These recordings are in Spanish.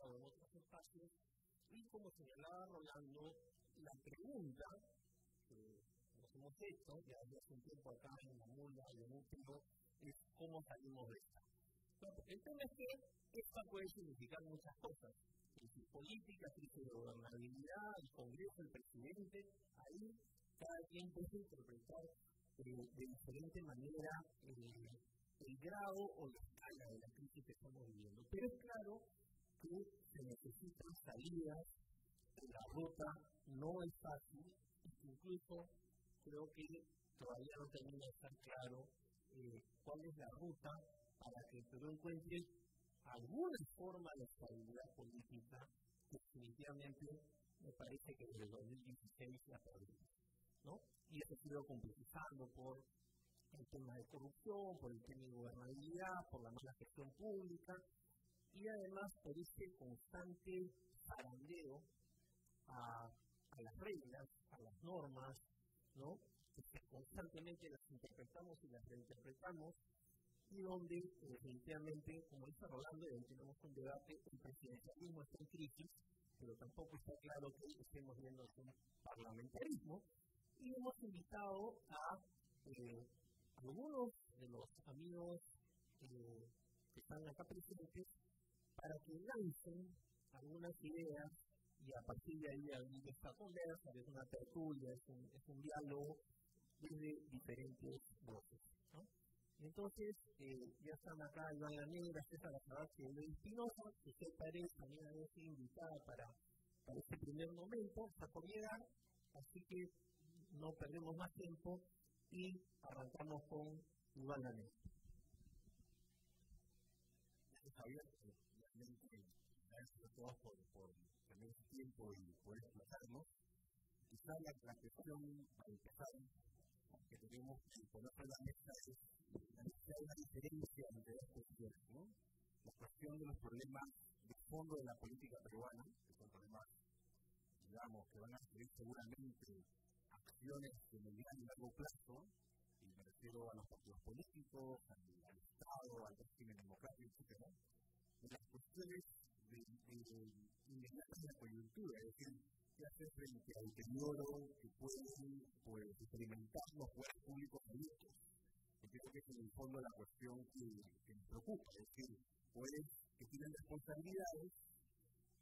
o en otros espacios. Y como señalaba Rolando, la pregunta que nos hemos hecho ya desde hace un tiempo acá en la mula y en un tiempo es cómo salimos de esta. el tema es que esta puede significar muchas cosas. Crisis política, crisis de gobernabilidad, el Congreso, el presidente, ahí cada quien puede interpretar eh, de diferente manera eh, el grado o la escala de la crisis que estamos viviendo. Pero es claro que se necesitan salidas, la ruta no es fácil, incluso creo que todavía no termina de estar claro eh, cuál es la ruta para que Perú encuentre alguna forma de estabilidad política que definitivamente me parece que desde el 2016 la perdimos. ¿no? Y eso ha ido complejizando por el tema de corrupción, por el tema de gobernabilidad, por la mala gestión pública y además por este constante zarandeo a, las reglas, a las normas, ¿no? que constantemente las interpretamos y las reinterpretamos y donde definitivamente, como dice Rolando, y tenemos un debate, el presidencialismo está en crisis, pero tampoco está claro que estemos viendo un parlamentarismo, y hemos invitado a eh, algunos de los amigos eh, que están acá presentes para que lancen algunas ideas y a partir de ahí alguien esta conversa, es una tertulia, es un, diálogo desde diferentes voces. ¿no? Entonces, eh, ya están acá Iván Negra, César Lazabate y Espinosa, que se parece también a sido invitada para, para este primer momento, por llegar, así que no perdemos más tiempo y arrancamos con Iván. Gracias, Javier. Todos por, por tener tiempo y por explicarnos. Quizá la, cuestión, para empezar, que tenemos que poner en la mesa es la necesidad de una diferencia entre las cuestiones. ¿no? La cuestión de los problemas de fondo de la política peruana, que son problemas, digamos, que van a requerir seguramente acciones de mediano y largo plazo, y me refiero a los partidos políticos, al, al Estado, al régimen democrático, etc. Y las cuestiones de, de, de la coyuntura, es decir, qué hacer frente al deterioro que pueden experimentar los poderes públicos adultos. Y creo que es en el fondo la cuestión que, que preocupa, es decir, poderes que tienen responsabilidades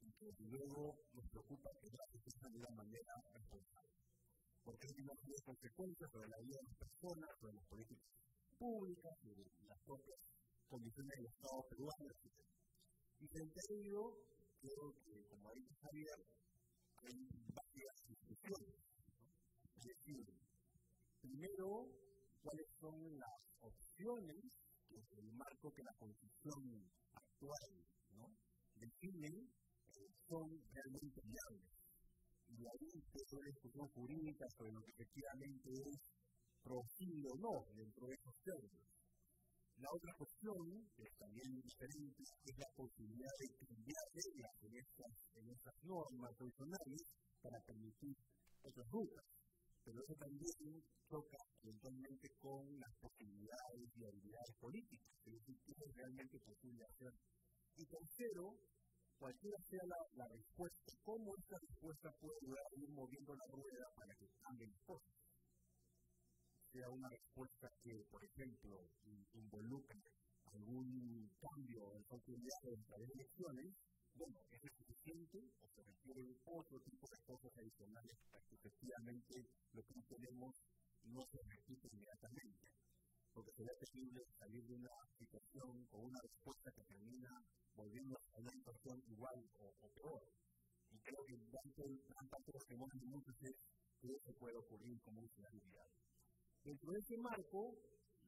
y que luego nos preocupa que las ejerzan de una manera responsable. Porque una serie de consecuencias sobre la vida de las personas, sobre las políticas públicas, sobre las propias condiciones del Estado peruano, etc. Y frente ello, creo que, como ha dicho Javier, hay varias discusiones. Es decir, primero, cuáles son las opciones que el marco que la constitución actual ¿no? define eh, son realmente viables. Y ahí empezó la discusión jurídica sobre lo que efectivamente es posible o no dentro de esos términos. La otra cuestión, que es también diferente, es la posibilidad de cambiar reglas en estas, en estas normas tradicionales para permitir otras rutas. Pero eso también choca eventualmente con las posibilidades y habilidades políticas, es decir, qué es realmente posible hacer. Y tercero, cualquiera sea la, la respuesta, cómo esta respuesta puede ayudar ir moviendo la rueda para que cambien las cosas sea una respuesta que, por ejemplo, involucre algún cambio en continuidad de las elecciones, bueno, ¿es suficiente o se requieren otro tipo de cosas adicionales para que efectivamente lo que tenemos no se repita inmediatamente? Porque sería posible salir de una situación con una respuesta que termina volviendo a una situación igual o, peor. Y creo que tanto, tanto los que muchos es que eso puede ocurrir como un escenario ideal. Dentro de ese marco,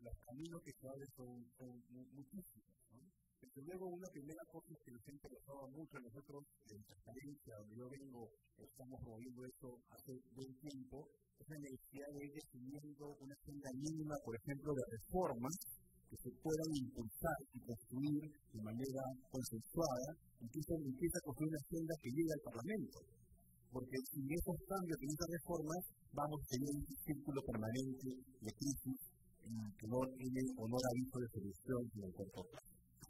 los caminos que se abren son, son muchísimos. ¿no? Luego, una primera cosa que nos ha interesado mucho a nosotros en transparencia, donde yo vengo, estamos promoviendo esto hace buen tiempo, es la necesidad de ir definiendo una agenda mínima, por ejemplo, de reformas que se puedan impulsar y construir de manera consensuada, incluso empieza a construir una agenda que llegue al Parlamento porque sin esos cambios, sin esas reformas, vamos a tener un círculo permanente de crisis que no tiene o no da aviso de solución en el plazo.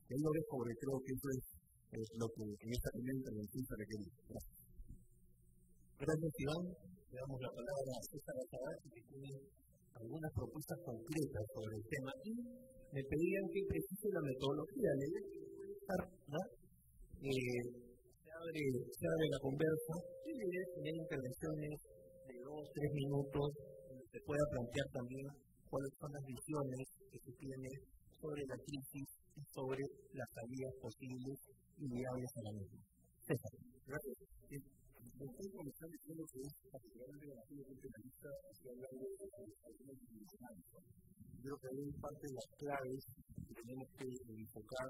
Ahí lo dejo porque creo que eso es lo que en esta primera intervención se requiere. Gracias. Gracias, Iván. Le damos la palabra a César Azabal, que tiene algunas propuestas concretas sobre el tema. Y me pedían que precise la metodología. Le ¿no? Eh, se, abre, se abre la conversa. Y la idea es tener intervenciones dos, tres minutos, donde se pueda plantear también cuáles son las visiones que se tienen sobre la crisis y sobre las salidas posibles y viables a la misma. César. Gracias. Estoy comenzando diciendo que es particularmente negativo que penaliza estoy hablando de algunos dimensionales. Creo que hay parte de las claves que tenemos que enfocar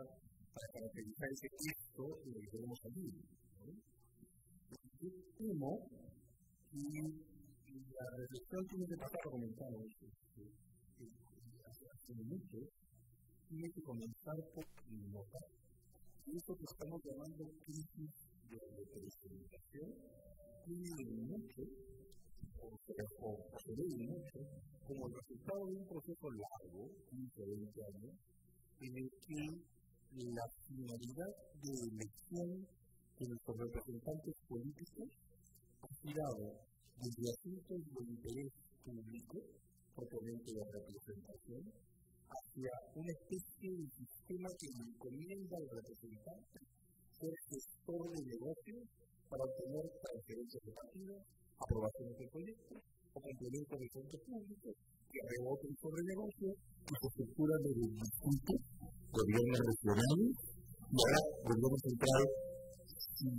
para caracterizar ese texto y lo que queremos salir. Yo temo que la reflexión tiene que pasar a comentar hace mucho, tiene que comenzar por innovar. Y esto que estamos llamando crisis de representación. Tiene mucho, o, o, se ve mucho, como el resultado de un proceso largo, 15 o 20 años, en el que la finalidad de elección de nuestros representantes políticos ha girado desde asuntos de interés público proponente de representación hacia una especie de sistema que encomienda al representante ser gestor de negocios para obtener transferencias de partidos, aprobaciones de proyectos o complementos de fondos públicos que reboten sobre negocios que se estructuran desde distintos gobiernos regionales y ahora gobierno central sin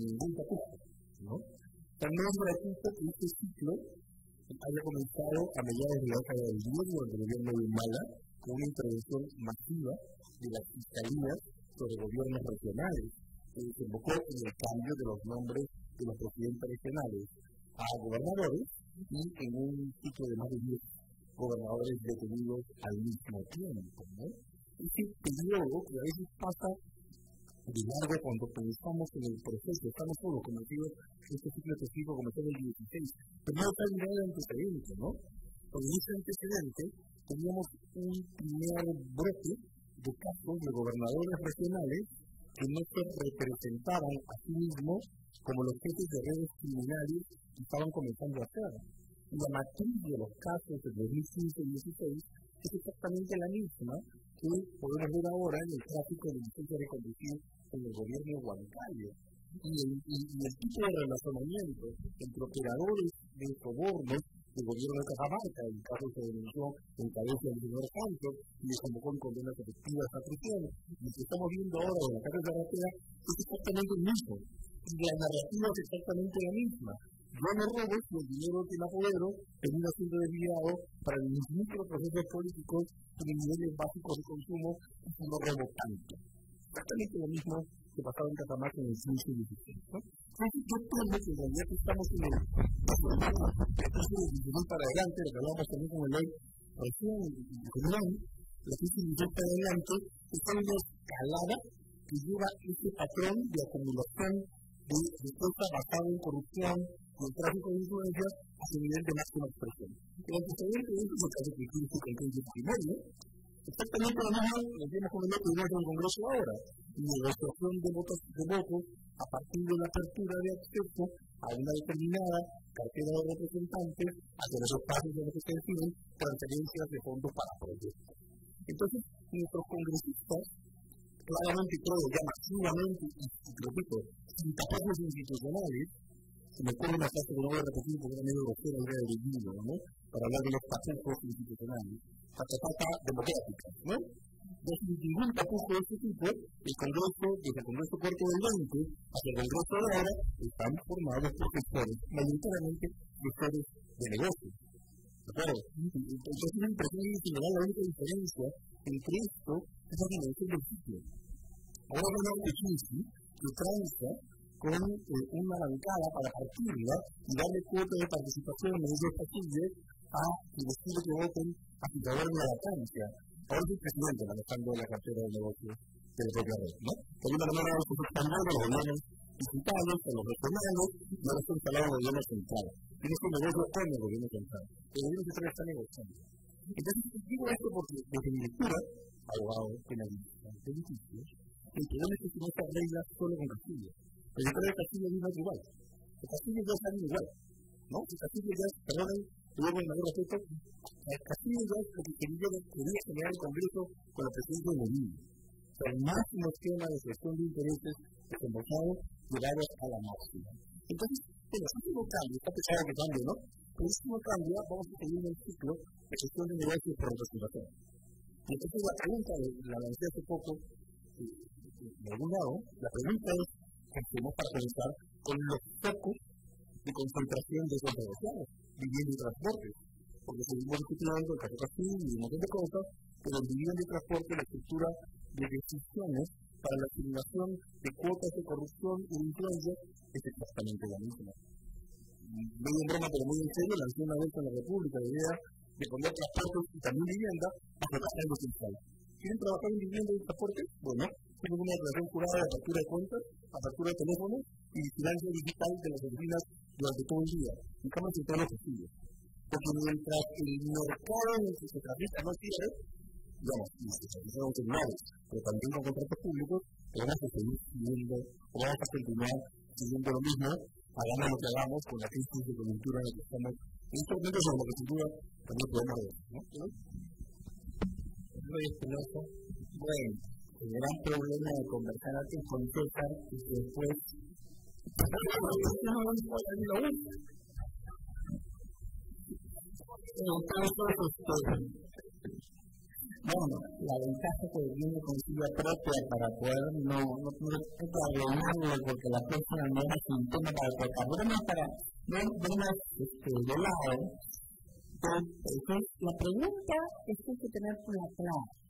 ningún tapujo. ¿no? También es gratuito que este ciclo haya comenzado a mediados de la década del 10 durante el gobierno de Humala con una intervención masiva de las fiscalías sobre gobiernos regionales que desembocó en el cambio de los nombres de los presidentes regionales a gobernadores y en un ciclo de más de 10 gobernadores detenidos al mismo tiempo. ¿no? Este periodo que a veces pasa de largo cuando pensamos en el proceso, estamos todos conocidos que este ciclo testigo comenzó en el 16, pero no está ligado al antecedente, ¿no? Con ese antecedente teníamos un primer brote de casos de gobernadores regionales que no se representaban a sí mismos como los jefes de redes criminales que estaban comenzando a hacer. La matriz de los casos de 2015 y 2016 es exactamente la misma que podemos ver ahora en el tráfico de licencias de conducir en el gobierno bancario. Y el, y, el tipo de relacionamiento entre operadores de sobornos del gobierno de Cajamarca, el caso se denunció en cabeza del señor Santos y le convocó en condenas efectivas a prisión. Y lo que estamos viendo ahora en la cárcel de Arratea es exactamente el mismo. Y la narrativa es exactamente la misma. No robo si el dinero que me apodero termina siendo desviado para los microprocesos políticos en niveles básicos de consumo y no robo tanto. Exactamente lo mismo que pasaba en Catamarca en el 15 y 16. ¿no? Entonces, yo pienso que en realidad estamos en el crisis de para adelante, lo que hablamos también con el ley recién, con la crisis de para adelante, está en una escalada que lleva ese patrón de acumulación de riqueza basada en corrupción, el tráfico de influencias a su nivel de máxima expresión. El antecedente de eso es el caso que tiene su contenido primario, exactamente lo mismo con el que vimos en el Congreso ahora, negociación de votos, de votos a partir de la apertura de acceso a una determinada cartera de representantes hacia los espacios de los que transferencias de fondos para proyectos. Entonces, nuestros congresistas, claramente creo ya masivamente, repito, sin tapajes institucionales, se me ocurre una frase que no voy a repetir porque era medio grosera el día del ¿no? Para hablar de los tapujos institucionales, patapata democrática, ¿no? Entonces, ningún tapujo de este tipo, el Congreso, desde el Congreso Cuarto del 20 hasta el Congreso de ahora, están formados por gestores, mayoritariamente gestores de negocios. Claro, entonces una impresión general, la única diferencia entre esto es la dimensión del ciclo. Ahora hablamos de Kinsey, que transa con eh, una bancada para partirla y darle cuota de participación en los posibles a estilo que voten a agitadores de la vacancia. Ahora es presidente manejando la cartera de negocios de la propia red, ¿no? De alguna manera, se expandió los gobiernos digitales, a los regionales, y ahora está instalado el gobierno central. Tiene este negocio con el gobierno central. El gobierno central está negociando. Entonces, digo esto porque, desde mi lectura, abogado, penalista, de litigios, El problema es que no se arregla solo con Castillo. Pero yo creo que Castillo vino igual. El Castillo ya está igual. ¿no? El Castillo ya, perdonen, luego el mayor respeto, el Castillo ya es lo que quería, quería generar el Congreso con la presidencia de Medina. O sea, el máximo esquema de gestión de intereses desembolsados llevados a la máxima. Entonces, bueno, el último cambio, está pensado que cambie, ¿no? El último cambio, vamos a seguir en el ciclo de gestión de negocios por representación. Y entonces la pregunta, la lancé hace poco, de algún lado, la pregunta es, ¿cómo para comenzar con los focos de concentración de esos negociados, vivienda y transporte? Porque seguimos discutiendo el carrera y un montón de cosas, pero en vivienda y transporte la estructura de decisiones para la asignación de cuotas de corrupción y de influencia es exactamente la misma. Muy en broma, pero muy en serio, lancé una vez en la República la idea de poner transportes y también vivienda bajo la lo fiscal. ¿Quieren trabajar en vivienda y transporte? Bueno, tenemos una relación jurada de apertura de cuentas, apertura de teléfonos y vigilancia digital de las oficinas durante todo el día. Y cómo se todos los festivos. Porque mientras el mercado en el que se transita no cierre, digamos, y se transfieren tribunales, pero también con contratos públicos, vamos a seguir siguiendo, vamos a continuar siguiendo lo mismo, hagamos lo que hagamos con la crisis de coyuntura en la que estamos. En estos momentos, en la que duda, también podemos ver, ¿no? Espinosa, bueno, el gran problema de conversar antes con César y que después este, bueno, la ventaja que viene con silla propia para poder no, no, no porque la persona no es un tema para tocar, pero más para ver más este, de lado. Entonces, la pregunta es que hay que tener una clara.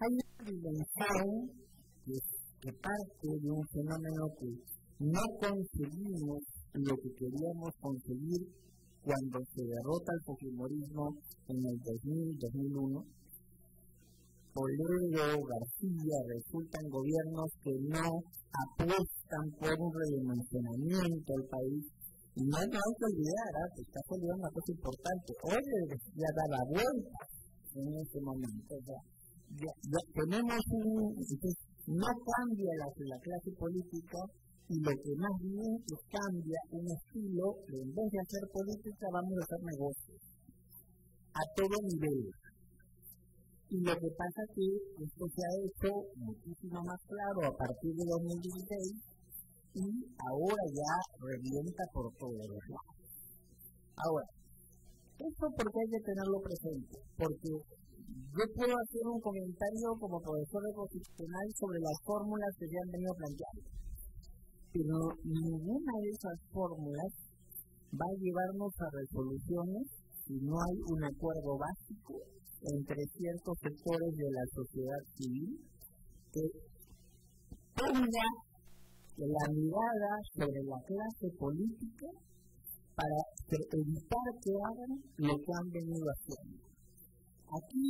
Hay una dimensión que, parte de un fenómeno que no conseguimos lo que queríamos conseguir cuando se derrota el fujimorismo en el 2000-2001 Toledo, García, resultan gobiernos que no apuestan por un redimensionamiento del país. Y no hay que olvidar, ¿eh? que está olvidando una cosa importante. Hoy ya da la vuelta en este momento. O ya, tenemos un. no cambia la, la clase política y lo que más bien cambia un estilo de en vez de hacer política vamos a hacer negocios a todo nivel y lo que pasa es que esto se ha hecho muchísimo más claro a partir de 2016 y ahora ya revienta por todos los lados. Ahora, esto porque hay que tenerlo presente, porque yo puedo hacer un comentario como profesor de constitucional sobre las fórmulas que se han venido planteando, pero ninguna de esas fórmulas va a llevarnos a resoluciones si no hay un acuerdo básico entre ciertos sectores de la sociedad civil que ponga la mirada sobre la clase política para evitar que hagan lo que han venido haciendo. Aquí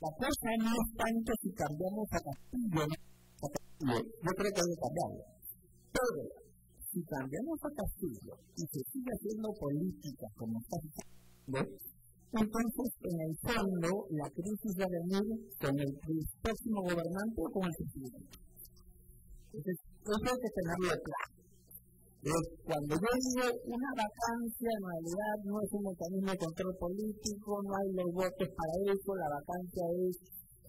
la cosa no es tanto si cambiamos a Castillo, a Castillo yo creo que hay que cambiarlo, pero si cambiamos a Castillo y se sigue haciendo política como está haciendo, entonces, en el fondo, la crisis va a venir con el próximo gobernante o con el presidente. Entonces, eso hay que tenerlo claro. Cuando yo digo una vacancia, en realidad no es un mecanismo de control político, no hay los votos para eso, la vacancia es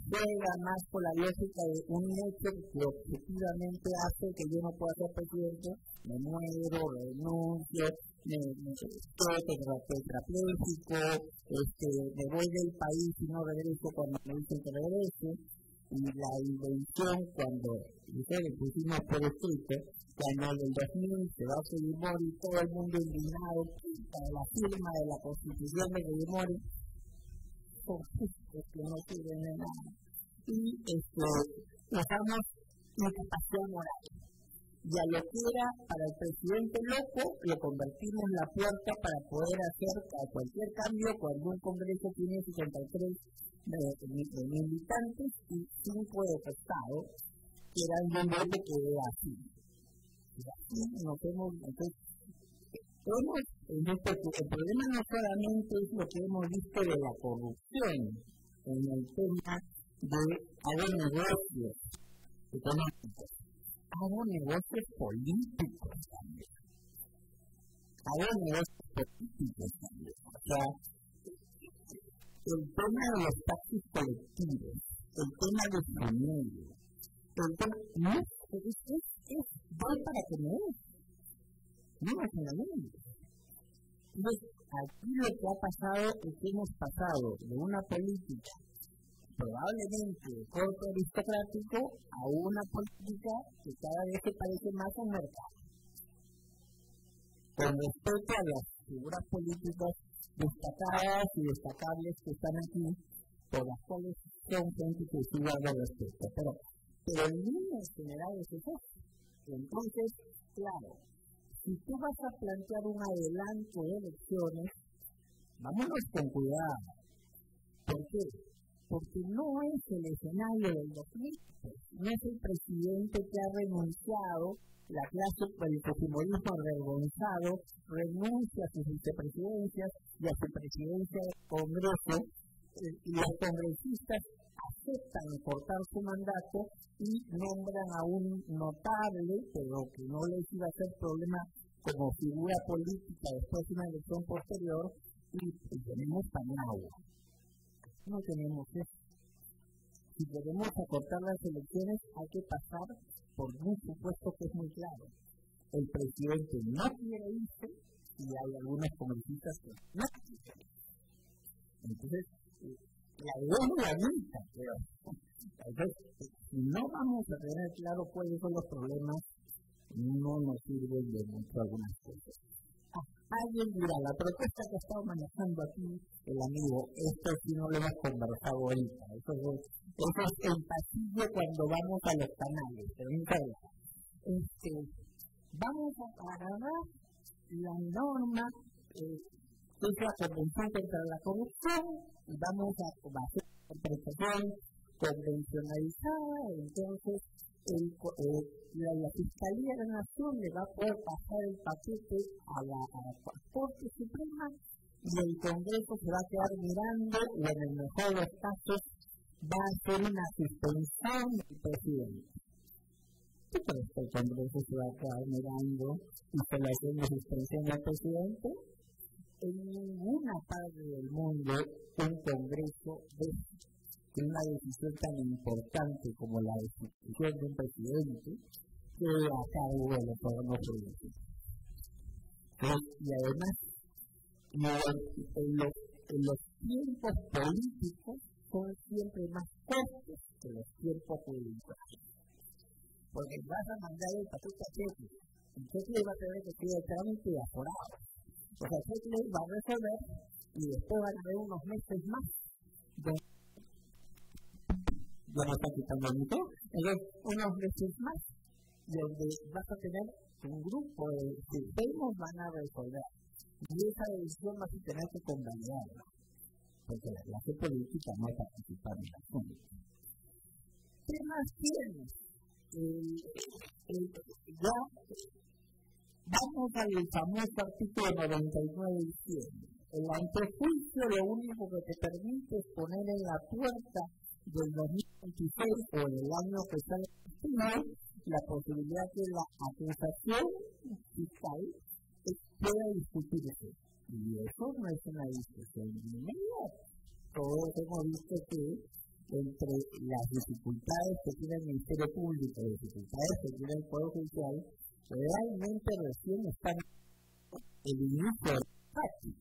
juega más con la lógica de un hecho que objetivamente hace que yo no pueda ser presidente, me muero, renuncio, me, me tetrapléjico, este, me voy del país y no regreso cuando me dicen que regrese, y la invención cuando ustedes pusimos por escrito, cuando en el 2000 se va a Fujimori, todo el mundo indignado para la firma de la constitución de Fujimori, que no sirven de nada. Y este, usamos incapacidad moral. Y a lo que era para el presidente loco, lo convertimos en la puerta para poder hacer cualquier cambio cuando un congreso tiene 53 de, de, militantes y 5 de Estado, que era un voto que era así. Nos hemos, entonces, este, el problema no solamente es lo que hemos visto de la corrupción en el tema de hacer negocios económicos, hago negocios políticos también. Hago negocios políticos también. O sea, el tema de los taxis colectivos, el tema de familia, el tema, no, es, es, es, para que me. No una Entonces, aquí lo que ha pasado es que hemos pasado de una política probablemente de corte aristocrático a una política que cada vez se parece más a un mercado. Con respecto a las figuras políticas destacadas y destacables que están aquí, por las cuales son gente que sí de respeto. Pero, pero en líneas generales es eso. Entonces, claro, si tú vas a plantear un adelanto de elecciones, vámonos con cuidado. ¿Por qué? Porque no es el escenario del 2000, no es el presidente que ha renunciado la clase del fujimorismo avergonzado renuncia a sus vicepresidencias y a su presidencia del Congreso eh, y los congresistas aceptan cortar su mandato y nombran a un notable, pero que no les iba a ser problema como figura política después de una elección posterior, y, tenemos Panagua. No tenemos eso. Si queremos acortar las elecciones, hay que pasar por un supuesto que es muy claro. El presidente no quiere irse y hay algunos congresistas que no quieren. Entonces, la es la pero entonces, si no vamos a tener claro cuáles son los problemas, no nos sirven de mucho algunas cosas. Ah, alguien dirá, la propuesta que estaba manejando aquí el amigo, esto sí no lo hemos conversado ahorita, eso es, eso es el pasillo cuando vamos a los canales, pero este, vamos a agarrar la norma eh, es la Convención contra la Corrupción y vamos a hacer interpretación convencionalizada, entonces el, eh, la, la, Fiscalía de la Nación le va a poder pasar el paquete a la, la Corte Suprema y el Congreso se va a quedar mirando y en el mejor de los casos va a hacer una suspensión del presidente. ¿Qué crees que el Congreso se va a quedar mirando y se le hace una suspensión al presidente? En ninguna parte del mundo un Congreso que una decisión tan importante como la destitución de un presidente quede a cargo de los órganos políticos. Y además, en los, los tiempos políticos son siempre más cortos que los tiempos judiciales. Porque vas a mandar el paquete a Cheque, y Cheque va a tener que ser el trámite aforado. O sea, Cheque va a resolver y después van a haber unos meses más de ya no está quitando el mito, entonces unos meses más donde vas a tener un grupo de sistemas van a resolver y esa decisión vas a tener que convalidarla porque la clase política no participa en la asunto. ¿Qué más tienes? ya vamos al famoso artículo 99 diciembre. El antejuicio lo único que te permite es poner en la puerta del 2026 o del año que está en la posibilidad que la acusación fiscal pueda discutirse. Y eso no es una discusión inmediata. Todos hemos visto que entre las dificultades que tiene el Ministerio Público las dificultades que tiene el Poder Judicial, realmente recién están el inicio del.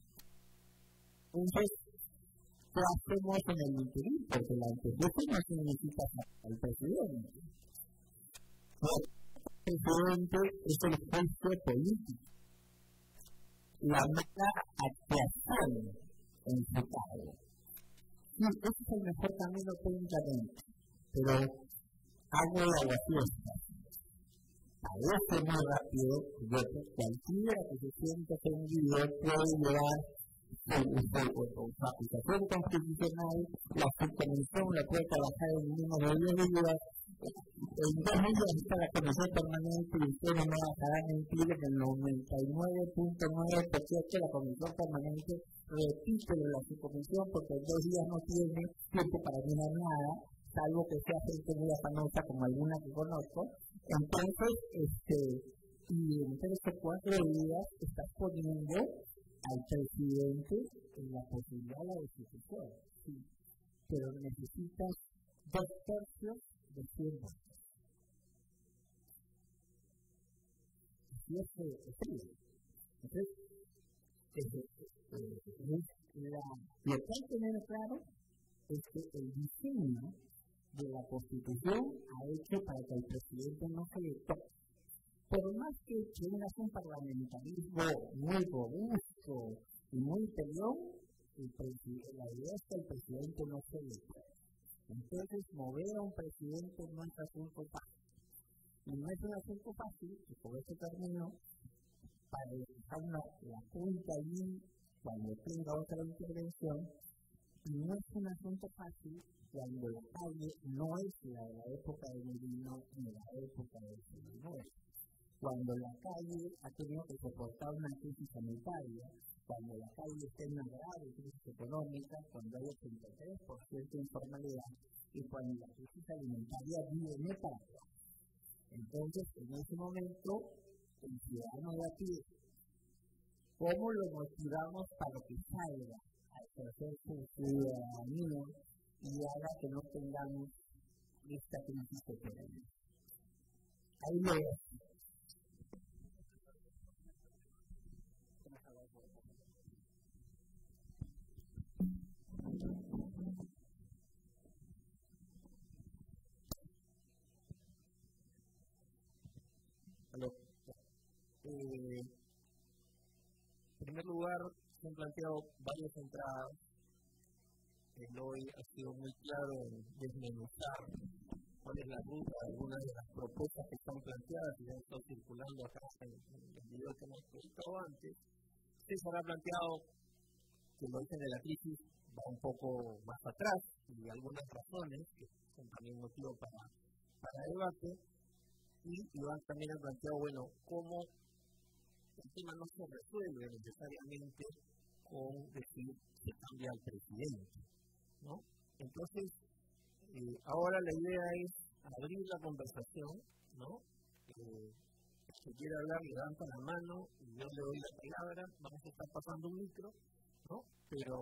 Entonces, ¿qué hacemos en el interior? Porque la antecedente no significa al presidente. El presidente es el juicio político la mala actuación en su cargo. Sí, ese es el mejor camino técnicamente, pero hago la fiesta. Parece muy rápido, que cualquiera que se sienta ofendido puede llevar su, aplicación constitucional, la subcomisión la puede trabajar en uno de ellos días, en dos días está la comisión permanente y ustedes no dejarán mentir en el 99.9% que la comisión permanente repite la subcomisión porque en dos días no tiene tiempo para mirar nada, salvo que sea gente muy afanosa como alguna que conozco. Entonces, este, y en tres o cuatro días estás poniendo al presidente en la posibilidad de la destitución. Sí. Pero necesitas dos tercios de 100 votos. Así es que Entonces, la, lo que hay que tener claro es que el diseño de la Constitución ha hecho para que el presidente no se le. Por más que tengas un parlamentarismo muy robusto y muy peleón, la idea es que el presidente no se le. Entonces, mover a un presidente no es asunto fácil. Y no es un asunto fácil, y por eso termino, para dejar la punta ahí cuando tenga otra intervención, no es un asunto fácil cuando la calle no es la de la época de Medina ni la época del siglo Cuando la calle ha tenido que soportar una crisis sanitaria, cuando la calle está en una grave crisis económica, cuando hay 83% de informalidad y cuando la crisis alimentaria viene para. Entonces, en ese momento, el ciudadano de a pie ¿Cómo lo motivamos para que salga a ejercer su ciudadanía y haga que no tengamos esta crisis económica? Ahí lo es. Eh, en primer lugar, se han planteado varias entradas. El hoy ha sido muy claro en desmenuzar cuál es la ruta de algunas de las propuestas que están planteadas y han estado circulando acá en, el video que hemos visto antes. César ha planteado que el origen de la crisis va un poco más atrás y algunas razones que son también motivo para, para debate. Y Iván también ha planteado, bueno, cómo el tema no se resuelve necesariamente con decir que cambia el presidente. ¿No? Entonces, eh, ahora la idea es abrir la conversación, ¿no? Eh, quiere hablar, levanta la mano y yo le doy la palabra, vamos a estar pasando un micro, ¿no? Pero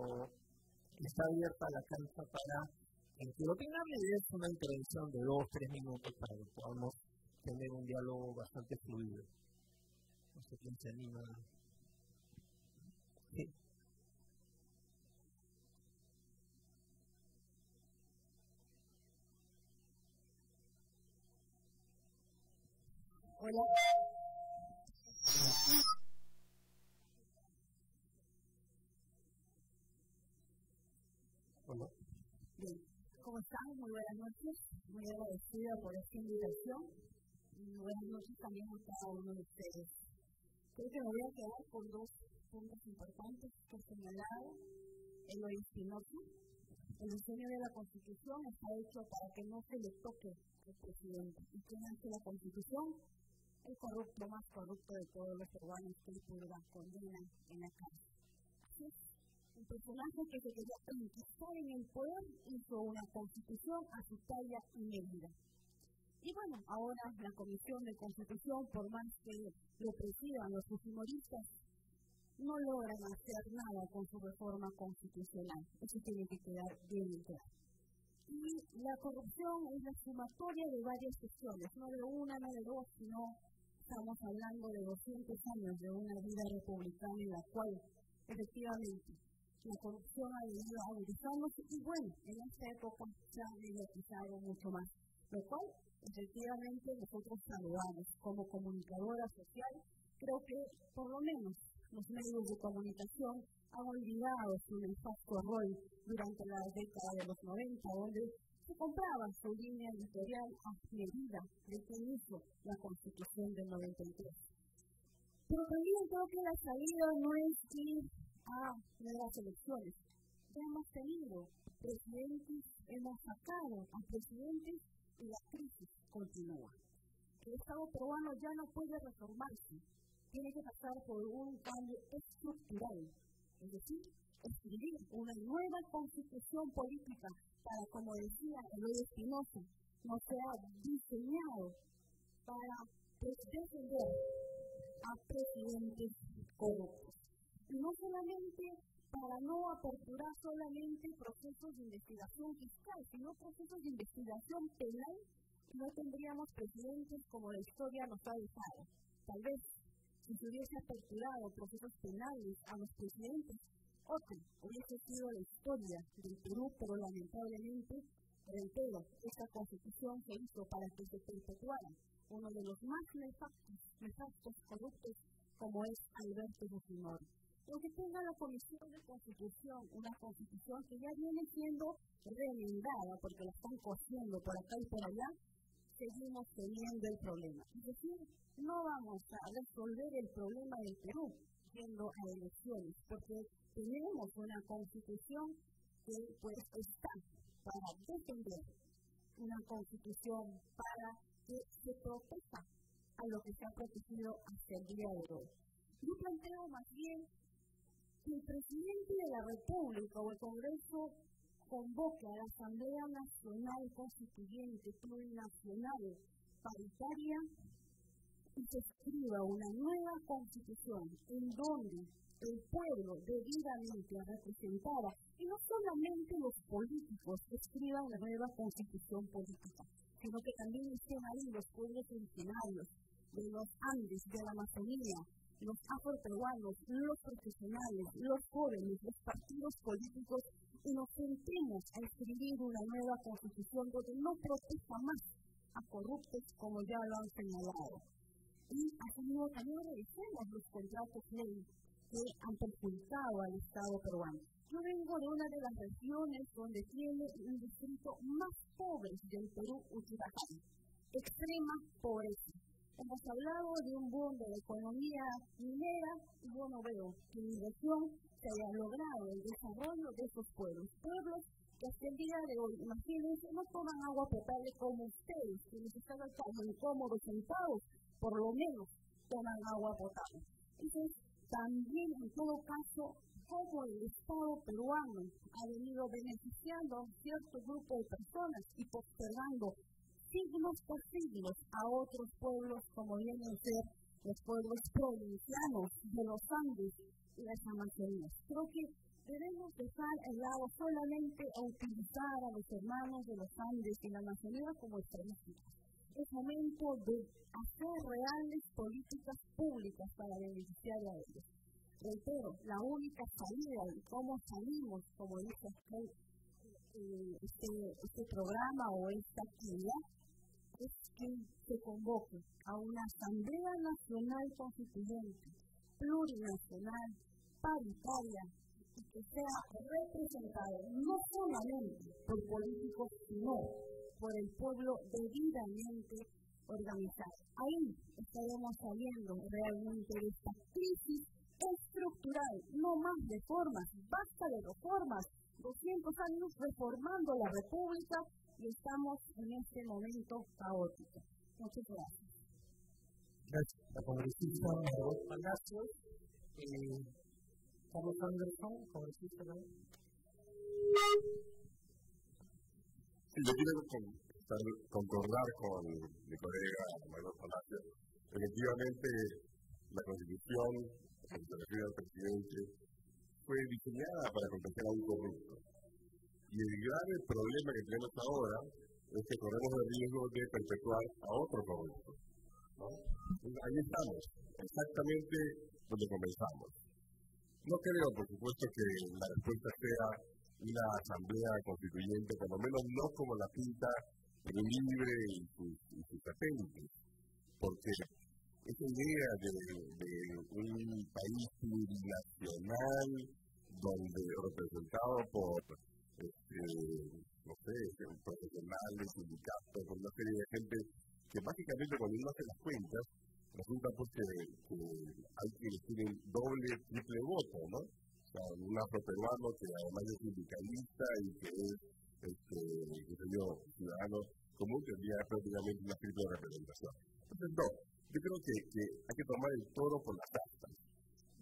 está abierta la cancha para el que lo opinable es una intervención de dos, tres minutos para que podamos tener un diálogo bastante fluido. No sé quién se anima. Sí. Hola. Hola. Bien, ¿cómo están? Muy buenas noches. Muy agradecida por esta invitación. Y buenas noches también a cada uno de ustedes. Creo que me voy a quedar con dos puntos importantes que he señalado. El Espinosa, el diseño de la Constitución está hecho para que no se le toque al presidente. ¿Y quién hace la Constitución? El corrupto más corrupto de todos los peruanos que purga condena en la cárcel. Personaje que se quería enquistar en el poder hizo una constitución a su y medida. Y bueno, ahora la Comisión de Constitución, por más que lo presidan los fujimoristas, no logran hacer nada con su reforma constitucional. Eso tiene que quedar bien claro. Y la corrupción es la sumatoria de varias cuestiones, no de una, no de dos, sino estamos hablando de 200 años de una vida republicana en la cual efectivamente la corrupción ha venido agudizándose y bueno, en esta época se ha mediatizado mucho más, lo cual efectivamente nosotros saludamos como comunicadora social. Creo que por lo menos los medios de comunicación han olvidado su nefasto rol durante la década de los 90, donde se compraba su línea editorial a medida de que hizo la Constitución del 93. Pero también creo que la salida no es ir a nuevas elecciones. Ya hemos tenido presidentes, hemos sacado a presidentes y la crisis continúa. El Estado peruano ya no puede reformarse, tiene que pasar por un cambio estructural, es decir, escribir una nueva constitución política para, como decía Eloy Espinosa, no sea diseñado para defender a presidentes corruptos. No solamente para no aperturar solamente procesos de investigación fiscal, sino procesos de investigación penal, no tendríamos presidentes como la historia nos ha dejado. Tal vez si se hubiese aperturado procesos penales a los presidentes, otro hubiese sido la historia del Perú, pero lamentablemente, reitero, esta constitución se hizo para que se perpetuara uno de los más nefastos, nefastos como es Alberto Fujimori. Aunque tenga la Comisión de Constitución, una constitución que ya viene siendo remendada porque la están cosiendo por acá y por allá, seguimos teniendo el problema. Es decir, no vamos a resolver el problema del Perú yendo a elecciones, porque tenemos una constitución que pues está para defender una constitución para que se proteja a lo que se ha protegido hasta el día de hoy. Yo planteo más bien que el presidente de la República o el Congreso convoque a la Asamblea Nacional Constituyente Plurinacional Paritaria y se escriba una nueva constitución en donde el pueblo debidamente representara y no solamente los políticos escriban la nueva constitución política, sino que también estén ahí los pueblos originarios de los Andes, de la Amazonía, los afroperuanos, los profesionales, los jóvenes, los partidos políticos y nos sentemos a escribir una nueva constitución donde no proteja más a corruptos como ya lo han señalado. Y asimismo también revisemos los contratos ley que han perjudicado al Estado peruano. Yo vengo de una de las regiones donde tiene un distrito más pobre del Perú, Uchiraján. Extrema pobreza. Hemos hablado de un boom de la economía minera y yo no veo que en región se haya logrado el desarrollo de esos pueblos. Pueblos que hasta el día de hoy, imagínense, no toman agua potable como ustedes, quienes están acá incómodos sentados, por lo menos toman agua potable. Entonces, también en todo caso, como el Estado peruano ha venido beneficiando a un cierto grupo de personas y postergando siglos por siglos a otros pueblos como vienen a ser los pueblos provincianos de los Andes y las Amazonas. Creo que debemos dejar el lado solamente a utilizar a los hermanos de los Andes y la Amazonía como estadísticas es momento de hacer reales políticas públicas para beneficiar a ellos. Reitero, la única salida y cómo salimos, como dice eh, este, este programa o esta actividad, es que se convoque a una Asamblea Nacional Constituyente, plurinacional, paritaria, y que sea representado no solamente por políticos, sino por el pueblo debidamente organizado. Ahí estaremos saliendo realmente de esta crisis estructural, no más reformas, basta de reformas, 200 años reformando la República y estamos en este momento caótico. Muchas gracias. Gracias, la congresista Palacios. Carlos Anderson, congresista yo quiero concordar con mi colega Manuel Palacio. Efectivamente, la Constitución, que se refiere al presidente, fue diseñada para competir a un corrupto. Y el grave problema que tenemos ahora es que corremos el riesgo de perpetuar a otro corrupto. Ahí estamos, exactamente donde comenzamos. No creo, por supuesto, que la respuesta sea una asamblea constituyente, por lo menos no como la pinta libre y sus, y satélites, porque esa idea de, un país plurinacional donde representado por este, no sé, profesionales, sindicatos, por una serie de gente que básicamente cuando uno hace las cuentas, resulta pues que, hay quienes tienen doble, triple voto, ¿no? Un afroperuano que además es sindicalista y que es, este, qué sé yo, ciudadano común, tendría prácticamente una triple representación. Entonces, no, yo creo que, hay que tomar el toro por las astas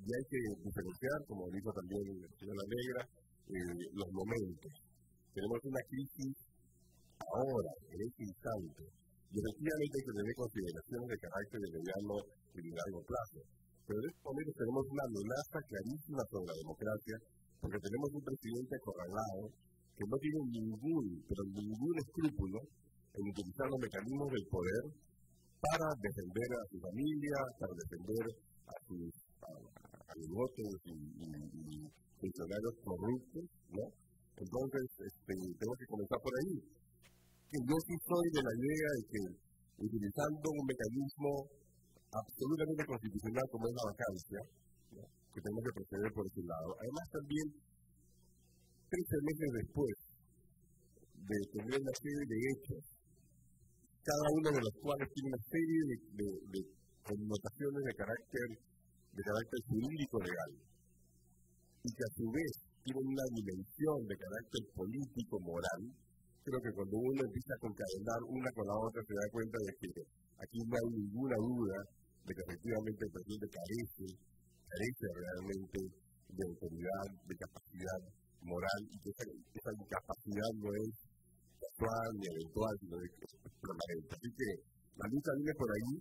y hay que diferenciar, como dijo también la señora Negra, eh, los momentos. tenemos una crisis ahora, en este instante, y efectivamente hay que tener consideraciones de carácter de mediano y de largo plazo. Pero en este momento tenemos una amenaza clarísima sobre la democracia, porque tenemos un presidente acorralado que no tiene ningún, pero ningún escrúpulo en utilizar los mecanismos del poder para defender a su familia, para defender a sus a, los votos y, funcionarios corruptos, ¿no? Entonces, este, tengo que comenzar por ahí. Yo sí soy de la idea de que utilizando un mecanismo absolutamente constitucional como es la vacancia, que tenemos que proceder por ese lado. Además, también, 13 meses después de tener una serie de hechos, cada uno de los cuales tiene una serie de, de connotaciones de carácter, de carácter jurídico legal, y que a su vez tienen una dimensión de carácter político, moral, creo que cuando uno empieza a concadenar una con la otra se da cuenta de que aquí no hay ninguna duda de que efectivamente el presidente carece, realmente de autoridad, de capacidad moral, y que esa, esa incapacidad no es casual ni eventual, sino es permanente. Así que la lucha viene por ahí,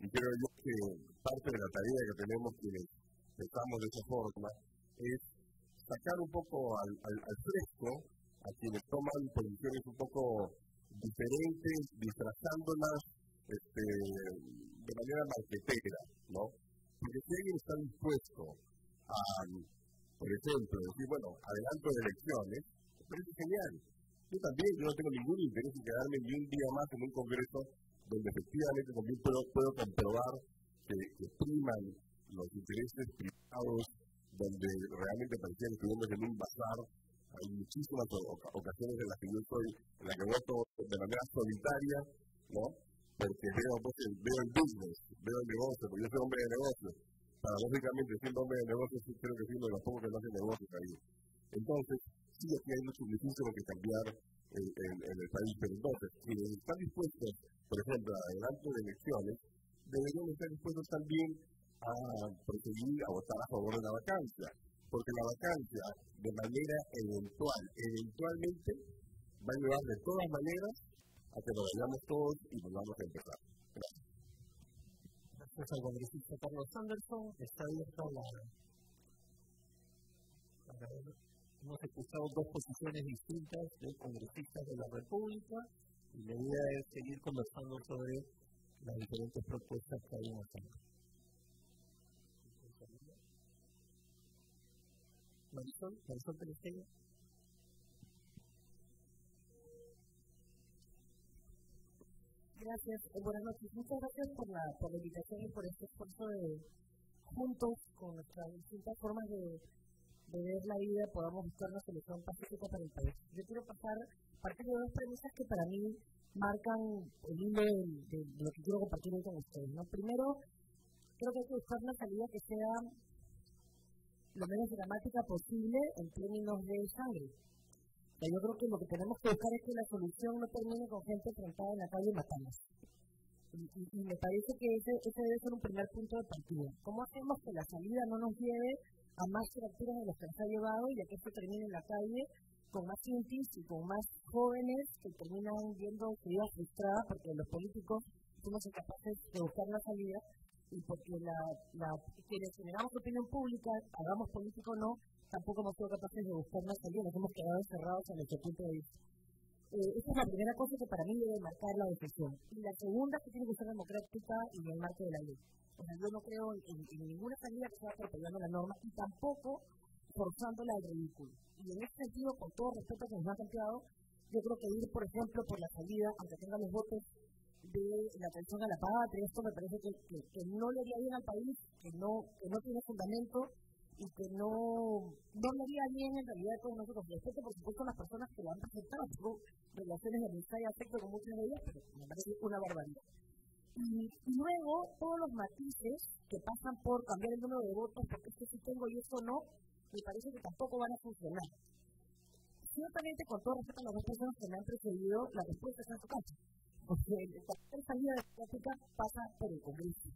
y creo yo que parte de la tarea que tenemos quienes pensamos de esa forma es sacar un poco al, al, al fresco a quienes toman posiciones un poco diferentes, disfrazándolas este, de manera marquetera, ¿no? Porque si alguien está dispuesto a, por ejemplo, decir, bueno, adelanto de elecciones, me parece genial. Yo también, yo no tengo ningún interés en quedarme ni un día más en un congreso donde efectivamente también puedo, puedo comprobar que, que priman los intereses privados, donde realmente parecía que estuvimos en un bazar hay muchísimas ocasiones en las que yo estoy, en las que voto de manera solitaria, ¿no? Porque veo, pues, veo el business, veo el negocio, porque yo soy hombre de negocios. Paradójicamente, siendo hombre de negocios, creo que soy uno de los pocos que no hace negocios ahí. Entonces, sí, aquí hay mucho, muchísimo que cambiar en, en, el país, pero entonces, quienes están dispuestos, por ejemplo, adelante de elecciones, deberían estar dispuestos también a proseguir a votar a favor de la vacancia porque la vacancia, de manera eventual, eventualmente, va a llevar de todas maneras a que nos vayamos todos y volvamos a empezar. Gracias. Gracias al congresista Carlos Anderson. Está abierta la. Hemos escuchado dos posiciones distintas de congresistas de la República y la idea es seguir conversando sobre las diferentes propuestas que hay en la. Marisol, Marisol Pelesteño. Gracias, eh, buenas noches. Muchas gracias por la, por la invitación y por este esfuerzo de juntos con nuestras distintas formas de, de ver la vida podamos buscar una solución pacífica para el país. Yo quiero pasar parte de dos premisas que para mí marcan el hilo de, lo que quiero compartir hoy con ustedes. ¿no? Primero, creo que hay que buscar una salida que sea lo menos dramática posible en términos de sangre. Yo creo que lo que tenemos que buscar es que la solución no termine con gente enfrentada en la calle matando. Y, y, me parece que ese, ese debe ser un primer punto de partida. ¿Cómo hacemos que la salida no nos lleve a más fracturas de las que nos ha llevado y a que esto termine en la calle con más intis y con más jóvenes que terminan viendo su vida frustrada porque los políticos somos incapaces de buscar la salida y porque la, la, quienes generamos opinión pública, hagamos político o no, tampoco hemos sido capaces de buscar una salida, nos hemos quedado encerrados en nuestro punto de vista. Eh, es la primera cosa que para mí debe marcar la decisión. Y la segunda que tiene que ser democrática y en el marco de la ley. O sea, yo no creo en, ninguna salida que sea atropellando la norma y tampoco forzándola al ridículo. Y en ese sentido, con todo respeto que nos ha planteado, yo creo que ir, por ejemplo, por la salida, aunque tenga los votos de la atención a la patria, esto me parece que, que, no le haría bien al país, que no, que no tiene fundamento y que no, no le haría bien en realidad todos nosotros. Por supuesto, las personas que lo han presentado, tengo relaciones de amistad y afecto con muchas de ellas, pero me parece una barbaridad. Y, luego, todos los matices que pasan por cambiar el número de votos, porque esto sí tengo y esto no, me parece que tampoco van a funcionar. Ciertamente, con todo respeto a las dos personas que me han precedido, la respuesta está en su porque cualquier salida democrática pasa por el Congreso.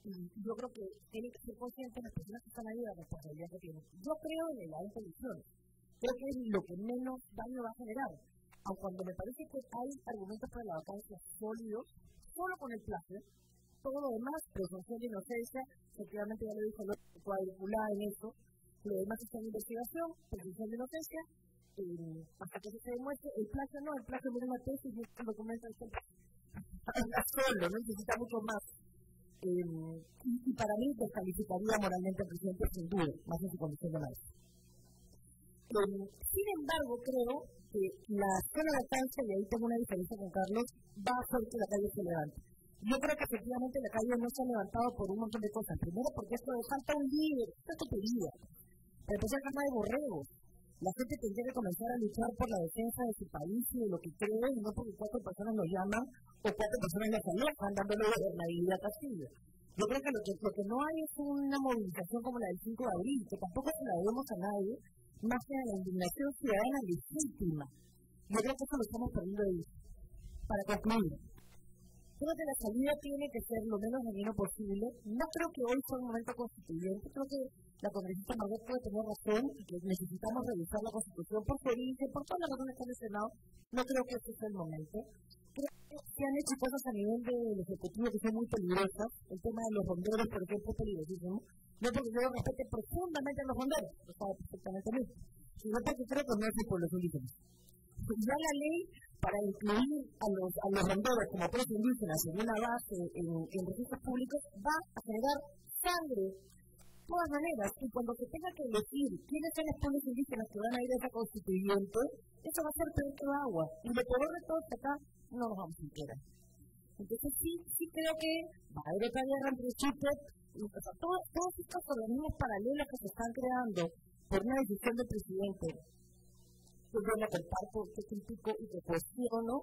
Yo creo que tienen que ser conscientes las personas que están ahí de la responsabilidad que tienen. Yo creo en la elección, creo que es lo que menos daño va a generar. Aun cuando me parece que hay argumentos para la vacancia sólidos, solo con el plazo, todo lo demás, presunción de inocencia, efectivamente ya lo dijo, lo cuadricular en eso, lo demás está en investigación, presunción de inocencia, eh, hasta que se demuestre, el plazo no, el plazo de una tesis el documento está solo, no necesita mucho más. Eh, y, para mí descalificaría moralmente al presidente sin duda, más en su condición de maestro. Eh, sin embargo, creo que la zona de alcance, y ahí tengo una diferencia con Carlos, va a hacer que la calle se levante. Yo creo que efectivamente la calle no se ha levantado por un montón de cosas. Primero porque esto falta un líder, esto es pedida. Pero empezó a de borregos. La gente tendría que comenzar a luchar por la defensa de su país y de lo que cree, y no porque cuatro personas lo llaman o cuatro personas le alejan dándole gobernabilidad a Castillo. Yo creo que lo, que lo que no hay es una movilización como la del 5 de abril, que tampoco se la debemos a nadie, más que a la indignación ciudadana legítima. Yo creo que eso lo estamos perdiendo ahí. Para concluir, creo que la salida tiene que ser lo menos dañino posible. No creo que hoy sea un momento constituyente. Creo que la congresista Margot puede tener razón y que necesitamos revisar la constitución por pericia, por todas las razones que han mencionado. No creo que este sea el momento. Se han hecho cosas a nivel del Ejecutivo que son muy peligrosas. El tema de los bomberos, por ejemplo, es peligrosísimo. No porque yo respete profundamente a los bomberos, lo sabe perfectamente bien, sino porque creo que no es por los indígenas. Ya la ley para incluir a los, a los bomberos como pueblos indígenas en una base en, en registros públicos va a generar sangre todas maneras, y cuando se tenga que elegir quiénes son los pueblos indígenas que van a ir a esa constituyente, eso va a ser peor agua. Y lo peor de todo es que acá no nos vamos a enterar. Entonces sí, sí creo que va a haber otra guerra entre Chipre, todos, todos estos paralelos que se están creando por una decisión del presidente, que yo la comparto, que critico y que cuestiono,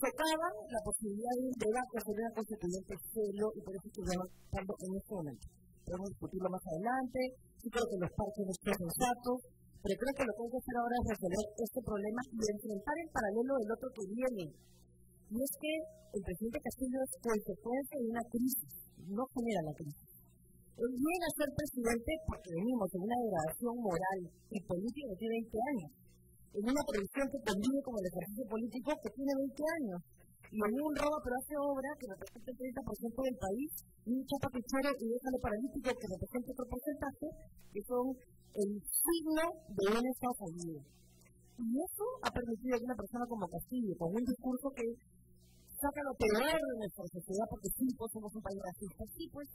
tocaban la posibilidad de un debate sobre una constituyente celo y por eso estamos estando en este momento. Podemos discutirlo más adelante, sí creo que los parques no son sensatos, pero creo que lo que hay que hacer ahora es resolver este problema y enfrentar en paralelo el otro que viene. Y es que el presidente Castillo es consecuencia de una crisis, no genera la crisis. Él viene a ser presidente porque venimos en una degradación moral y política tiene 20 años, en una producción que convive con el ejercicio político que tiene 20 años, y en un robo pero hace obra que representa el 30% del país, y un chapa y déjalo paralítico que representa otro porcentaje, que son el signo de un Estado fallido. Y eso ha permitido que una persona como Castillo, con un discurso que saca lo peor de nuestra sociedad, porque sí, pues somos un país racista, sí, pues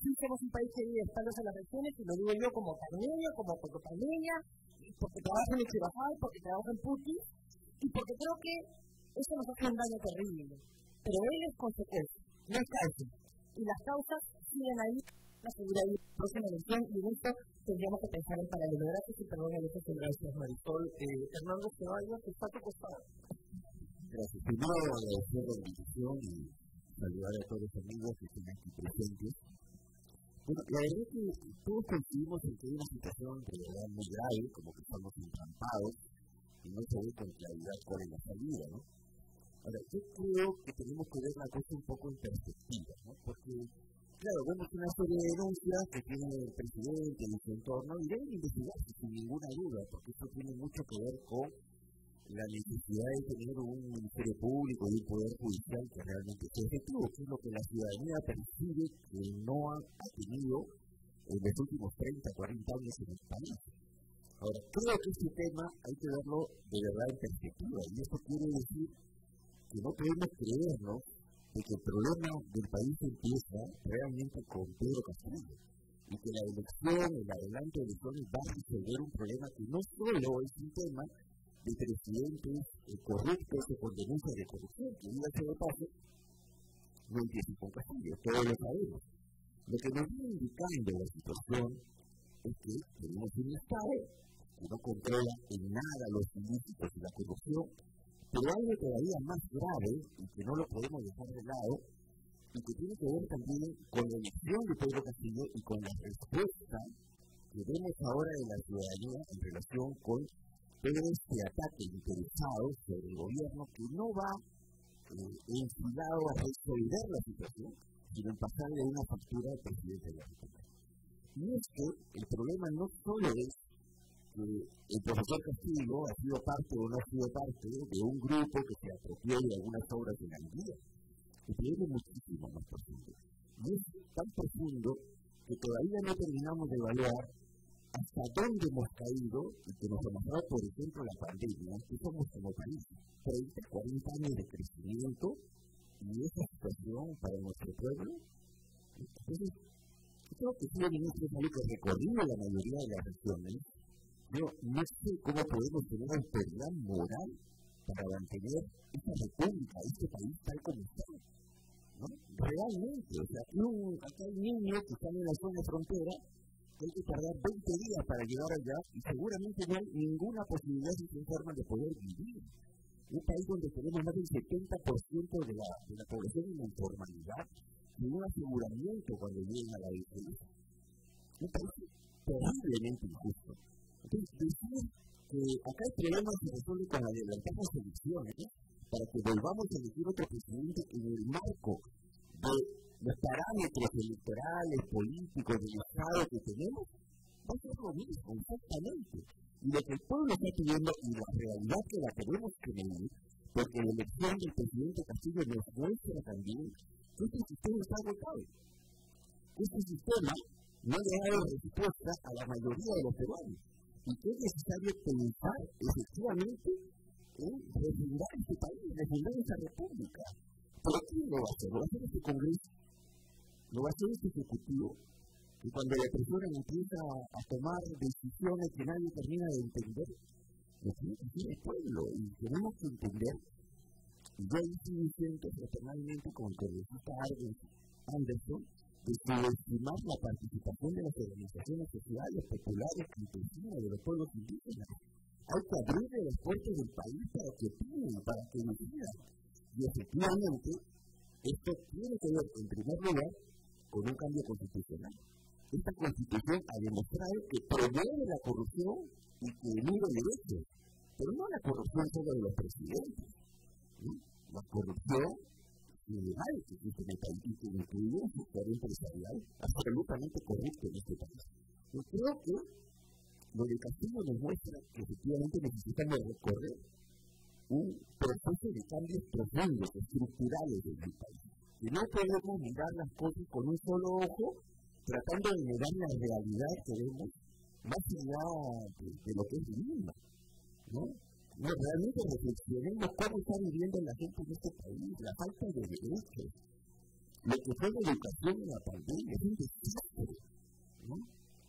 sí somos un país que vive espaldas a las regiones, y lo digo yo como carneña, como portopaneña, porque trabajo en Chirajal, porque trabajo en Puti, y porque creo que eso nos hace un daño terrible. Pero él es consecuencia, no es causa. Y las causas siguen ahí, la seguridad de la próxima elección, y esto tendríamos que pensar en paralelo. Gracias y perdón a veces gracias, Marisol. Eh, Hernando Ceballos, que está a tu costado. Gracias. Primero agradecer la invitación y saludar a todos los amigos que están aquí presentes. Bueno, la verdad es que todos coincidimos en que hay una situación de verdad muy grave, como que estamos entrampados y no ve con claridad cuál es la salida, ¿no? Ahora, yo creo que tenemos que ver la cosa un poco en perspectiva, ¿no? Porque, claro, vemos una serie de denuncias que tiene el presidente y su entorno y deben investigarse sin ninguna duda, porque esto tiene mucho que ver con la necesidad de tener un ministerio público y un poder judicial que realmente sea efectivo, que es lo que la ciudadanía percibe que no ha, tenido en los últimos 30, 40 años en el país. Ahora, creo que este tema hay que verlo de verdad en perspectiva, y esto quiere decir que no podemos creernos de que el problema del país empieza realmente con Pedro Castillo y que la elección, el adelanto de elecciones va a resolver un problema que no solo es un tema de presidentes eh, corruptos o con denuncias de corrupción, que a ser de paso, no empieza con Castillo, todos lo sabemos. Lo que nos viene indicando la situación es que tenemos un Estado que no controla en nada los ilícitos y la corrupción, pero algo todavía más grave y que no lo podemos dejar de lado y que tiene que ver también con la elección de Pedro Castillo y con la respuesta que vemos ahora de la ciudadanía en relación con este ataque interesado sobre el gobierno que no va eh, enfilado a resolver la situación, sino en pasarle una factura al presidente de la República. Y es que el problema no solo es que el profesor Castillo ha sido parte o no ha sido parte de un grupo que se apropió de algunas obras de la Biblia. Y tiene muchísimo más profundo. Y es tan profundo que todavía no terminamos de evaluar hasta dónde hemos caído y que nos ha mostrado, por ejemplo, la pandemia, que somos como país 30, 40 años de crecimiento y esa situación para nuestro pueblo. Entonces, creo que sí, el ministro de que recorrido la mayoría de las regiones, yo no sé cómo podemos tener autoridad moral para mantener esta república, este país tal como está. ¿no? Realmente, o sea, acá hay niños que están en la zona frontera hay que tardar 20 días para llegar allá y seguramente no hay ninguna posibilidad si se enferman de poder vivir. Un país donde tenemos más del 70% de la, de la población en la informalidad, sin un aseguramiento cuando lleguen a la vejez. Un país terriblemente injusto. Entonces, decir que acá el problema se resuelve con adelantar las elecciones para que volvamos a elegir otro presidente en el marco de los parámetros electorales, políticos, del Estado que tenemos, va a ser lo mismo, exactamente. Y lo que el pueblo está pidiendo y la realidad que la tenemos que medir, porque la elección del presidente Castillo nos muestra también que este sistema está agotado. Este sistema no le ha dado respuesta a la mayoría de los peruanos y que es necesario pensar efectivamente en refundar este país, refundar esta república. ¿Pero quién lo va a hacer? ¿Lo va a hacer este Congreso? ¿Lo va a hacer este Ejecutivo? Y cuando la persona empieza a tomar decisiones que nadie termina de entender, lo tiene que hacer el pueblo. Y tenemos que entender, yo ahí sí siento personalmente con el congresista Anderson, de subestimar la participación de las organizaciones sociales, populares, campesinas, de los pueblos indígenas. Hay que abrirle las puertas del país para que opinen, para que decidan. Y efectivamente, esto tiene que ver, en primer lugar, con un cambio constitucional. Esta constitución ha demostrado que promueve la corrupción y que elude derechos, pero no la corrupción solo de los presidentes. La corrupción general que existe en el país y que incluye un sector empresarial absolutamente corrupto en este país. Yo creo que lo de Castillo nos muestra que efectivamente necesitamos recorrer un proceso de cambios profundos, estructurales en el país. Y no podemos mirar las cosas con un solo ojo, tratando de mirar la realidad que vemos más allá de, lo que es divino. ¿no? no, realmente reflexionemos cómo está viviendo la gente en este país, la falta de derechos, lo que fue la educación en la pandemia, es un desastre. ¿no?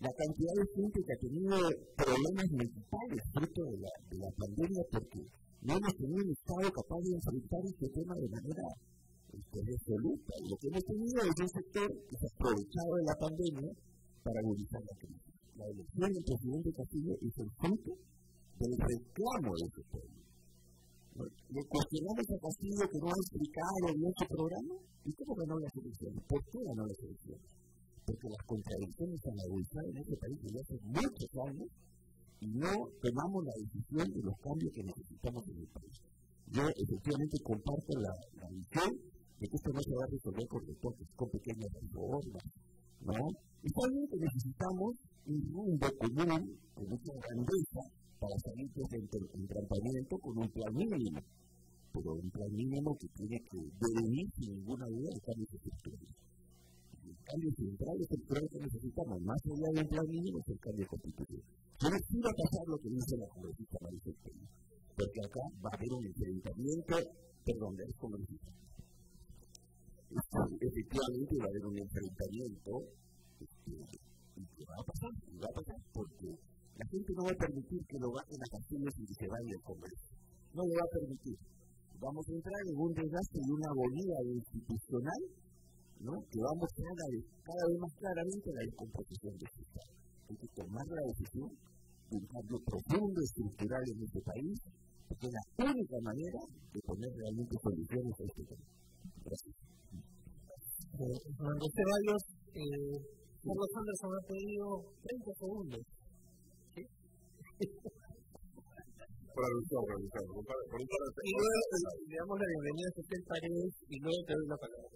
La cantidad de gente que ha tenido problemas mentales fruto de la, de la pandemia porque no hemos tenido un Estado capaz de enfrentar este tema de manera resoluta. Lo que hemos tenido es un sector que se ha aprovechado de la pandemia para agudizar la crisis. La elección del presidente Castillo es el fruto del reclamo de ese pueblo. Le cuestionamos a Castillo que no ha explicado bien su programa. ¿Y cómo ganó las elecciones? ¿Por qué ganó las elecciones? Porque las contradicciones han agudizado en este país desde hace muchos años y no tomamos la decisión de los cambios que necesitamos en el país. Yo efectivamente comparto la, la visión de que esto no se va a resolver con retoques, con pequeñas reformas, ¿no? Y también que necesitamos un rumbo común, con mucha grandeza, para salir desde el entrampamiento con un plan mínimo, pero un plan mínimo que tiene que devenir sin ninguna duda de cambios estructurales. El cambio central estructural que necesitamos, más allá del plan mínimo, es el cambio constitucional. Yo no quiero pasar lo que dice la congresista Maricel porque acá va a haber un enfrentamiento, perdón, de los congresistas. Efectivamente va a haber un enfrentamiento, este, y que va a pasar, y va a pasar, porque la gente no va a permitir que lo bajen a Castillo sin que se vaya al Congreso. No lo va a permitir. Vamos a entrar en un desgaste y una agonía institucional ¿no? que va a mostrar cada vez más claramente la descomposición de este Estado. Hay que tomar la decisión de un cambio profundo, estructural en este país, porque es la única manera de poner realmente soluciones a este tema. Gracias. Eh, Juan Ceballos, eh, Carlos Anderson ha pedido 30 segundos. Producción, producción. Y luego le damos la bienvenida a César Paredes y luego te doy la palabra.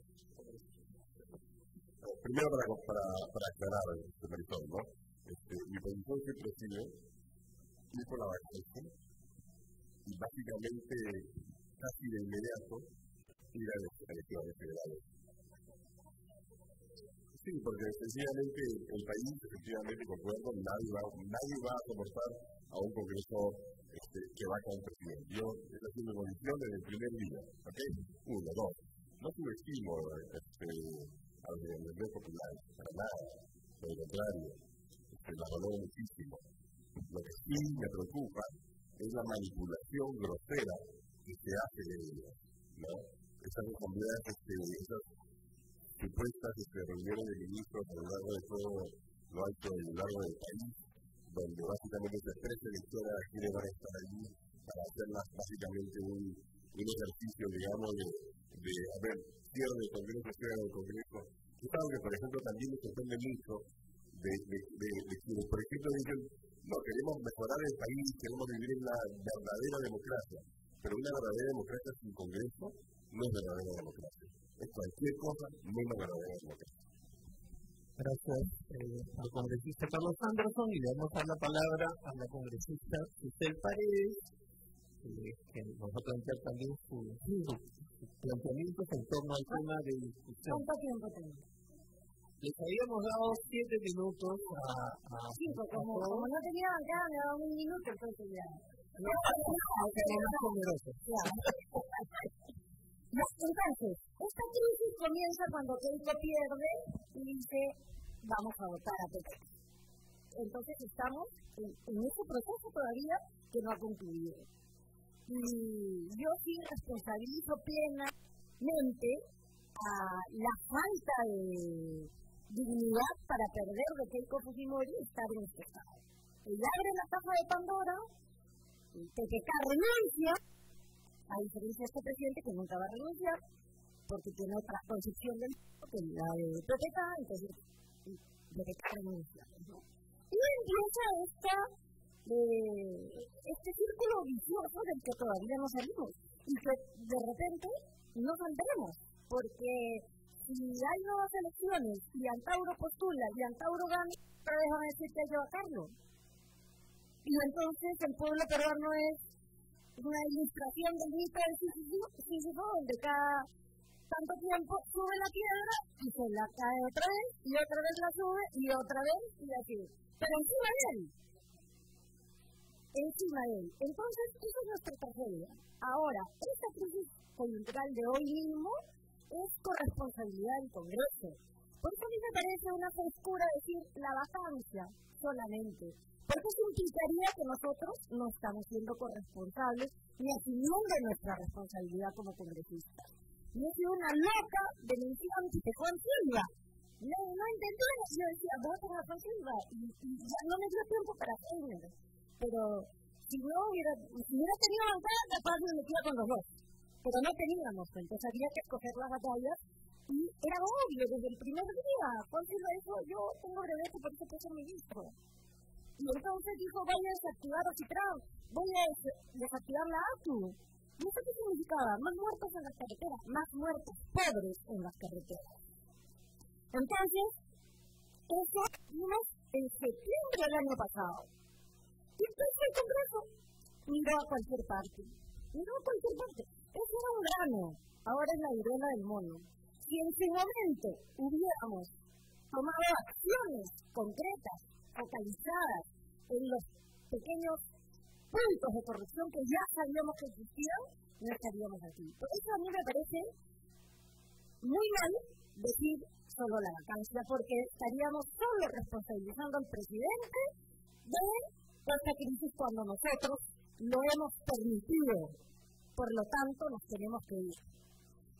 Primero para, para, para aclarar, este Marisol, ¿no? Este, mi posición siempre ha sido con la vacunación y básicamente casi de inmediato ir a las elecciones federales. Sí, porque sencillamente el país, efectivamente, concuerdo, nadie va, nadie va a soportar a un Congreso este, que va con un presidente. Yo, esa es mi condición desde el primer día. ¿Ok? Uno, dos. No subestimo este, a los gobiernos populares, nada. Por el contrario, este, la valoro muchísimo. Lo que sí me preocupa es la manipulación grosera que se hace de ellos. ¿no? Esas asambleas, este, esas supuestas este, reuniones de ministros a lo largo de todo lo alto y largo del país, donde básicamente se preselecciona a quienes van a estar allí para hacerlas básicamente un, un ejercicio, digamos, de, de, a ver, cierre del Congreso, cierre del Congreso. Yo sabes que, por ejemplo, también me sorprende mucho de, de, de, de quienes, por ejemplo, dicen, no, queremos mejorar el país, queremos vivir en la verdadera democracia, pero una verdadera democracia sin Congreso no es verdadera democracia. Es cualquier cosa menos verdadera democracia. Gracias eh, al congresista Carlos Anderson y le vamos a dar la palabra a la congresista Giselle Paredes, eh, que nos va a plantear también su, planteamientos en torno al tema de discusión. ¿Cuánto tiempo tenemos? Les habíamos dado siete minutos a... a Cinco, como, como no tenía ya, me dado un minuto, entonces ya. No, más Entonces, esta crisis comienza cuando Keiko pierde y dice, vamos a votar a PP. Entonces estamos en, en ese proceso todavía que no ha concluido. Y yo sí responsabilizo plenamente a la falta de dignidad para perder de Keiko Fujimori estar en este estado. Ella abre la caja de Pandora, PPK renuncia, a diferencia de este presidente que nunca va a renunciar, porque tiene otra concepción del que la de PPK, entonces PPK renuncia. Y empieza esta, eh, este círculo vicioso del que todavía no salimos y que de repente no saldremos, porque si hay nuevas elecciones y Antauro postula y Antauro gana, pero déjame decirte yo a Carlos. Y entonces el pueblo peruano es una ilustración del mito del Sísifo, donde cada tanto tiempo sube la piedra y se la cae otra vez, y otra vez la sube, y otra vez, y así. Pero encima de él. Encima de él. Entonces, esa es nuestra tragedia. Ahora, esta crisis coyuntural de hoy mismo es corresponsabilidad del Congreso. Por eso a mí me parece una frescura decir la vacancia solamente, porque eso implicaría que nosotros no estamos siendo corresponsables ni asumiendo nuestra responsabilidad como congresistas. Yo soy una loca denunciante de Juan Silva. No, no entendía, yo decía, voy a Juan Silva, y, y, ya no me dio tiempo para hacerlo. Pero si no hubiera, si hubiera tenido capaz me metía con los dos pero no teníamos, entonces había que escoger las batallas y era obvio desde el primer día. Juan Silva dijo, yo tengo brevete, por eso puedo ser ministro. Y entonces dijo, voy a desactivar a Citral, voy a desactivar la ATU. ¿Y eso qué significaba? Más muertos en las carreteras, más muertos, pobres en las carreteras. Entonces, eso vimos en septiembre del año pasado. Y entonces el Congreso miró a cualquier parte. Miró a cualquier parte. Eso era un grano, ahora es la viruela del mono. Si en su momento hubiéramos tomado acciones concretas, focalizadas en los pequeños puntos de corrupción que ya sabíamos que existían, no estaríamos aquí. Por eso a mí me parece muy mal decir solo la vacancia, porque estaríamos solo responsabilizando al presidente de esta crisis cuando nosotros lo hemos permitido por lo tanto nos tenemos que ir.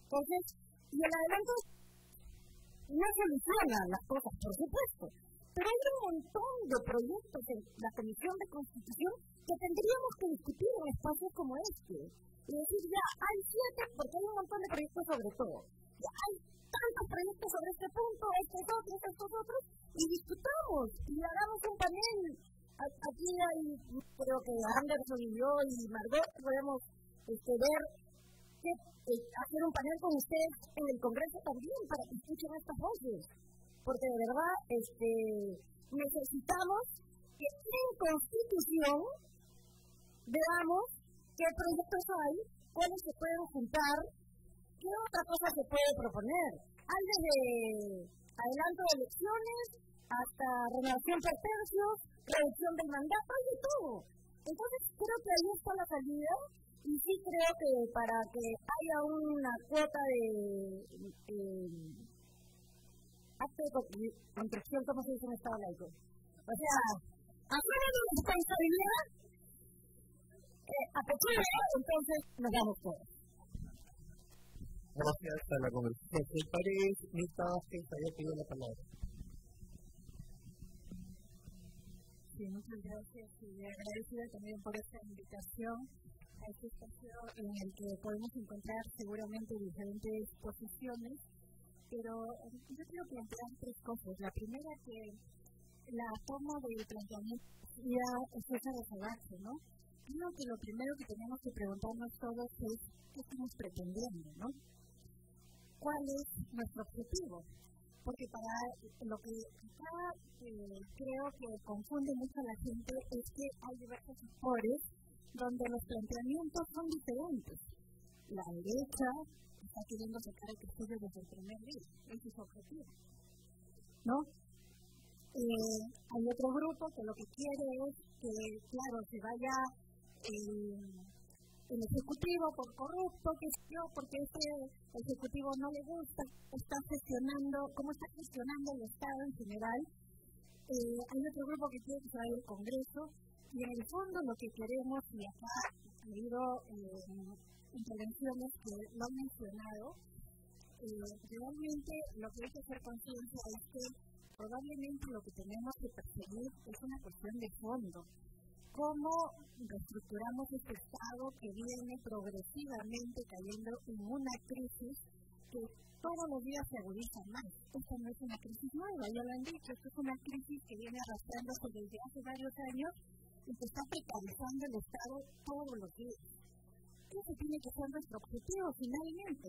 Entonces, y el adelanto no soluciona las cosas, por supuesto, pero hay un montón de proyectos en la Comisión de Constitución que tendríamos que discutir en espacios como este. Y decir, ya, hay siete, porque hay un montón de proyectos sobre todo. Ya hay tantos proyectos sobre este punto, estos otros, estos otros, y discutamos y hagamos un panel. Aquí hay, creo que Anderson y yo y Margot podemos este, eh, hacer un panel con ustedes en el Congreso también para que escuchen estas voces. Porque de verdad este, necesitamos que en Constitución veamos qué proyectos hay, cuáles se pueden juntar, qué otra cosa se puede proponer. Hay desde adelanto de elecciones hasta renovación por tercios, reducción del mandato, hay de todo. Entonces creo que ahí está la salida y sí creo que para que haya una cuota de eh, acto de construcción, como se dice en Estado laico. O sea, de la responsabilidad, eh, a entonces nos damos todos. Gracias a la conversación. El París, Nita que haya pedido la palabra. Sí, muchas gracias y agradecida también por esta invitación este espacio en el que podemos encontrar seguramente diferentes posiciones, pero yo quiero plantear tres cosas. La primera que la toma del planteamiento ya empieza a desahogarse, ¿no? Creo que lo primero que tenemos que preguntarnos todos es qué estamos pretendiendo, ¿no? ¿Cuál es nuestro objetivo? Porque para lo que acá eh, creo que confunde mucho a la gente es que hay diversos sectores donde los planteamientos son diferentes. La derecha está queriendo sacar el estudio desde el primer día, ese es su objetivo. ¿No? Eh, hay otro grupo que lo que quiere es que, claro, se vaya el, ejecutivo por corrupto, que yo, porque este ejecutivo no le gusta, está gestionando, cómo está gestionando el Estado en general. Eh, hay otro grupo que quiere que se vaya al Congreso, y en el fondo lo que queremos, y acá ha habido eh, intervenciones que lo han mencionado, eh, realmente lo que hay que hacer conciencia es que probablemente lo que tenemos que perseguir es una cuestión de fondo. ¿Cómo reestructuramos este Estado que viene progresivamente cayendo en una crisis que todos los días se agudiza más? Esta no es una crisis nueva, ya lo han dicho, esta es una crisis que viene arrastrándose desde hace varios años que está precarizando el Estado todos los días. Ese tiene que ser nuestro objetivo finalmente.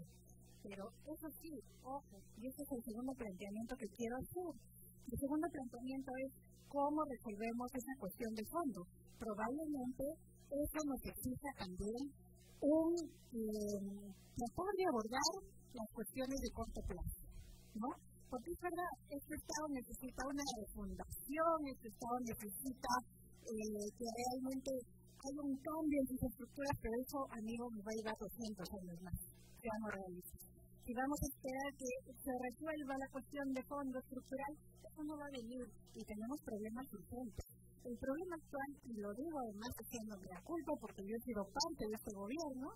Pero eso sí, ojo, y ese es el segundo planteamiento que quiero hacer el segundo planteamiento es cómo resolvemos esa cuestión de fondo. Probablemente eso nos exija también un eh, de abordar las cuestiones de corto plazo, ¿no? Porque es verdad, este Estado necesita una refundación, este Estado necesita eh, que realmente haya un cambio en sus estructuras, pero eso, amigos, nos va a llevar 200 años más, seamos realistas. Si vamos a esperar que se resuelva la cuestión de fondo estructural, no va a venir y tenemos problemas urgentes. El problema actual, y lo digo además haciendo la culpa porque yo he sido parte de este gobierno,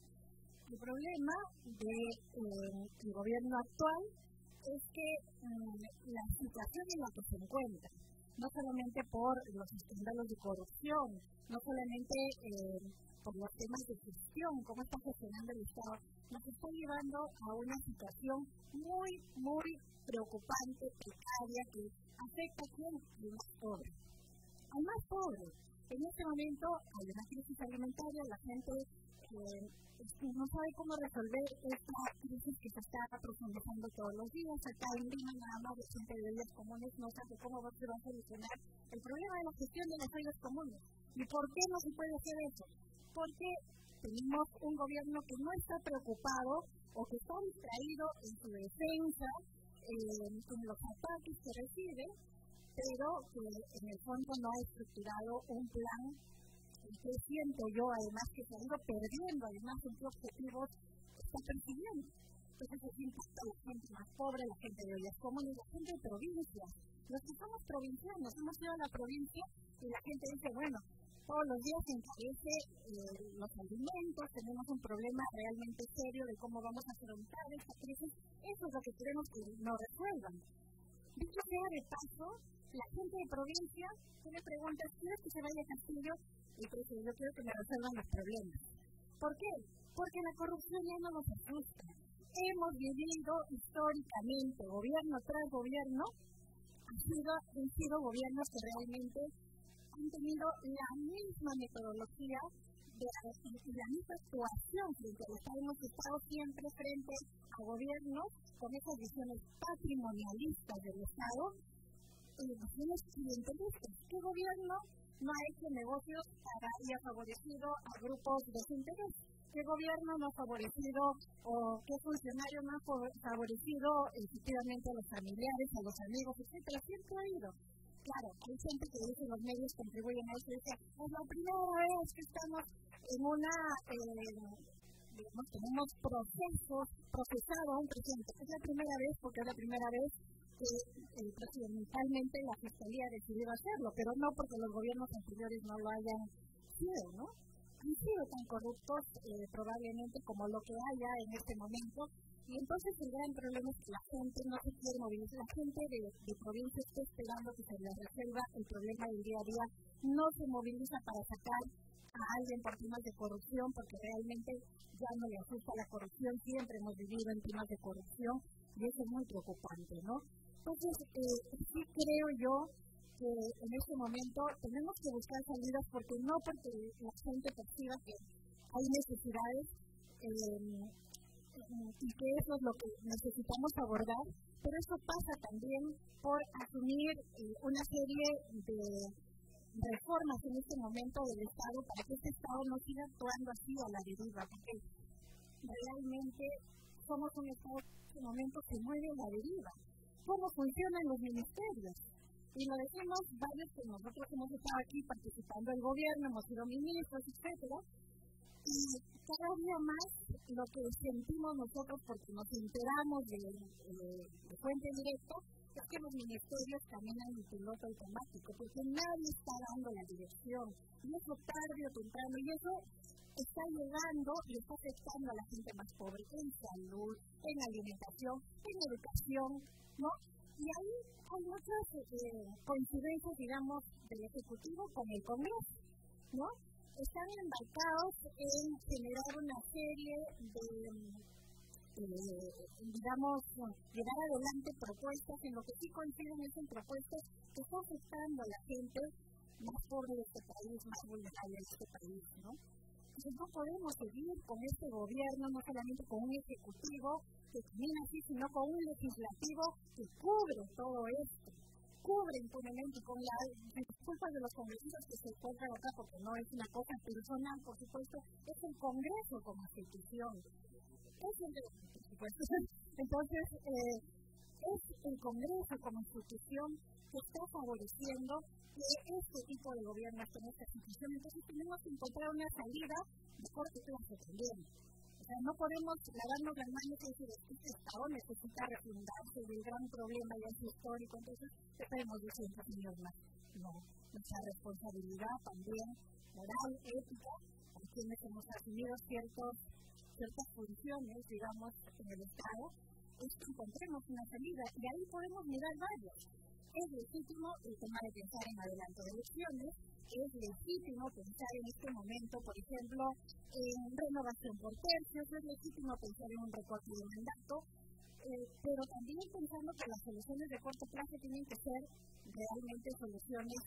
el problema del de, gobierno actual es que mm, la situación en la que se encuentra, no solamente por los escándalos de corrupción, no solamente eh, por los temas de gestión, cómo está gestionando el Estado, nos está llevando a una situación muy, muy preocupante, precaria, que afecta a quién? Al más pobre. Al más pobre. En este momento hay una crisis alimentaria, la gente eh, no sabe cómo resolver esta crisis que se está profundizando todos los días. Acá en Lima nada más de gente de ollas comunes no sabe cómo se va a solucionar el problema de la gestión de las ollas comunes. ¿Y por qué no se puede hacer eso? Porque tenemos un gobierno que no está preocupado o que está distraído en su defensa eh, con los ataques que recibe, pero que en el fondo no ha estructurado un plan que siento yo además que se ha ido perdiendo además en qué objetivos está persiguiendo. Entonces eso impacta a la gente más pobre, la gente de ollas comunes, la gente de provincias. Los que somos provincianos, hemos ido a la provincia y la gente dice, bueno, todos los días se encarece eh, los alimentos, tenemos un problema realmente serio de cómo vamos a afrontar esta crisis. Eso es lo que queremos que nos resuelvan. Dicho sea de paso, la gente de provincia tiene preguntas, ¿quieres que se vaya a Castillo? Y yo quiero que me resuelvan los problemas. ¿Por qué? Porque la corrupción ya no nos asusta. Hemos vivido históricamente, gobierno tras gobierno, han sido, han sido gobiernos que realmente han tenido la misma metodología de, la misma actuación frente al Estado. Hemos estado siempre frente a gobiernos con esas visiones patrimonialistas del Estado y visiones clientelistas. ¿Qué gobierno no ha hecho negocios para, y ha favorecido a grupos de interés. ¿Qué gobierno no ha favorecido o qué funcionario no ha favorecido efectivamente a los familiares, a los amigos, etcétera? Siempre ha habido. Claro, hay gente que dice los medios contribuyen a eso y dice, es la primera vez que estamos en una, eh, digamos, tenemos procesos, procesado a un presidente. Es la primera vez porque es la primera vez que eh, la Fiscalía ha decidido hacerlo, pero no porque los gobiernos anteriores no lo hayan sido, ¿no? Han sido tan corruptos eh, probablemente como lo que haya en este momento. Y entonces el gran problema es que la gente no se quiere movilizar. La gente de, de provincia está esperando que se les resuelva el problema del día a día. No se moviliza para sacar a alguien por temas de corrupción, porque realmente ya no le asusta la corrupción. Siempre hemos vivido en temas de corrupción y eso es muy preocupante, ¿no? Entonces, eh, sí creo yo que en este momento tenemos que buscar salidas porque no porque la gente perciba que hay necesidades eh, y que eso es lo que necesitamos abordar, pero eso pasa también por asumir eh, una serie de reformas en este momento del Estado para que este Estado no siga actuando así a la deriva, porque realmente somos un Estado en este momento se mueve a la deriva cómo funcionan los ministerios. Y lo decimos varios que nosotros hemos estado aquí participando del gobierno, hemos sido ministros, etcétera, y cada día más lo que sentimos nosotros, porque nos enteramos de, de, fuente directa, es que los ministerios caminan en piloto automático, porque nadie está dando la dirección. Y eso tarde o temprano, y eso está llegando y está afectando a la gente más pobre en salud, en alimentación, en educación, ¿no? Y ahí hay muchas eh, coincidencias, digamos, del Ejecutivo con el Congreso, ¿no? Están embarcados en generar una serie de, eh, digamos, llevar adelante propuestas, en lo que sí coinciden es en propuestas que están afectando a la gente más pobre de este país, más vulnerable de este país, ¿no? Entonces no podemos seguir con este gobierno, no solamente con un ejecutivo que camina así, sino con un legislativo que cubre todo esto, cubre impunemente con las disculpas de los congresistas que se encuentran acá, porque no es una cosa personal, por supuesto, es el Congreso como institución. Entonces, eh, es el Congreso como institución que está favoreciendo que este tipo de gobierno en esta situación. Entonces tenemos que encontrar una salida de corte clase también. O sea, no podemos lavarnos las manos y decir, este Estado necesita refundarse el gran problema ya es histórico, entonces esperemos 200 años más. No, nuestra responsabilidad también, moral, ética, a quienes hemos asumido ciertos, ciertas funciones, digamos, en el Estado, es que encontremos una salida y ahí podemos mirar varios es legítimo el tema de pensar en adelanto de elecciones, es legítimo pensar en este momento, por ejemplo, en renovación por tercios, es legítimo pensar en un recorte de mandato, eh, pero también pensando que las soluciones de corto plazo tienen que ser realmente soluciones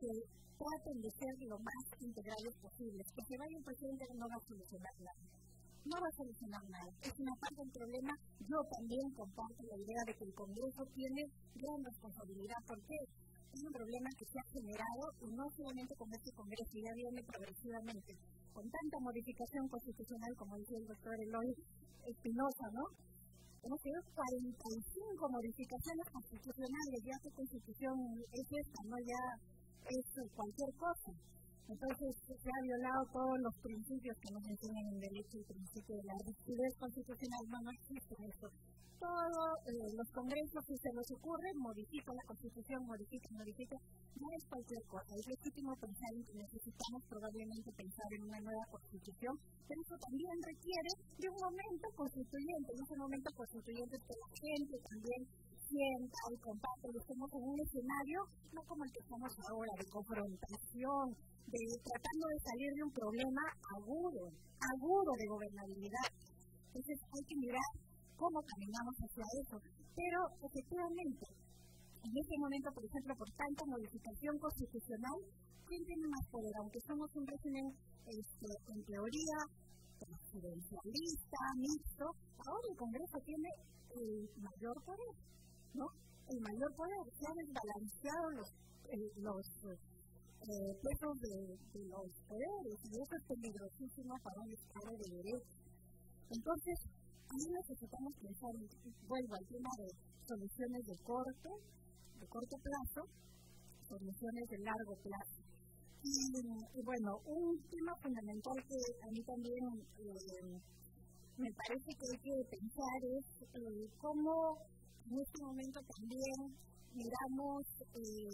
que traten de ser lo más integrales posibles. Que se vaya un presidente no va a solucionar nada no va a solucionar nada. Es una parte del problema. Yo también comparto la idea de que el Congreso tiene gran responsabilidad. porque Es un problema que se ha generado y no solamente con este Congreso, ya viene progresivamente. Con tanta modificación constitucional, como dice el doctor Eloy Espinosa, ¿no? Hemos tenido 45 modificaciones constitucionales. Ya su constitución es esta, no ya es cualquier cosa. Entonces se ha violado todos los principios que nos enseñan en derecho, el principio de la rigidez constitucional, no, no existe eso. Todos eh, los congresos, si se les ocurre, modifican la constitución, modifican, modifican, no es cualquier cosa. Es legítimo pensar en que necesitamos probablemente pensar en una nueva constitución, pero eso también requiere de un momento constituyente, y ese momento constituyente que la gente también sienta y comparte, estemos en un escenario, no como el que estamos ahora, de confrontación, de tratando de salir de un problema agudo, agudo de gobernabilidad. Entonces hay que mirar cómo caminamos hacia eso. Pero efectivamente, en este momento, por ejemplo, por tanta modificación constitucional, ¿quién tiene más poder? Aunque somos un régimen este, en teoría presidencialista, mixto, ahora el Congreso tiene el mayor poder, ¿no? El mayor poder. Se han desbalanceado los, eh, los eh, pesos de, los poderes, y eso es peligrosísimo para un Estado de Derecho. Entonces, ahí necesitamos pensar, vuelvo al tema de soluciones de corto, de corto plazo, soluciones de largo plazo. Y, bueno, un tema fundamental que a mí también eh, me parece que hay que pensar es eh, cómo en este momento también miramos eh,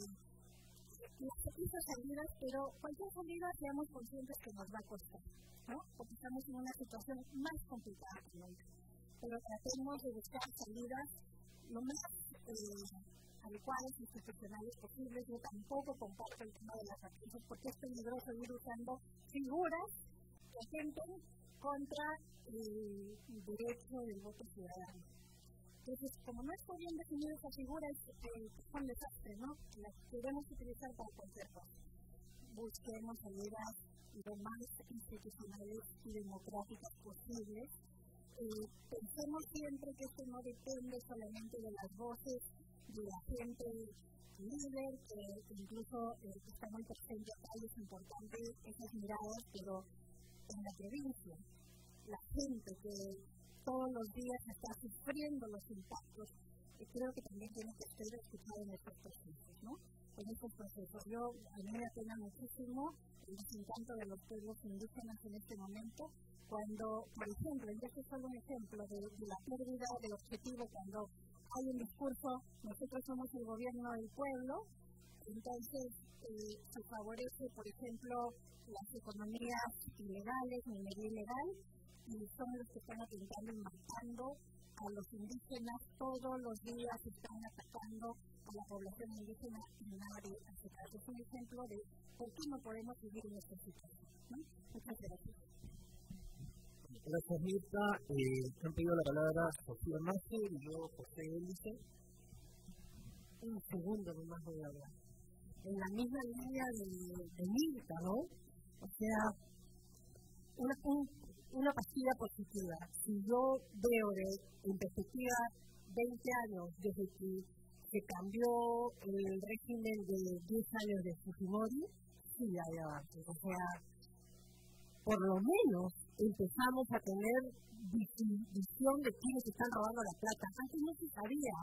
las salidas, pero cualquier salida seamos conscientes que nos va a costar, ¿no? Porque estamos en una situación más complicada que nunca. Pero tratemos de buscar salidas lo más eh, adecuadas y institucionales posibles. Yo tampoco comparto el tema de las actrices porque es peligroso ir usando figuras que atenten contra el derecho del voto ciudadano. Entonces, como no está bien definida esa figura, es eh, ¿no? Las queremos utilizar para cualquier. Busquemos salidas lo más institucionales y democráticas posibles. Eh, pensemos siempre que esto no depende solamente de las voces de la gente líder, que incluso eh, está muy presente es importante esas miradas, pero en la provincia, la gente que todos los días está sufriendo los impactos, y creo que también tiene que ser escuchado en estos procesos, ¿no? En estos procesos. Yo, a mí me apena muchísimo el desencanto de los pueblos indígenas en este momento, cuando, por ejemplo, en este solo un ejemplo de, la pérdida del objetivo, cuando hay un discurso, nosotros somos el gobierno del pueblo, entonces eh, se favorece, por ejemplo, las economías ilegales, minería ilegal, y son los que están atentando y matando a los indígenas todos los días, están atacando a la población indígena y nadie hace caso. Es un ejemplo de por qué no podemos vivir en esta situación. Muchas gracias. Gracias, Mirta. Eh, han pedido la palabra Sofía Máster y yo, José Élice. Un segundo nomás voy a hablar. En la misma línea de, de Mirta, ¿no? O sea, una, un, una pastilla positiva. Si yo veo de, en perspectiva 20 años desde que se cambió el régimen de 10 años de Fujimori, sí hay avances. O sea, por lo menos empezamos a tener visión de quiénes están robando la plata. Antes no se sabía,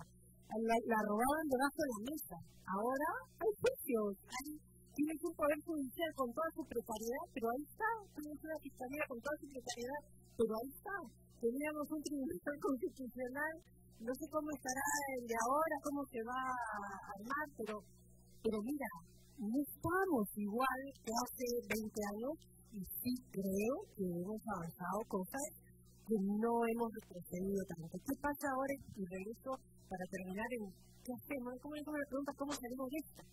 la, la robaban debajo de la mesa. Ahora hay juicios, hay tienes un poder judicial con toda su precariedad, pero ahí está, tienes una fiscalía con toda su precariedad, pero ahí está. Teníamos un tribunal constitucional, no sé cómo estará el de ahora, cómo se va a armar, pero, pero mira, no estamos igual que hace 20 años y sí creo que hemos avanzado cosas que no hemos retrocedido tanto. ¿Qué pasa ahora? Y regreso para terminar en ¿qué hacemos? ¿Cómo me pregunta cómo salimos de esta?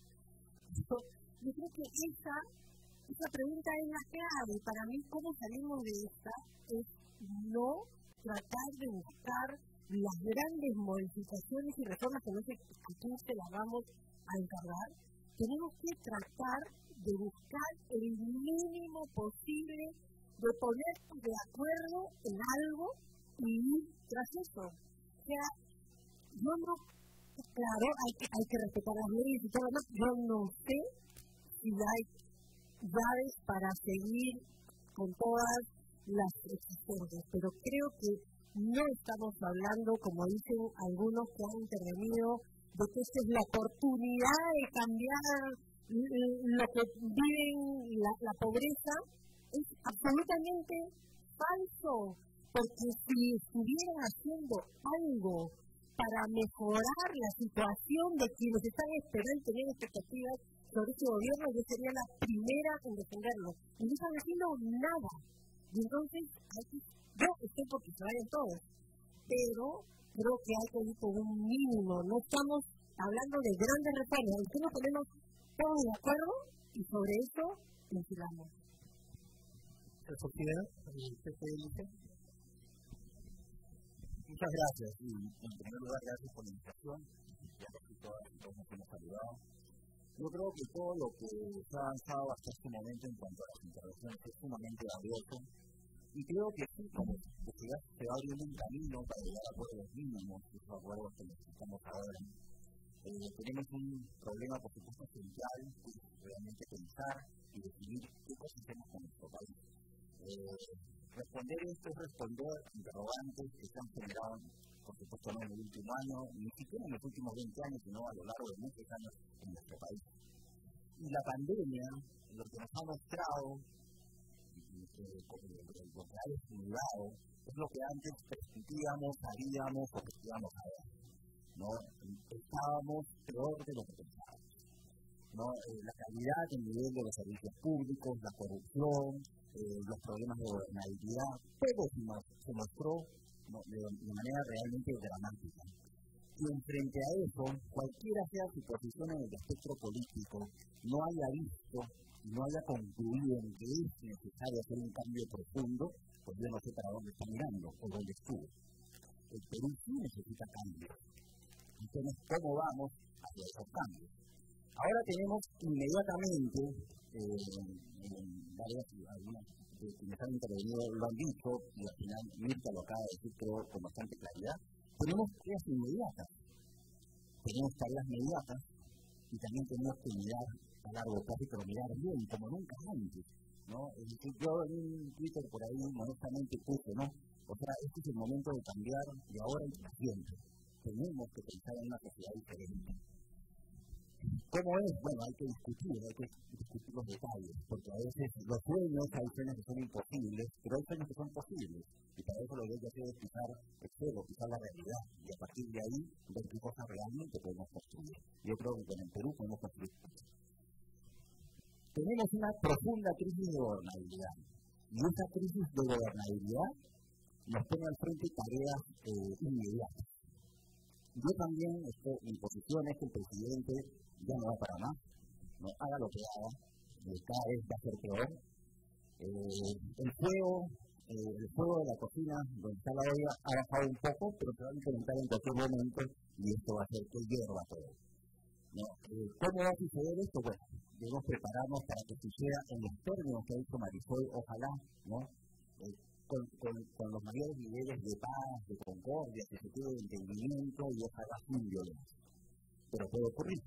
yo creo que esa, esa pregunta es la clave. Para mí, cómo salimos de esta es no tratar de buscar las grandes modificaciones y reformas que no sé se las vamos a encargar. Tenemos que tratar de buscar el mínimo posible de ponernos de acuerdo en algo y ir tras eso. O sea, yo no, claro, hay que, hay que respetar las leyes y todo yo no sé y hay llaves para seguir con todas las existencias. Pero creo que no estamos hablando, como dicen algunos que han intervenido, de que esta es la oportunidad de cambiar lo que viven la, la pobreza. Es absolutamente falso, porque si estuvieran haciendo algo para mejorar la situación de quienes están esperando teniendo expectativas sobre este gobierno, yo sería la primera en defenderlo. Y no están haciendo nada. Y entonces, yo estoy porque se vayan todos, pero creo que hay que ir con un mínimo. No estamos hablando de grandes reformas, que nos ponemos todos de acuerdo y sobre eso legislamos. Sofía, Muchas gracias. Y en primer lugar, gracias por la invitación. Ya casi todas nos hemos saludado. Yo creo que todo lo que se ha avanzado hasta este momento en cuanto a las intervenciones es sumamente valioso. Y creo que sí, como que se va abriendo un camino para llegar a acuerdos mínimos, esos acuerdos que necesitamos ahora. eh, tenemos un problema, por supuesto, central, que es realmente pensar y definir qué cosas hacemos con nuestro país. Eh, responder esto es responder interrogantes que se han generado, por supuesto, no en el último año, ni siquiera en los últimos 20 años, sino a lo largo de muchos años en nuestro país. Y la pandemia, lo que nos ha mostrado, lo que ha estimulado, es lo que antes prescribíamos, sabíamos o prescribíamos a ver. ¿no? Estábamos peor de lo que pensábamos. ¿no? Eh, la calidad, el nivel de los servicios públicos, la corrupción, eh, los problemas de gobernabilidad, todo se, mostró de, manera realmente dramática. Y en frente a eso, cualquiera sea su posición en el espectro político, no haya visto no haya concluido en que es necesario hacer un cambio profundo, pues yo no sé para dónde está mirando o dónde estuvo. El Perú sí necesita cambios. Entonces, ¿cómo vamos hacia esos cambios? Ahora tenemos inmediatamente, eh, varias, algunas quienes han intervenido lo han dicho, y al final Mirta lo acaba de decir creo con bastante claridad, tenemos tareas inmediatas, tenemos tareas inmediatas y también tenemos que mirar a largo plazo, pero mirar bien, como nunca antes. ¿no? Yo en Twitter por ahí honestamente puse, ¿no? O sea, este es el momento de cambiar de ahora y para siempre. Tenemos que pensar en una sociedad diferente. ¿Cómo es? Bueno, hay que discutir, hay que discutir los detalles, porque a veces los sueños, hay sueños que son imposibles, pero hay sueños que son posibles, y para eso lo que hay que es pisar el cielo, pisar la realidad, y a partir de ahí ver qué cosas realmente podemos construir. Yo creo que el Perú podemos construir tenemos una profunda crisis de gobernabilidad. Y esa crisis de gobernabilidad nos pone al frente tareas eh, inmediatas. Yo también, estoy, mi posición es que el presidente ya no va para más, no haga lo que haga, cada vez va a ser peor. Eh, el fuego, eh, el fuego de la cocina donde está la olla ha bajado un poco, pero se va a incrementar en cualquier momento y esto va a hacer que hierva todo. ¿no? Eh, ¿Cómo va a suceder esto? Bueno, debemos prepararnos para que suceda en los términos que ha dicho Marisol, ojalá, ¿no? Eh, con, con, con, los mayores niveles de paz, de concordia, que se de entendimiento y ojalá sin violencia. Pero puede ocurrir,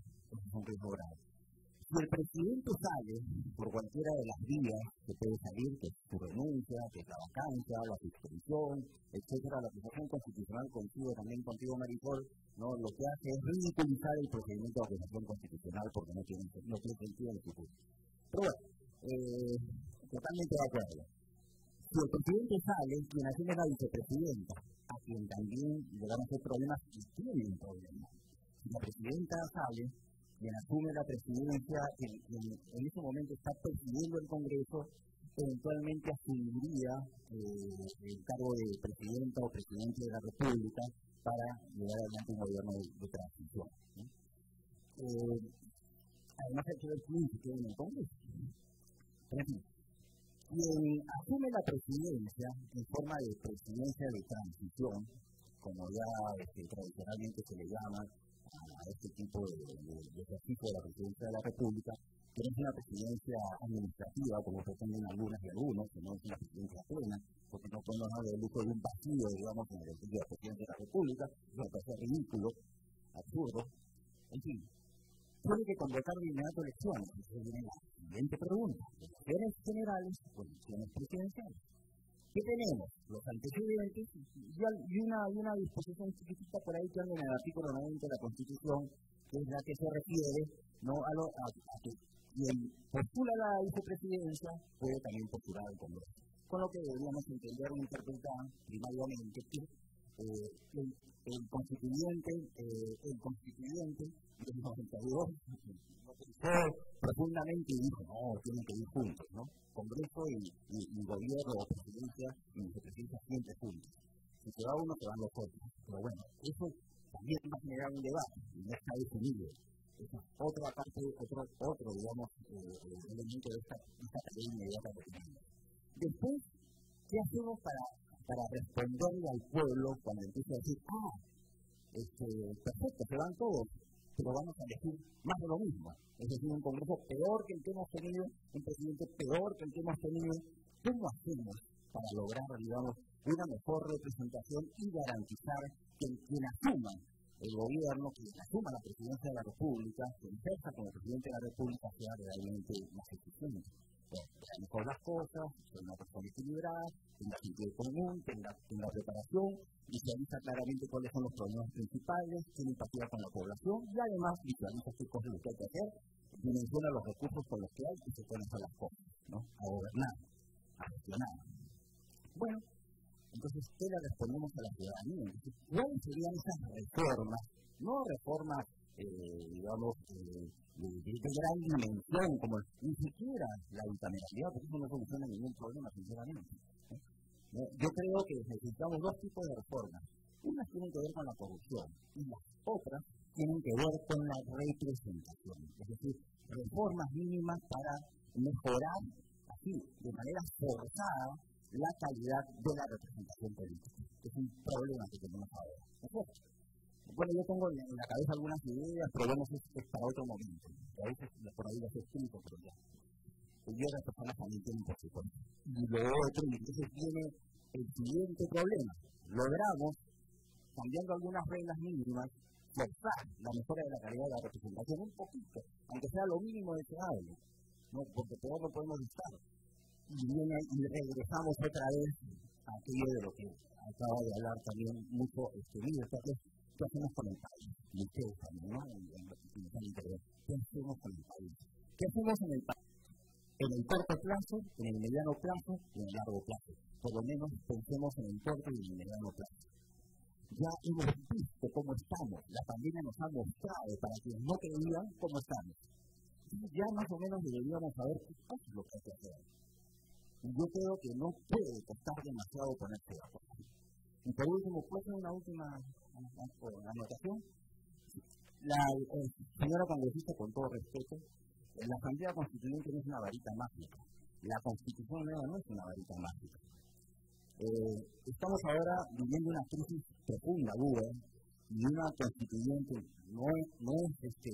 Si el presidente sale por cualquiera de las vías que puede salir, que es su renuncia, que es la vacancia, la suspensión, etcétera, la acusación constitucional consigo también contigo, Marisol, ¿no? lo que hace es ridiculizar el procedimiento de acusación constitucional porque no tiene, no tiene sentido en el futuro. Pero bueno, eh, totalmente de acuerdo. Si el presidente sale, quien asume la vicepresidenta, a quien también le van a hacer problemas y tiene un problema. Si la presidenta sale, quien asume la presidencia, quien, en ese momento está presidiendo el Congreso, eventualmente asumiría eh, el cargo de presidenta o presidente de la República para llevar adelante un gobierno de, transición. Eh, además hay que ver quién se en el Congreso. En fin, quien asume la presidencia en forma de presidencia de transición, como ya este, tradicionalmente se le llama, a este tipo de, ejercicio de la presidencia de la República, que no es una presidencia administrativa, como pretenden algunas y algunos, que no es una presidencia plena, porque no podemos hablar del uso de un vacío, digamos, en el de la presidencia de la República, eso me parece ridículo, absurdo, en fin. Tiene que convocar de inmediato elecciones, esa es la siguiente pregunta. Elecciones generales o elecciones presidenciales. ¿Qué tenemos? Los antecedentes y una, una disposición chiquitita por ahí que anda en el artículo 90 de la Constitución, que es la que se refiere ¿no? a, lo, a, que quien postula la vicepresidencia puede también postular al Congreso. Con lo que deberíamos entender o interpretar primariamente que eh, el, el, constituyente, eh, el constituyente del 92 profundamente y dijo, no, tienen que ir juntos, ¿no? Congreso y, y, y gobierno presidencia y vicepresidencia siempre juntos. Si se va uno, se van los otros. Pero bueno, eso también va a generar un debate y no está definido. Esa es otra parte, otro, otro digamos, eh, eh elemento de esta, esta tarea inmediata que tenemos. Después, ¿qué hacemos para, para responderle al pueblo cuando empieza a decir, ah, este, perfecto, se van todos, pero vamos a elegir más de lo mismo. Es decir, un Congreso peor que el que hemos tenido, un presidente peor que el que hemos tenido. ¿Cómo hacemos para lograr, digamos, una mejor representación y garantizar que quien asuma el gobierno que asuma la presidencia de la República, que ejerza como presidente de la República, sea realmente más eficiente. Mejor las cosas, sea una persona equilibrada, tenga sentido común, tenga, tenga preparación, visualiza claramente cuáles son los problemas principales, tiene empatía con la población y además visualiza qué cosas lo que hay que hacer, dimensiona los recursos con los que hay y se pone a las cosas, ¿no? a gobernar, a gestionar. Bueno, entonces, ¿qué le respondemos a la ciudadanía? ¿Cuáles serían esas reformas? No reformas, eh, digamos, eh, de, gran dimensión, como ni siquiera la bicameralidad, porque eso no soluciona ningún problema, sinceramente. Yo creo que necesitamos dos tipos de reformas. Unas tienen que ver con la corrupción y las otras tienen que ver con la representación. Es decir, reformas mínimas para mejorar así, de manera forzada, la calidad de la representación política. Es un problema que tenemos ahora. Bueno, yo tengo en la cabeza algunas ideas, pero bueno, eso es para otro momento. A veces por ahí las escrito, pero ya. Y otras personas también tienen por. Y lo otro, entonces viene el siguiente problema. Logramos, cambiando algunas reglas mínimas, forzar la mejora de la calidad de la representación un poquito, aunque sea lo mínimo deseable, ¿no? porque peor no podemos estar y, regresamos otra vez a aquello de lo que acaba de hablar también mucho este ¿qué hacemos con el país? Y también, ¿no? ¿Qué hacemos con el país? ¿Qué hacemos en el país? En el corto plazo, en el mediano plazo y en el largo plazo. Por lo menos pensemos en el corto y en el mediano plazo. Ya hemos visto cómo estamos. La pandemia nos ha mostrado, para quienes no creían, cómo estamos. Ya más o menos deberíamos saber qué es lo que hay que hacer yo creo que no puede costar demasiado ponerse de acuerdo. Y por último, ¿puede una última anotación? La eh, señora congresista, con todo respeto, la Asamblea Constituyente no es una varita mágica. La Constitución no es una varita mágica. Eh, estamos ahora viviendo una crisis profunda, dura, y una constituyente no es, no es este,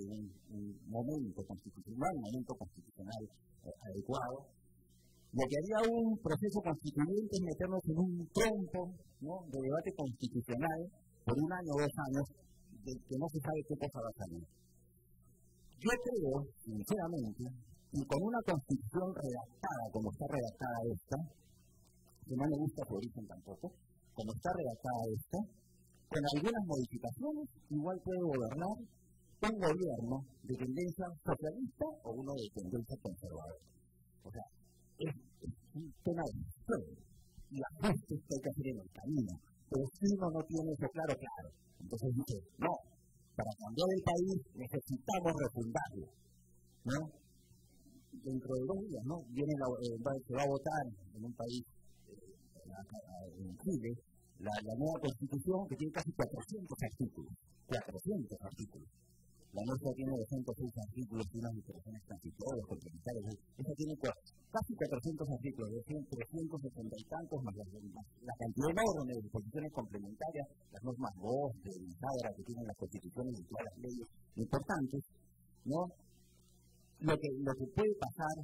un, momento constitucional, un momento constitucional eh, adecuado, lo que haría un proceso constituyente es meternos en un trompo ¿no? de debate constitucional por un año o dos años de que no se sabe qué cosa va a salir. Yo creo, sinceramente, y con una constitución redactada como está redactada esta, que no me gusta su origen tampoco, como está redactada esta, con algunas modificaciones, igual puede gobernar un gobierno de tendencia socialista o uno de tendencia conservadora. O sea, es, un tema de y ajustes que hay que hacer en el camino. Pero si uno no tiene eso claro, claro. Entonces dice, no, para cambiar el país necesitamos refundarlo. ¿no? Dentro de dos días, ¿no? Viene la, eh, se va a votar en un país, eh, en Chile, la, la, nueva constitución que tiene casi 400 artículos. 400 artículos. La nuestra tiene 206 artículos y unas disposiciones transitorias, complementarias. Esa tiene casi 400 artículos, de 360 y tantos, más la, cantidad enorme de disposiciones complementarias, las normas voz, de Bisagra que tienen las constituciones y todas las leyes importantes, ¿no? Lo que, lo que puede pasar,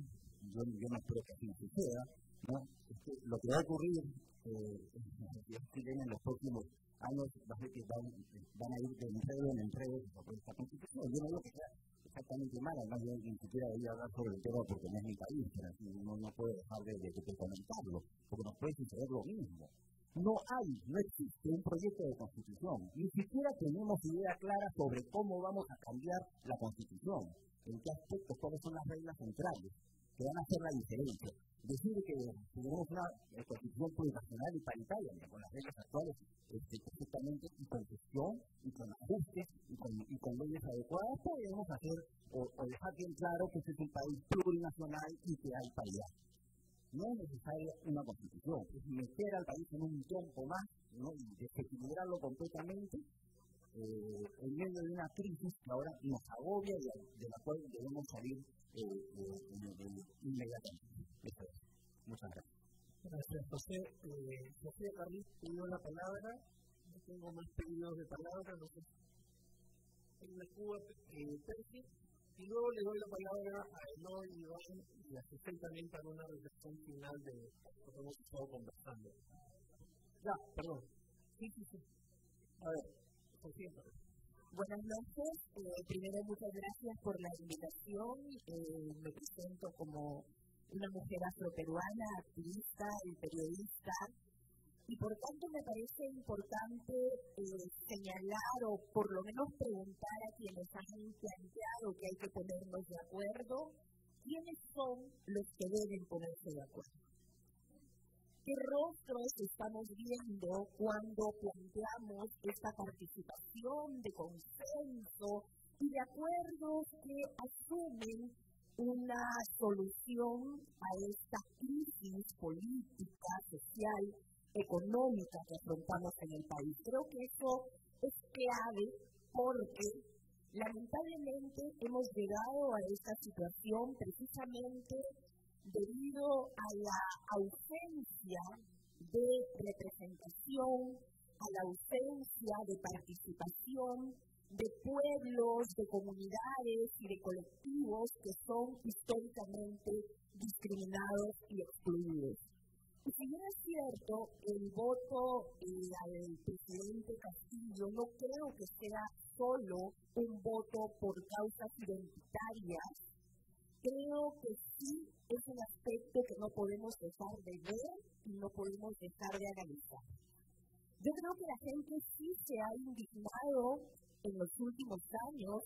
yo, yo no espero que así suceda, ¿no? Es que lo que va a ocurrir eh, en los próximos años las que van, van a ir de enredo en enredo sobre esta constitución. Yo no digo que sea exactamente mala, además yo ni siquiera voy a hablar sobre el tema porque no es mi país, pero no, no puedo dejar de, de, comentarlo, porque nos puede suceder lo mismo. No hay, no existe un proyecto de constitución, ni siquiera tenemos idea clara sobre cómo vamos a cambiar la constitución, en qué aspectos, cuáles son las reglas centrales que van a hacer la diferencia decir que tenemos una constitución plurinacional y paritaria, con las reglas actuales este, perfectamente y con gestión y con ajustes y con, leyes adecuadas, podemos hacer o, dejar bien claro que este es un país plurinacional y que hay paridad. No es necesaria una constitución, es meter al país en un tiempo más ¿no? y desequilibrarlo completamente eh, en medio de una crisis que ahora nos agobia y de la cual debemos salir inmediatamente. Muchas gracias. Gracias, José. Eh, José Carlis pidió la palabra. No tengo más pedidos de palabra. No sé. En la Cuba, eh, Percy. Y luego le doy la palabra a Eloy, Iván y a José también para una reflexión final de lo que hemos estado conversando. Ya, perdón. Sí, sí, sí. A ver, José. Buenas noches. Eh, primero, muchas gracias por la invitación. Eh, me presento como una mujer afroperuana, activista y periodista. Y por tanto me parece importante eh, señalar o por lo menos preguntar a quienes han planteado que hay que ponernos de acuerdo, quiénes son los que deben ponerse de acuerdo. ¿Qué rostros estamos viendo cuando planteamos esta participación de consenso y de acuerdos que asumen una solución a esta crisis política, social, económica que afrontamos en el país. Creo que eso es clave porque lamentablemente hemos llegado a esta situación precisamente debido a la ausencia de representación, a la ausencia de participación de pueblos, de comunidades y de colectivos que son históricamente discriminados y excluidos. Y si bien es cierto, el voto eh, al presidente Castillo no creo que sea solo un voto por causas identitarias, creo que sí es un aspecto que no podemos dejar de ver y no podemos dejar de analizar. Yo creo que la gente sí se ha indignado en los últimos años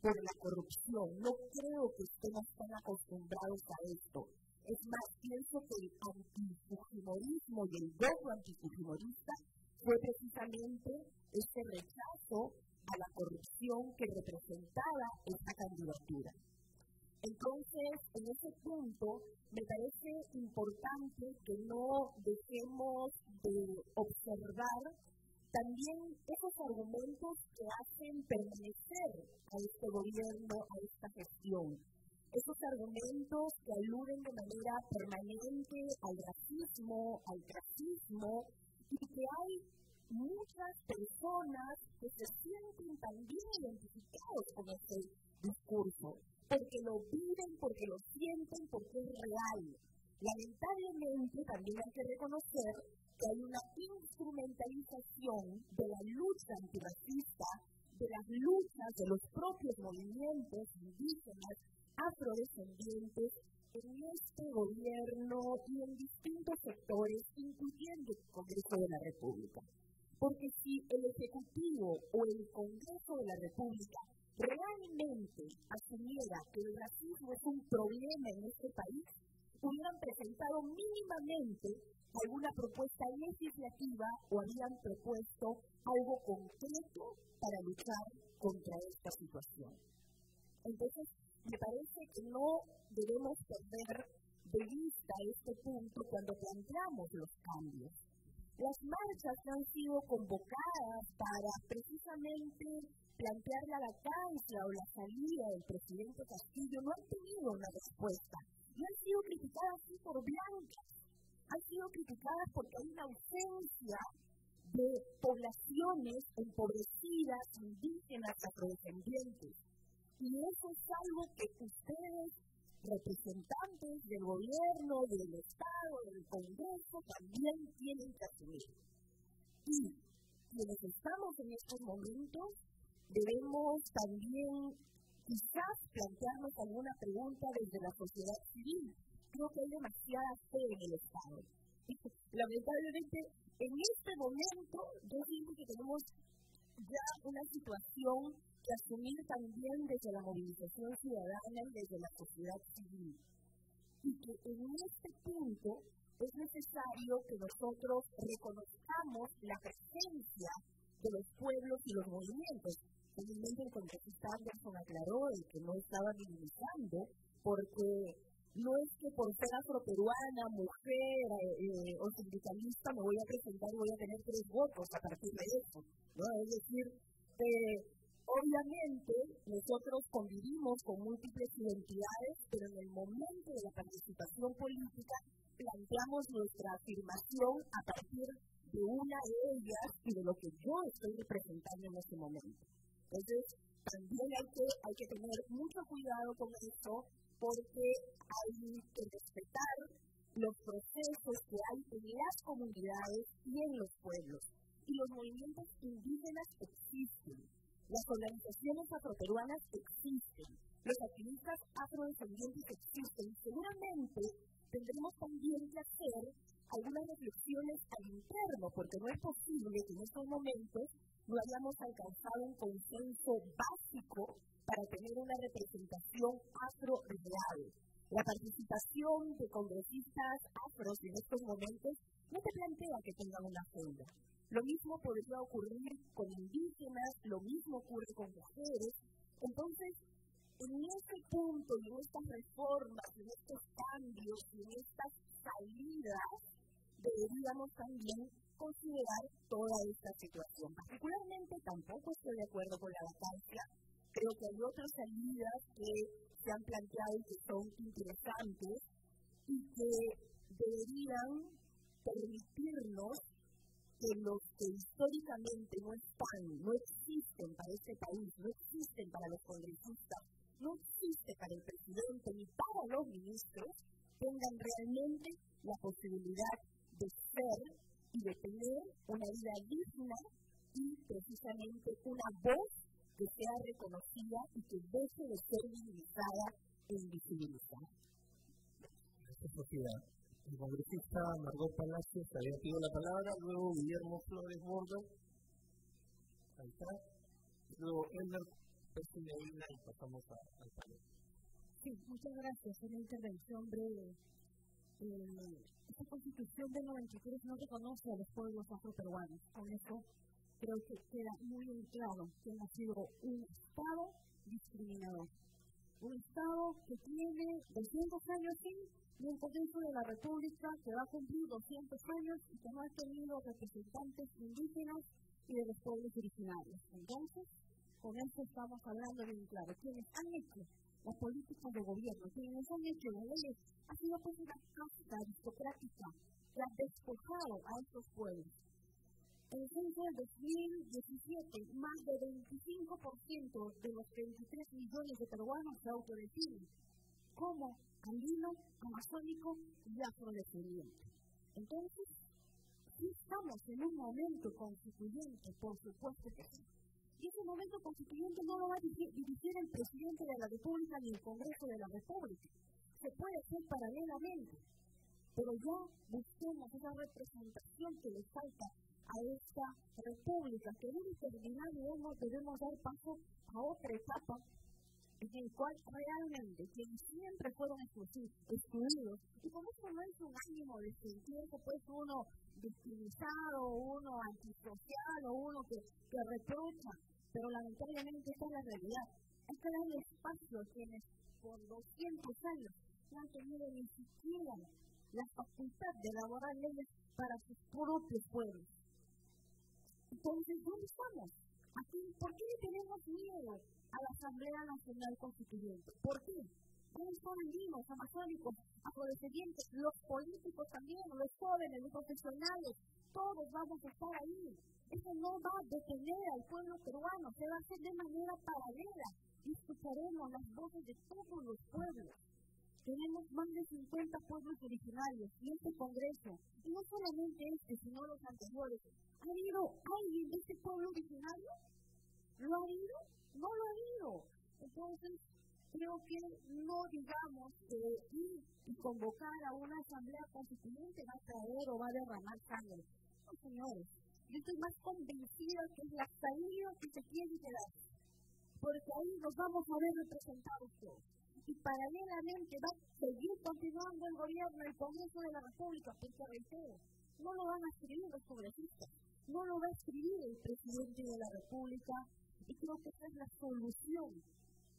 por la corrupción. No creo que estemos tan acostumbrados a esto. Es más, pienso que el antifujimorismo y el voto antifujimorista fue precisamente este rechazo a la corrupción que representaba esta candidatura. Entonces, en ese punto, me parece importante que no dejemos de observar también esos argumentos que hacen permanecer a este gobierno, a esta gestión. Esos argumentos que aluden de manera permanente al racismo, al clasismo, y que hay muchas personas que se sienten también identificados con este discurso, porque lo viven, porque lo sienten, porque es real. Lamentablemente también hay que reconocer que hay una instrumentalización de la lucha antirracista, de las luchas de los propios movimientos indígenas, afrodescendientes, en este gobierno y en distintos sectores, incluyendo el Congreso de la República. Porque si el Ejecutivo o el Congreso de la República realmente asumiera que el racismo es un problema en este país, hubieran presentado mínimamente alguna propuesta legislativa o habían propuesto algo concreto para luchar contra esta situación. Entonces, me parece que no debemos perder de vista este punto cuando planteamos los cambios. Las marchas han sido convocadas para precisamente plantear la vacancia o la salida del presidente Castillo no han tenido una respuesta y han sido criticadas así por blancas han sido criticadas porque hay una ausencia de poblaciones empobrecidas, indígenas, afrodescendientes. Y eso es algo que ustedes, representantes del gobierno, del Estado, del Congreso, también tienen que asumir. Y quienes estamos en estos momentos, debemos también quizás plantearnos alguna pregunta desde la sociedad civil creo que hay demasiada fe en el Estado. Lamentablemente, en este momento, yo siento que tenemos ya una situación que asumir también desde la movilización ciudadana y desde la sociedad civil. Y que en este punto es necesario que nosotros reconozcamos la presencia de los pueblos y los movimientos. Finalmente, el congresista Anderson aclaró que no estaba minimizando, porque no es que por ser afroperuana, mujer eh, o sindicalista me voy a presentar y voy a tener tres votos a partir de eso. ¿no? Es decir, eh, obviamente nosotros convivimos con múltiples identidades, pero en el momento de la participación política planteamos nuestra afirmación a partir de una de ellas y de lo que yo estoy representando en ese momento. Entonces, también hay que, tener mucho cuidado con eso porque hay que respetar los procesos que hay en las comunidades y en los pueblos. Y los movimientos indígenas existen. Las organizaciones afroperuanas existen, los activistas afrodescendientes existen. Seguramente tendremos también que hacer algunas reflexiones al interno, porque no es posible que en estos momentos no hayamos alcanzado un consenso básico para tener una representación afro-real. La participación de congresistas afros en estos momentos no te plantea que tengan una agenda. Lo mismo podría ocurrir con indígenas, lo mismo ocurre con mujeres. Entonces, en este punto en estas reformas, en estos cambios en estas salidas, deberíamos también considerar toda esta situación. Particularmente, tampoco estoy de acuerdo con la vacancia. Creo que hay otras salidas que se han planteado y que son interesantes y que deberían permitirnos que los que históricamente no están, no existen para este país, no existen para los congresistas, no existe para el presidente ni para los ministros, tengan realmente la posibilidad de ser y de tener una vida digna y precisamente una voz que sea reconocida y que deje de ser minimizada e invisibilizada. Gracias, El congresista Margot Palacios había pedido la palabra, luego Guillermo Flores Bordo. Ahí está. Luego Elmer Pescinevina y pasamos al panel. Sí, muchas gracias. Una intervención breve. Eh, esta constitución de 93 no reconoce a los pueblos afroperuanos. Con eso creo que queda muy claro que ha sido un Estado discriminador. Un Estado que tiene 200 años sin y un Congreso de la República que va a cumplir 200 años y que no ha tenido representantes indígenas y de los pueblos originarios. Entonces, con eso estamos hablando bien claro. Quienes han hecho las políticas de gobierno, quienes han hecho las leyes, ha sido pues una casta aristocrática que ha despojado a estos pueblos. En el censo del 2017, más del 25% de los 23 millones de peruanos se autodefinen como andino, amazónico y afrodescendiente. Entonces, si estamos en un momento constituyente, por supuesto que sí. Ese momento constituyente no lo va a dirigir el presidente de la República ni el Congreso de la República. Se puede hacer paralelamente. Pero ya busquemos esa representación que le falta a esta república, que debe terminar y debemos dar paso a otra etapa en el cual realmente quienes siempre fueron excluidos, y como esto no es un ánimo de sentirse pues uno victimizado, uno antisocial o uno que, que reprocha, pero lamentablemente esta es la realidad. Hay que darle espacio a quienes por 200 años no han tenido ni siquiera la facultad de elaborar leyes para sus propios pueblos. Entonces, ¿dónde estamos? Aquí, ¿Por qué le tenemos miedo a la Asamblea Nacional Constituyente? ¿Por qué? ¿Dónde están andinos, amazónicos, afrodescendientes, los políticos también, los jóvenes, los profesionales? Todos vamos a estar ahí. Eso no va a detener al pueblo peruano, se va a hacer de manera paralela y escucharemos las voces de todos los pueblos. Tenemos más de 50 pueblos originarios y este Congreso, y no solamente este, sino los anteriores, ¿Ha habido alguien de este pueblo originario? ¿Lo ha habido? No lo ha habido. Entonces, creo que no digamos que ir y convocar a una asamblea constituyente va a traer o va a derramar sangre. Señores. Yo estoy más convencida que es la salida que se quiere quedar. Porque ahí nos vamos a ver representados todos. Y paralelamente va a seguir continuando el gobierno, el Congreso de la República, porque reitero, no lo van a escribir los congresistas no lo va a escribir el presidente de la República y creo que esa es la solución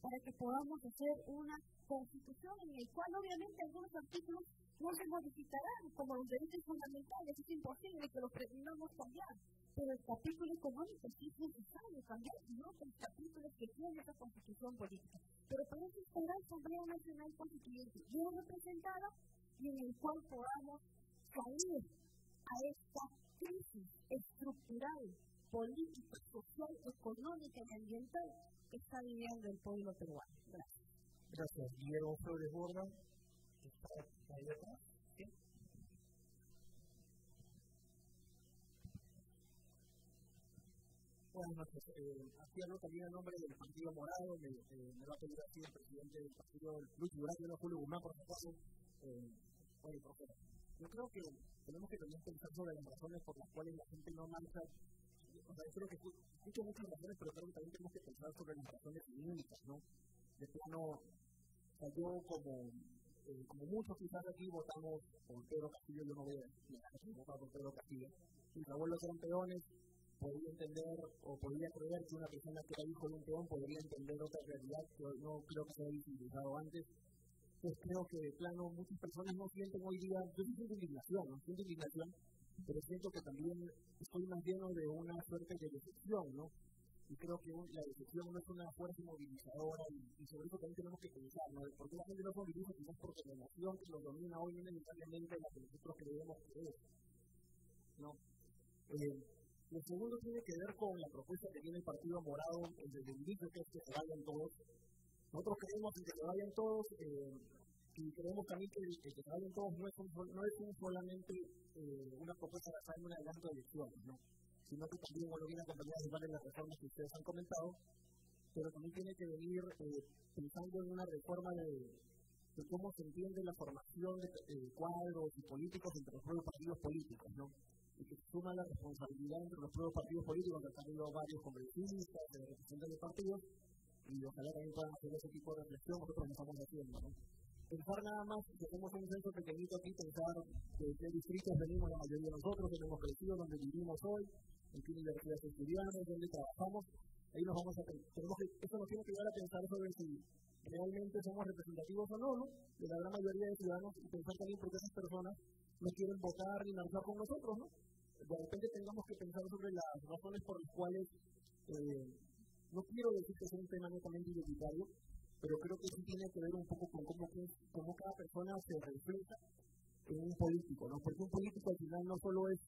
para que podamos hacer una constitución en la cual obviamente algunos artículos no se modificarán como los derechos fundamentales, es imposible que los pretendamos cambiar, pero el capítulo económico sí es necesario cambiar y capítulos que tiene esa constitución política. Pero para eso está la Asamblea Nacional Constituyente bien representada y en el cual podamos salir a esta crisis estructural, política, social, económica y ambiental que está viviendo el pueblo peruano. Gracias. Gracias. Guillermo Flores Borda, atrás. ¿Sí? Noches. Eh, hablo también en nombre del Partido Morado. Me, eh, me va a pedir aquí el presidente del partido, Luis Durán, no Julio Guzmán, por supuesto. Eh, oye, profesor, yo creo que tenemos que también pensar sobre las razones por las cuales la gente no marcha. O sea, yo creo que escucho muchas razones, pero creo que también tenemos que pensar sobre las razones únicas, ¿no? De plano, o sea, yo como, eh, como muchos quizás aquí votamos por Pedro Castillo, yo no voy a votar por Pedro Castillo. Mis abuelos eran peones, podría entender o podría creer que una persona que era hijo de un peón podría entender otra realidad que no creo que se haya visibilizado antes. Pues creo que de plano muchas personas no sienten hoy día, yo siento indignación, no siento indignación, pero siento que también estoy más lleno de una suerte de decepción, ¿no? Y creo que la decepción no es una fuerza movilizadora y, sobre eso también tenemos que pensar, ¿no? ¿Por qué la gente no se moviliza? Quizás porque la emoción que nos domina hoy es necesariamente la que nosotros creemos que es, ¿no? Eh, lo segundo tiene que ver con la propuesta que tiene el Partido Morado desde el inicio, que es que se vayan todos. Nosotros creemos en que se vayan todos eh, y creemos también que, que, se vayan todos no es, no es solamente eh, una propuesta de hacer un adelanto de ¿no? Sino que también bueno, viene acompañada de varias las reformas que ustedes han comentado, pero también tiene que venir eh, pensando en una reforma de, cómo se entiende la formación de cuadros y políticos entre los propios partidos políticos. ¿no? y que suma la responsabilidad entre los propios partidos políticos, que han tenido varios congresistas, de representantes de partidos, y ojalá también puedan hacer ese tipo de reflexión, nosotros lo estamos haciendo. ¿no? Pensar nada más, que tenemos un censo pequeñito aquí, pensar de qué distritos venimos la mayoría de nosotros, donde hemos crecido, donde vivimos hoy, en qué universidades estudiamos, donde trabajamos, ahí nos vamos a tenemos que, eso nos tiene que llevar a pensar sobre si realmente somos representativos o no, ¿no? De la gran mayoría de ciudadanos y pensar también por qué esas personas no quieren votar ni marchar con nosotros, ¿no? De repente tengamos que pensar sobre las razones por las cuales, eh, no quiero decir que sea un tema netamente identitario, pero creo que sí tiene que ver un poco con cómo, cómo cada persona se refleja en un político, ¿no? Porque un político al final no solo es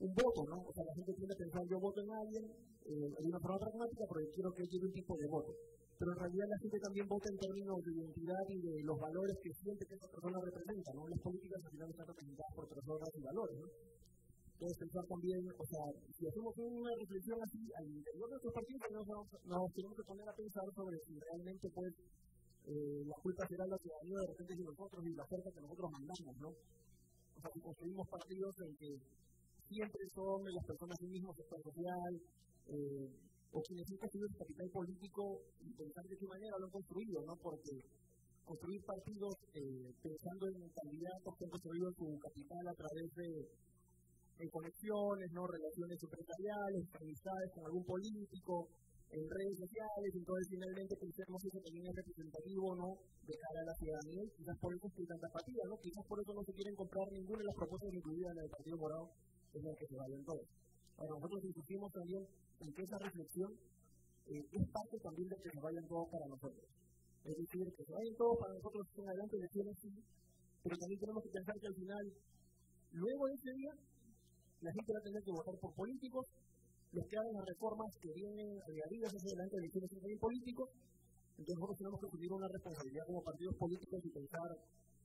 un voto, ¿no? O sea, la gente tiene que pensar, yo voto en alguien, eh, hay una forma pragmática, pero quiero que lleve un tipo de voto pero en realidad la gente también vota en términos de identidad y de los valores que siente que esa persona representa, ¿no? Las políticas al final están representadas por personas y valores, ¿no? Entonces pensar también, o sea, si hacemos una reflexión así al interior de nuestros partidos, nos, nos, tenemos que poner a pensar sobre si realmente pues eh, la culpa será la ciudadanía de repente de nosotros y la oferta que nosotros mandamos, ¿no? O sea, si construimos partidos en que siempre son las personas sí mismos, sector social, eh, o quienes han construido su capital político y pensar de qué manera lo han construido, ¿no? Porque construir partidos eh, pensando en candidatos que han construido su capital a través de, conexiones, ¿no? Relaciones empresariales, amistades con algún político, en redes sociales, entonces finalmente pensemos que eso también es representativo, ¿no? De cara a la ciudadanía, quizás por eso hay tanta apatía, ¿no? Quizás por eso no se quieren comprar ninguna de las propuestas incluidas en el Partido Morado, es la que se vayan todos. Ahora, nosotros insistimos también en que esa reflexión eh, es parte también de que se vayan todos para nosotros. Es decir, que se vayan todos para nosotros en adelante elecciones sí, pero también tenemos que pensar que al final, luego de ese día, la gente va a tener que votar por políticos, los que hagan las reformas que vienen añadidas hacia adelante de elecciones también políticos, entonces nosotros tenemos que asumir una responsabilidad como partidos políticos y pensar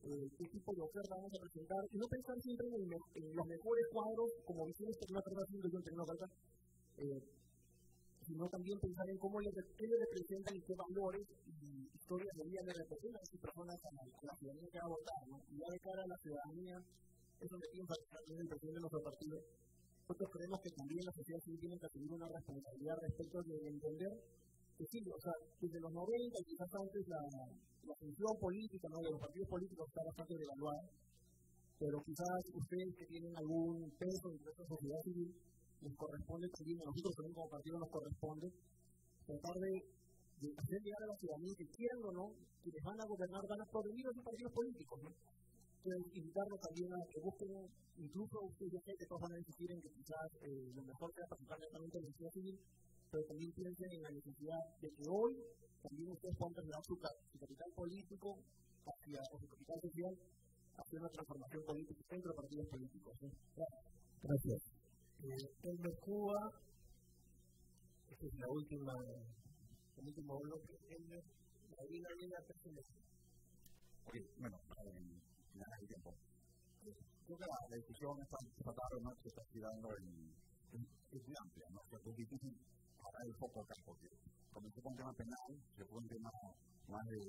eh, qué tipo de oferta vamos a presentar y no pensar siempre en, los mejores cuadros como visiones que no está haciendo yo en Tecnócrata, eh, sino también pensar en cómo le representan y qué valores y historias de vida le representan a esas personas a la, ciudadanía que va a votar. ¿no? Y ya de cara a la ciudadanía, es donde piensa también el presidente de nuestro partido. Nosotros creemos que también la sociedad civil tiene que asumir una responsabilidad respecto de entender sí, o sea, desde los 90 y quizás antes la, la función política ¿no? de los partidos políticos está bastante devaluada, pero quizás ustedes que tienen algún peso en nuestra sociedad civil, les corresponde también, a nosotros también como partido nos corresponde, tratar de, de hacer llegar a la ciudadanía que quieran o no, quienes van a gobernar van a provenir de esos partidos políticos, ¿no? Invitarlos también a que busquen, incluso ustedes ya sé que todos van a insistir en que quizás eh, lo mejor sea participar directamente en la sociedad civil, pero también piensen en la necesidad de que hoy también ustedes puedan trasladar su, su capital político hacia, o su capital social hacia una transformación política dentro de partidos políticos. ¿sí? Gracias. El Cuba, esta es la última, el último bloque, la vida y la Ok, bueno, para ganar el tiempo. Creo que la, la discusión está tratada, ¿no? se está girando en, es muy amplia, ¿no? O sea, es difícil parar el foco acá, porque comenzó con un tema penal, se fue un tema más de,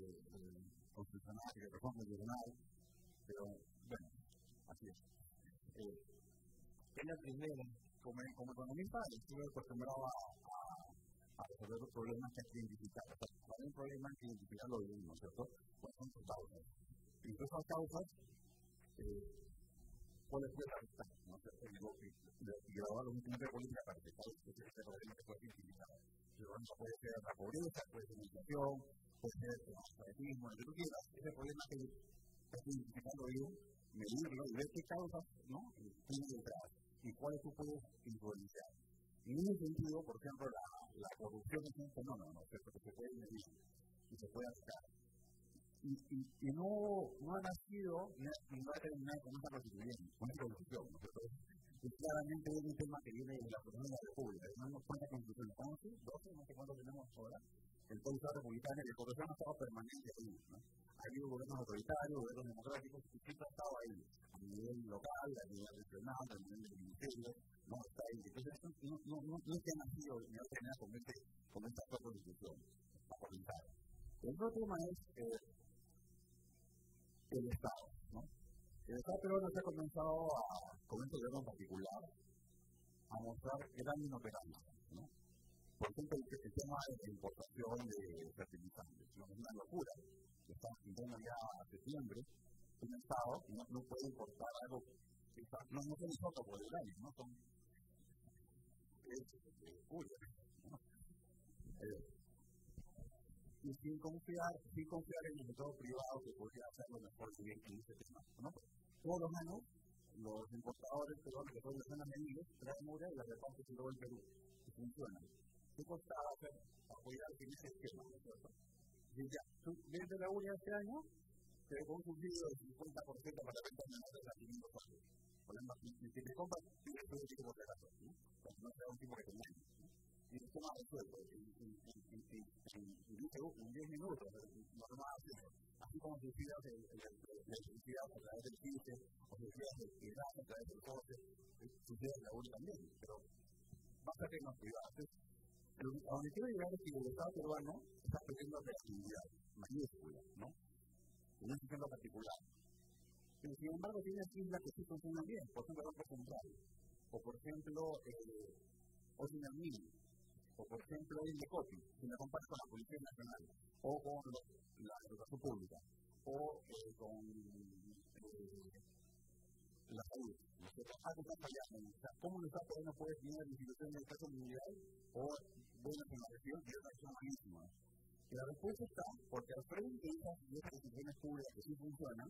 constitucional y de reforma constitucional, pero bueno, así es. Eh, ella primero, como, como economista, estuve acostumbrado a, a, resolver los problemas que hay que identificar. O sea, cuando hay un problema hay que identificarlo bien, ¿no es cierto? ¿Cuáles son sus causas? Y esas causas, eh, ¿cuáles pueden afectar? ¿no? Y grabar los instrumentos de política para que ese problema se pueda identificar. El problema puede ser la pobreza, puede ser la inflación, puede ser el analfabetismo, lo que tú quieras. Ese problema que que identificarlo bien, medirlo y ver qué causas ¿no? tiene detrás y cuáles tú puedes influenciar. En ese sentido, por ejemplo, la, la corrupción es un fenómeno ¿no? que se puede medir y se puede atacar. Y, y, y, no, no ha nacido ni no ha terminado con esa constitución, con esa constitución. ¿no? Y claramente es un tema que viene de la Constitución de la República. Tenemos cuántas constituciones, 11, 12, no sé cuántos tenemos ahora. El Código Republicano y la corrupción ha estado permanente ahí. ¿no? Ha gobiernos autoritarios, gobiernos democráticos, y siempre ha estado ahí, a nivel local, a nivel regional, a nivel del ministerio, no está ahí. Entonces, no, no, no, no es que ha nacido ni ha terminado con, este, con esta constitución, a comentar. El otro tema es eh, el Estado, ¿no? El Estado peruano se ha comenzado a, con este gobierno en particular, a mostrar gran inoperante, ¿no? Por ejemplo, el, tema de la importación de fertilizantes, ¿no? Es una locura. Estamos intentando ya a septiembre, un Estado no, puede importar algo que está, no, no son por el año, ¿no? Son, es, es, ¿no? Eh, y sin confiar, sin confiar en el sector privado que podría hacerlo mejor que bien en ese tema. ¿no? Todos los años, los importadores que son las zonas medidas traen mura y la reparten en todo el Perú. Y funciona. ¿Qué costaba hacer apoyar en ese esquema? ¿no? Y ya, tú la URI este año, te un subsidio del 50% para la venta menores a 500 soles. Por ejemplo, si te compras, tienes que decir que te gastas, ¿no? No sea un tipo que te y el tema resuelto en 10 minutos, normal, así como suicidas de electricidad a través del CICE, o suicidas de gas a través del coche, suicidas de URI también, pero basta que nos cuidamos. A donde quiero llegar es que el Estado peruano está perdiendo creatividad mayúscula, ¿no? En un sistema particular. Pero sin embargo tiene islas que sí funcionan bien, por ejemplo, el Banco Central, o por ejemplo, eh, Oceanía o por ejemplo el de COPI, si me comparas con la Policía Nacional, o con la educación pública, o eh, con eh, la salud. Algo está fallando. O sea, ¿Cómo el Estado no puede tener la institución de educación mundial o buenas en la región y la respuesta está porque al frente de esas, instituciones públicas que sí funcionan,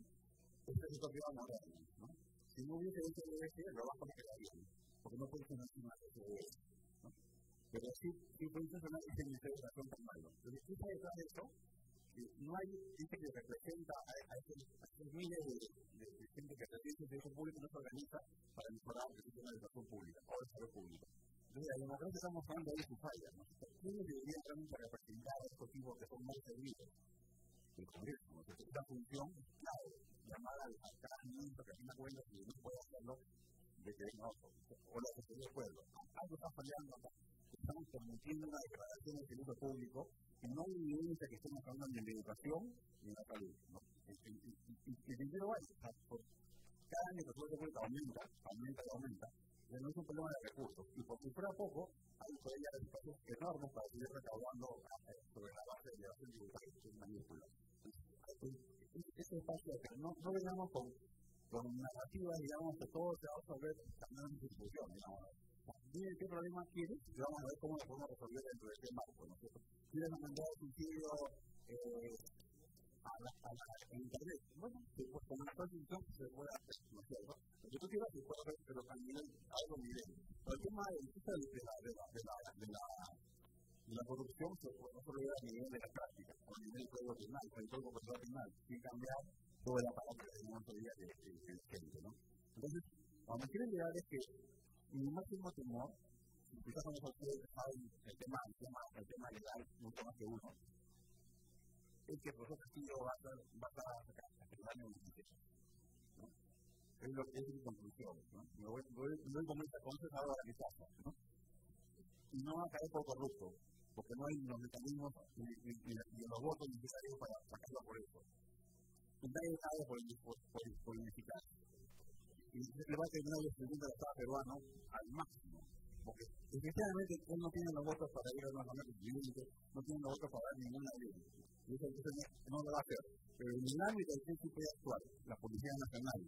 este sector privado no ¿no? Si no hubiese hecho el EBC, lo va a porque no puede ser encima de ese pero sí, sí funcionar ese ministerio de educación tan malo. Entonces, ¿qué está detrás de esto? Que no hay gente que representa a, a, a esos miles de, de, de gente que representa el servicio público no se organiza para mejorar el sistema de educación pública o de salud pública. Entonces, la democracia está mostrando ahí sus fallas. ¿no? ¿Quiénes deberían realmente representar a estos tipos que son mal servidos? El Congreso. esta función es clave. Llamar al, a ministro que tenga cuenta que no puede hacerlo de que no, o la que de acuerdo. Algo está fallando acá estamos permitiendo una degradación del servicio público y no hay evidencia que estemos hablando en la educación en la salud. ¿no? Y el dinero va cada año que el servicio público aumenta, aumenta y aumenta, ya no es un problema de recursos. Y por si fuera poco, hay por ella espacios enormes para seguir recaudando eh, sobre la base de elevación tributaria, que es mayúscula. Ese espacio, pero no, no vengamos con, con narrativas, digamos, que todo se va a resolver cambiando de institución, digamos dime qué problema quieres y vamos a ver cómo lo podemos resolver dentro de este marco. ¿no es cierto? ¿Quieres mandar un subsidio eh, a, la, a, la, internet? Bueno, pues con una constitución se puede hacer, ¿no es cierto? Lo que tú quieras se puede hacer, pero nivel, a otro nivel. El tema de, la, de, la, de, la, de, la, la corrupción se puede resolver a nivel de la práctica, o a nivel del código penal, del código procesal penal, sin cambiar todo el aparato que tenemos hoy día de, de, de gente, ¿no? Entonces, a donde quieren llegar es que mi máximo temor, quizás con eso ustedes saben el tema, el tema, el tema legal mucho más que uno, es que el proceso Castillo va a, ser, va a año 27. ¿no? Es, lo, es mi conclusión. ¿no? Me voy, voy, voy como esta concejadora de mi casa. ¿no? y no va a caer por corrupto, porque no hay los mecanismos ni, los votos necesarios para sacarlo por eso. Y nadie sabe por, por, por, por ineficaz. Y le va a terminar destruyendo el Estado peruano al máximo. Porque efectivamente él no tiene los votos para ir a una zona constituyente, no tiene los votos para dar ninguna ley. Y eso, no, lo va a hacer. El ámbito del que puede actuar, la Policía Nacional,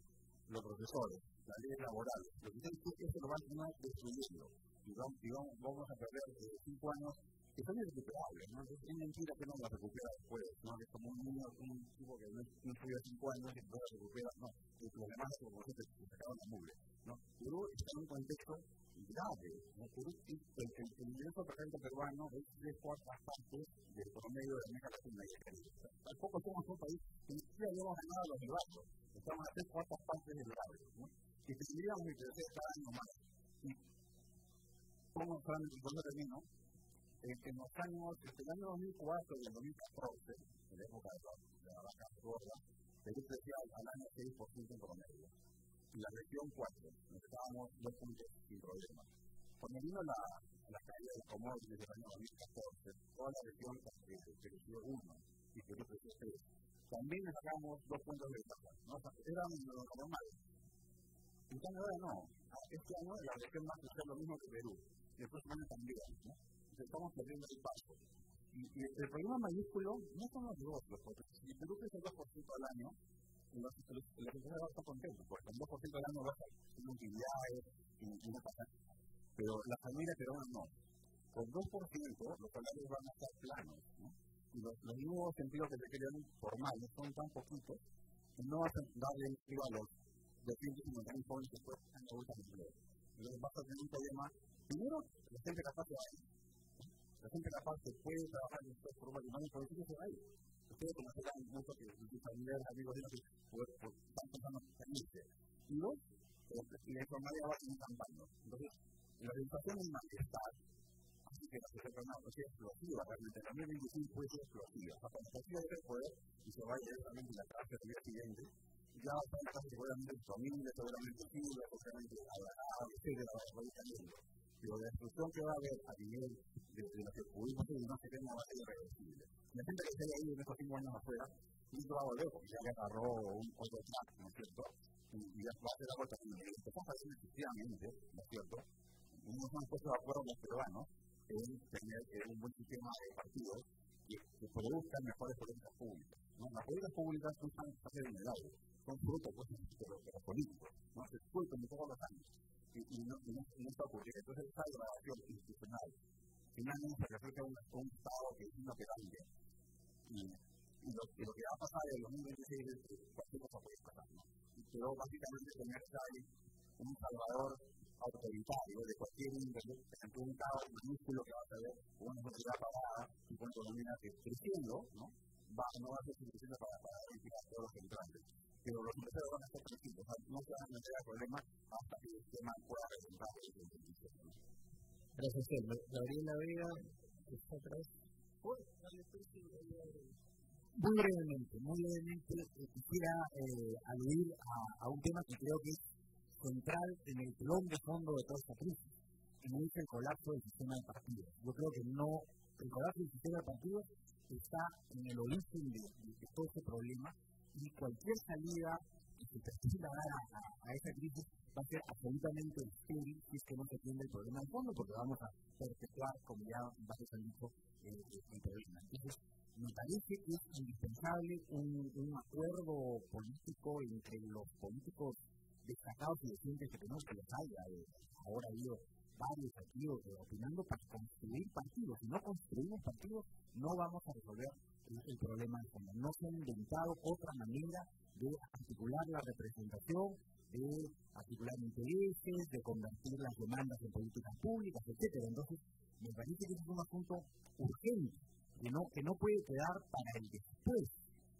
los profesores, la ley laboral, lo que tiene que se lo va a terminar destruyendo. Y vamos, y vamos, vamos a perder cinco años que son irrecuperables, ¿no? Es, mentira que no la recupera después, ¿no? Es como un niño, un tipo que no, no estudia cinco años y después la recupera, no. Y los demás, como se sacaron la mugre, ¿no? Perú está en un contexto grave, ¿no? Perú, el, el, ingreso per cápita peruano es tres cuartas partes del promedio de América Latina y el Caribe. Tampoco somos un país que ni siquiera habíamos ganado los debates, estamos a tres cuartas partes del grave, ¿no? Y tendríamos que crecer cada año más. Y, como cuando termino, en los años, entre el año 2004 y el 2014, en la época de la, de la vaca gorda, Perú crecía al año 6% en promedio. Y la región 4, nos estábamos dos puntos sin problema. Cuando vino la, la caída del commodity desde el año 2014, toda la región creció 1 y Perú creció 3. También sacamos dos puntos de ventaja. ¿no? era lo normal. En cambio ahora no. Este año la región va a crecer lo mismo que Perú. Y el próximo año también. ¿no? Estamos perdiendo el paso. Y, y, el problema mayúsculo no son los negocios, porque si crece el 2% al año, los, los, los empresarios están contentos, porque el 2% al año va a ser una utilidades y, y no pasa Pero la familia peruana no. Con 2% los salarios van a estar planos, ¿no? Y los, los nuevos empleos que se crean formales son tan poquitos que no a darle empleo a los 250 mil jóvenes que están en la empleo. Entonces vas a tener un problema, primero, la gente capaz de la gente capaz que puede trabajar en estos programas de por eso se va a ir. Que sus familiares, amigos de que pues, pues, están pensando en salirse. Y y la va a. Entonces, la educación es malestar. Así que la sociedad no es explosiva, realmente. La 2025 puede ser explosiva. La debe poder y se va a ir directamente a la clase del día siguiente. Ya va a estar en la seguramente su familia, seguramente hija, seguramente la etcétera, va a. Pero la destrucción que va a haber a nivel de, de lo que pudimos y no se va a ser irreversible. La gente que esté ahí en estos cinco años afuera, no va a ya le agarró un otro track, ¿no es cierto? Y, y ya va a hacer la vuelta. Y empezamos a decir efectivamente, ¿no es cierto? Unos han puesto de acuerdo los peruanos en tener un buen sistema de partidos que, que produzcan mejores políticas públicas. ¿no? Las políticas públicas no están en el aire, son fruto pues, de los políticos, ¿no? se esculpen todos los años y, y, no, y, no, y no está ocurriendo. Entonces, esa degradación institucional finalmente se refleja un, un Estado que es pirámide. Y, y, lo, y lo que va a pasar en el 2026 es que cualquier cosa puede pasar. ¿no? Pero básicamente tener ahí un salvador autoritario de cualquier índole, ejemplo, un caos minúsculo que va a tener una sociedad parada y una economía que creciendo, ¿no? Va, no va a ser suficiente para, para todos los entrantes. Pero los empresarios van a estar tranquilos, o sea, no se van a meter al problema hasta que el sistema pueda ¿no? Gracias, Gabriela Vega, Muy brevemente, muy brevemente, eh, quisiera eh, aludir a, a, un tema que creo que es central en el telón de fondo de toda esta crisis, y es el colapso del sistema de partidos. Yo creo que no, el colapso del sistema de partidos está en el origen de, de todo este problema y cualquier salida que se pretenda dar a, esa crisis va a ser absolutamente estéril si que no se atiende el problema de fondo, porque vamos a perpetuar, como ya varios han dicho, el, el problema. Entonces, me parece que es indispensable un, acuerdo político entre los políticos destacados y decentes que tenemos que los haya. Eh, ahora ha habido varios aquí eh, opinando para construir partidos. Si no construimos partidos, no vamos a resolver el, problema de fondo. No se ha inventado otra manera de articular la representación, de articular intereses, de convertir las demandas en políticas públicas, etcétera. Entonces, me parece que es un asunto urgente, que no, que no puede quedar para el después,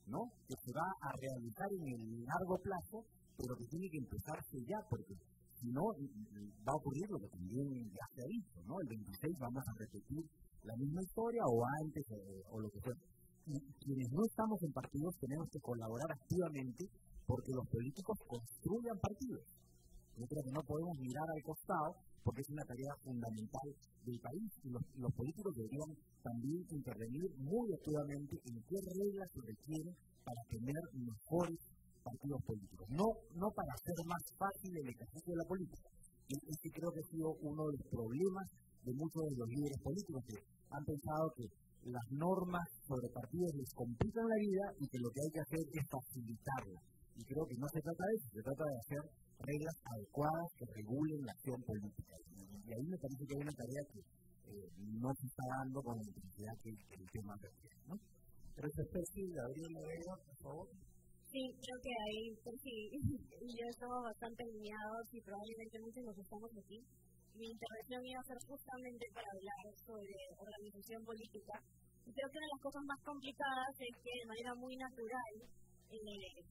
¿no? que se va a realizar en el largo plazo, pero que tiene que empezarse ya, porque si no, va a ocurrir lo que también ya se ha visto, ¿no? El 26 vamos a repetir la misma historia o antes o lo que sea quienes no estamos en partidos tenemos que colaborar activamente porque los políticos construyan partidos. Yo creo que no podemos mirar al costado porque es una tarea fundamental del país y los, los políticos deberían también intervenir muy activamente en qué reglas se requieren para tener mejores partidos políticos. No, no para hacer más fácil el ejercicio de la política. Y este creo que ha sido uno de los problemas de muchos de los líderes políticos que han pensado que las normas sobre partidos les complican la vida y que lo que hay que hacer es facilitarla. Y creo que no se trata de eso, se trata de hacer reglas adecuadas que regulen la acción política. Y, ahí me parece que hay una tarea que eh, no se está dando con la intensidad que, el tema requiere. ¿no? Pero esa especie, Gabriel Vega, por favor. Sí, creo que ahí sí, y yo estamos bastante alineados y probablemente muchos nos estamos aquí. Mi intervención iba a ser justamente para hablar sobre organización política. Y creo que una de las cosas más complicadas es que de manera muy natural eh,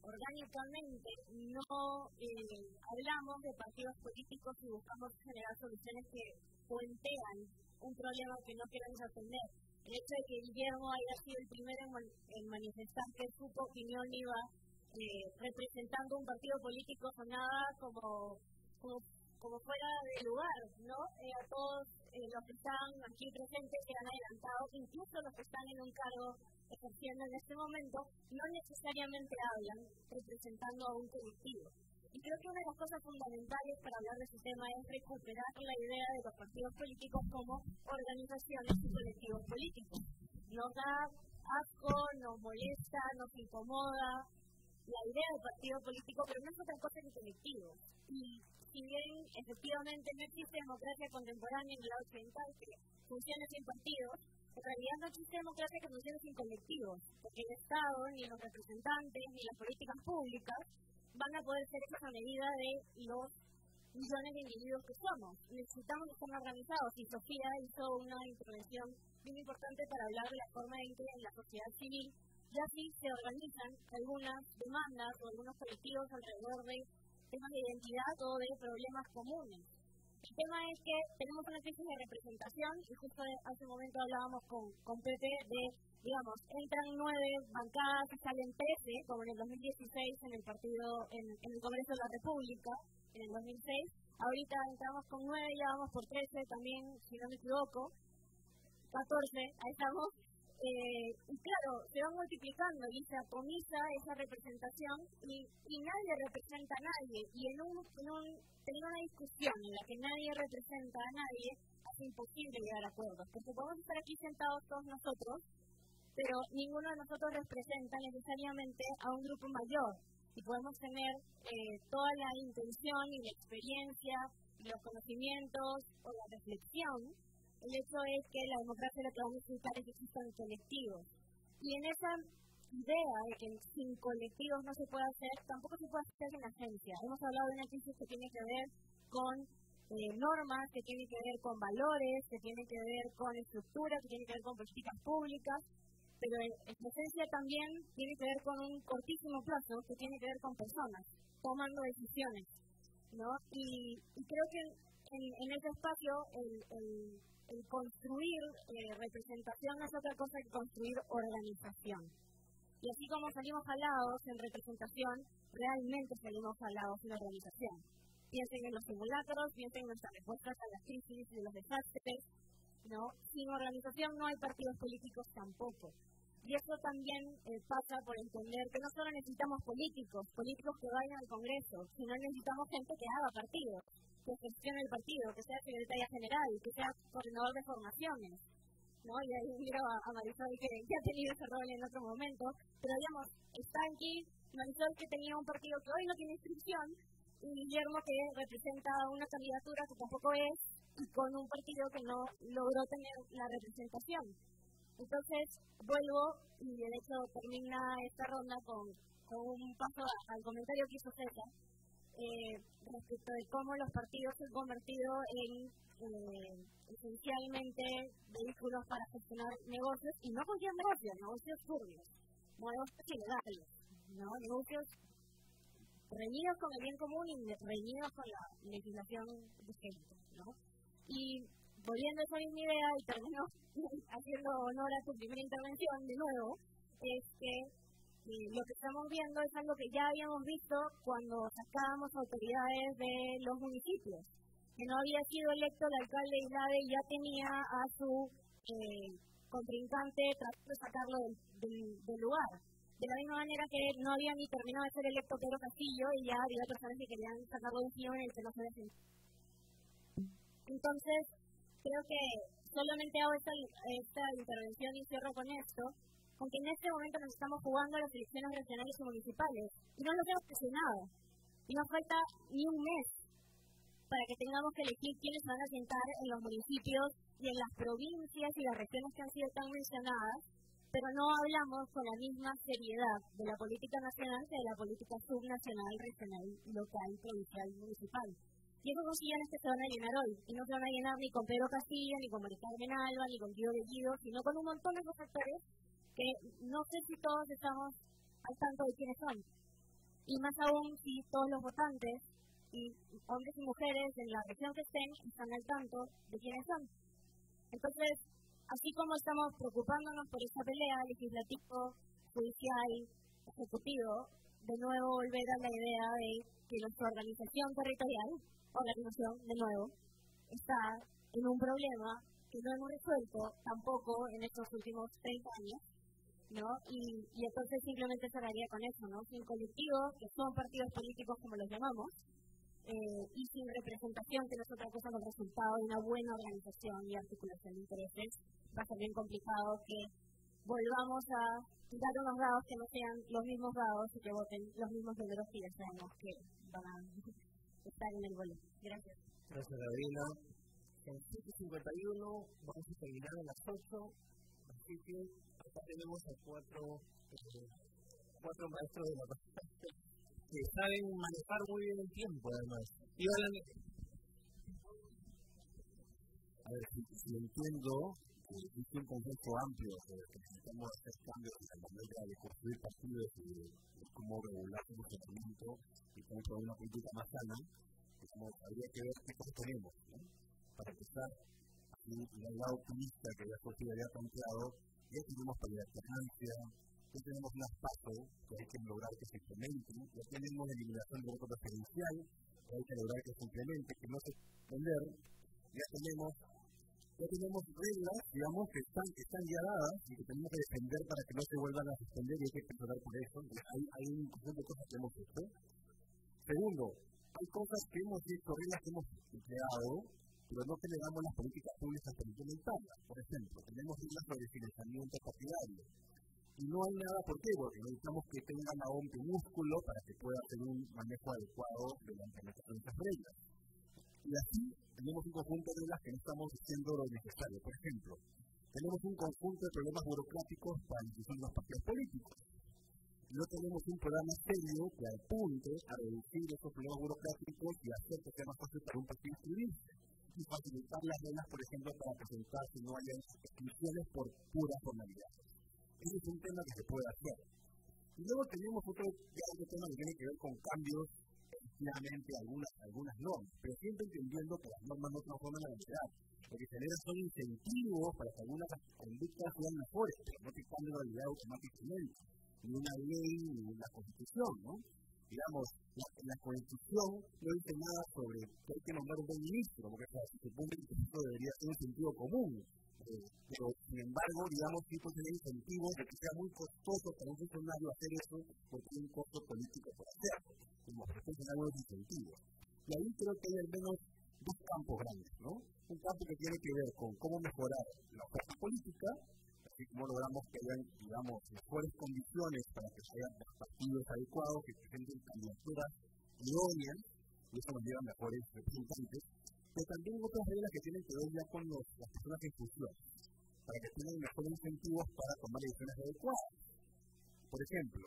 orgánicamente no eh, hablamos de partidos políticos y buscamos generar soluciones que puentean un problema que no queremos atender. El hecho de que Guillermo haya sido el primero en, manifestar que su opinión iba eh, representando un partido político sonaba como, como, como fuera de lugar, ¿no? Eh, a todos los que están aquí presentes que han adelantado, incluso los que están en un cargo ejerciendo en este momento, no necesariamente hablan representando a un colectivo. Y creo que una de las cosas fundamentales para hablar de este tema es recuperar la idea de los partidos políticos como organizaciones y colectivos políticos. Nos da asco, nos molesta, nos incomoda la idea del partido político, pero no es otra cosa que colectivo. Si bien efectivamente no existe democracia contemporánea en lado occidental que funcione sin partidos, en realidad no existe democracia que funcione sin colectivos, porque el Estado, ni los representantes, ni las políticas públicas van a poder ser hechas a medida de los millones de individuos que somos. Necesitamos estar organizados y Sofía hizo una intervención muy importante para hablar de la forma en que en la sociedad civil ya sí se organizan algunas demandas o algunos colectivos alrededor de temas de identidad o de problemas comunes. El tema es que tenemos una crisis de representación y justo hace un momento hablábamos con, con Pepe de, digamos, entran nueve bancadas y salen trece, como en el 2016 en el partido, en, el Congreso de la República, en el 2006. Ahorita entramos con nueve, ya vamos por trece también, si no me equivoco. 14, ahí estamos. Eh, y claro, se va multiplicando y se atomiza esa representación y, y nadie representa a nadie. Y en un, en un tener una discusión en la que nadie representa a nadie es imposible llegar a acuerdos. Porque podemos estar aquí sentados todos nosotros, pero ninguno de nosotros representa necesariamente a un grupo mayor. Y podemos tener eh, toda la intención y la experiencia, y los conocimientos o la reflexión. El hecho es que la democracia lo que vamos a necesitar es que existan colectivos. Y en esa idea de que sin colectivos no se puede hacer, tampoco se puede hacer en agencia. Hemos hablado de una crisis que tiene que ver con eh, normas, que tiene que ver con valores, que tiene que ver con estructuras, que tiene que ver con políticas públicas, pero en, esencia también tiene que ver con un cortísimo plazo que tiene que ver con personas tomando decisiones. ¿no? Y, creo que en, ese espacio el, el, construir eh, representación no es otra cosa que construir organización. Y así como salimos jalados en representación, realmente salimos jalados en organización. Piensen en los simulacros, piensen en nuestras respuestas a las crisis y los desastres. ¿no? Sin organización no hay partidos políticos tampoco. Y eso también eh, pasa por entender que no solo necesitamos políticos, políticos que vayan al Congreso, sino necesitamos gente que haga partidos, que gestione el partido, que sea secretaria general, que sea coordinador de formaciones, ¿no? Y ahí miro a, Marisol que, ya ha tenido ese rol en otro momento, pero digamos, está aquí Marisol que tenía un partido que hoy no tiene inscripción, y Guillermo que representa una candidatura que tampoco es, y con un partido que no logró tener la representación. Entonces, vuelvo, y de hecho termina esta ronda con, con un paso al comentario que hizo César, eh, respecto de cómo los partidos se han convertido en eh, esencialmente vehículos para gestionar negocios, y no cualquier negocio, negocios turbios, negocios ilegales, ¿no? negocios reñidos con el bien común y reñidos con la legislación vigente. ¿no? Y volviendo a esa misma idea, y termino haciendo honor a su primera intervención de nuevo, es que lo que estamos viendo es algo que ya habíamos visto cuando sacábamos autoridades de los municipios que no había sido electo el alcalde de Islave ya tenía a su eh, contrincante tratando de sacarlo del, lugar. De la misma manera que no había ni terminado de ser electo Pedro Castillo y ya había personas que querían sacarlo de un sillón en el que no se había Entonces, creo que solamente hago esta, esta intervención y cierro con esto, aunque en este momento nos estamos jugando las elecciones regionales y municipales y no nos hemos presionado. Y nos falta ni un mes para que tengamos que elegir quiénes van a sentar en los municipios y en las provincias y las regiones que han sido tan mencionadas, pero no hablamos con la misma seriedad de la política nacional que de la política subnacional, regional, local, provincial y municipal. Y esos son sillones que se van a llenar hoy. Y no se van a llenar ni con Pedro Castillo, ni con María Carmen ni con Guido Bellido, sino con un montón de esos actores que no sé si todos estamos al tanto de quiénes son. Y más aún si todos los votantes y hombres y mujeres en la región que estén están al tanto de quiénes son. Entonces, así como estamos preocupándonos por esta pelea legislativo, judicial, ejecutivo, de nuevo volver a la idea de que nuestra organización territorial organización, de nuevo, está en un problema que no hemos resuelto tampoco en estos últimos 30 años, ¿no? Y, y entonces simplemente cerraría con eso, ¿no? Sin colectivos, que son partidos políticos como los llamamos, eh, y sin representación, que no es otra cosa que el resultado de una buena organización y articulación de intereses, va a ser bien complicado que volvamos a dar unos dados que no sean los mismos dados y que voten los mismos números que ya que van a estar en el boleto. Gracias. Gracias, Gabriela. En 7.51 vamos a terminar a las 8, así que tenemos a cuatro, eh, cuatro maestros de la que saben manejar muy bien el tiempo, además. Y a, ver, si, entiendo, es un concepto amplio que necesitamos hacer cambios en la manera de construir partidos y de, cómo regular su funcionamiento y cómo promover una política más sana, habría que ver qué cosas tenemos. ¿no? Para empezar, aquí, lado optimista que ya Sofía había planteado, ya tenemos la alternancia, ya tenemos un pasos que hay que lograr que se implementen, ya tenemos eliminación del voto preferencial, que hay que lograr que se implemente, que no se suspender, ya tenemos ya tenemos reglas, digamos, que están, que están ya dadas y que tenemos que defender para que no se vuelvan a suspender y hay que controlar por eso. Hay, hay un conjunto de cosas que hemos hecho. Segundo, hay cosas que hemos hecho, reglas que hemos creado, pero no generamos las políticas públicas para implementarlas. Por ejemplo, tenemos reglas sobre financiamiento partidario. Y no hay nada, ¿por qué? Porque necesitamos que tengan a un músculo para que pueda hacer un manejo adecuado de la implementación de esas reglas. Y así tenemos un conjunto de reglas que no estamos haciendo lo necesario. Por ejemplo, tenemos un conjunto de problemas burocráticos para la institución de los partidos políticos. No tenemos un programa serio que apunte a reducir esos problemas burocráticos y hacer que sea más fácil para un partido inscribirse y facilitar las reglas, por ejemplo, para presentar si no haya inscripciones por pura formalidad. Ese es un tema que se puede hacer. Y luego tenemos otro, tema que tiene que ver con cambios efectivamente algunas, algunas normas, pero siempre entendiendo que las normas no transforman la realidad. Lo que generan son incentivos para que algunas conductas sean mejores, pero no que la realidad automáticamente, ni una ley ni una constitución, ¿no? Digamos, la, la constitución no dice nada sobre que hay que nombrar un buen ministro, porque se supone debería ser un sentido común, eh, pero sin embargo, digamos, sí puede tener incentivos de que sea muy costoso para un funcionario hacer eso porque hay un costo político por hacerlo como ofrecen algunos incentivos. Y ahí creo que hay al menos dos campos grandes, ¿no? Un campo que tiene que ver con cómo mejorar la oferta política, así como logramos que hayan, digamos, mejores condiciones para que sean partidos adecuados, que presenten candidaturas idóneas, y eso nos lleva a mejores representantes, pero también otras reglas que tienen que ver ya con las personas en función, para que tengan mejores incentivos para tomar decisiones adecuadas. Por ejemplo,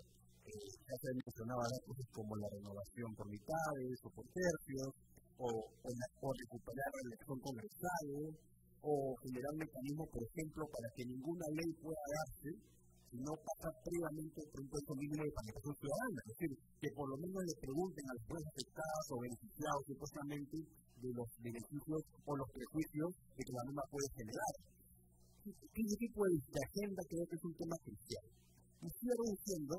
ya se mencionaba cosas como la renovación por mitades o por tercios, o, o, recuperar la elección congresal, o generar mecanismos, por ejemplo, para que ninguna ley pueda darse si no pasa previamente por un puesto mínimo de participación ciudadana. Es decir, que por lo menos le pregunten a los pueblos afectados o beneficiados supuestamente de los beneficios o los prejuicios que la misma puede generar. Ese tipo de agenda creo que es un tema crucial. Y cierro diciendo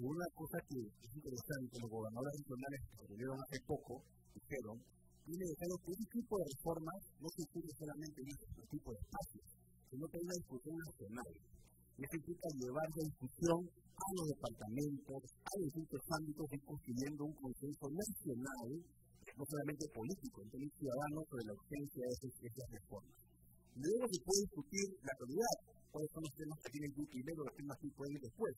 una cosa que es interesante, los gobernadores regionales que se hace poco dijeron que ser que ese tipo de reformas no se discute solamente en este tipo de espacios, sino que hay una discusión nacional. Y eso implica llevar la discusión a los departamentos, a los distintos ámbitos y construyendo un consenso nacional, no solamente político, entre los ciudadanos sobre la urgencia de esas, reformas. Luego se puede discutir la prioridad, cuáles son los temas que tienen que ir primero, los temas que pueden ir después.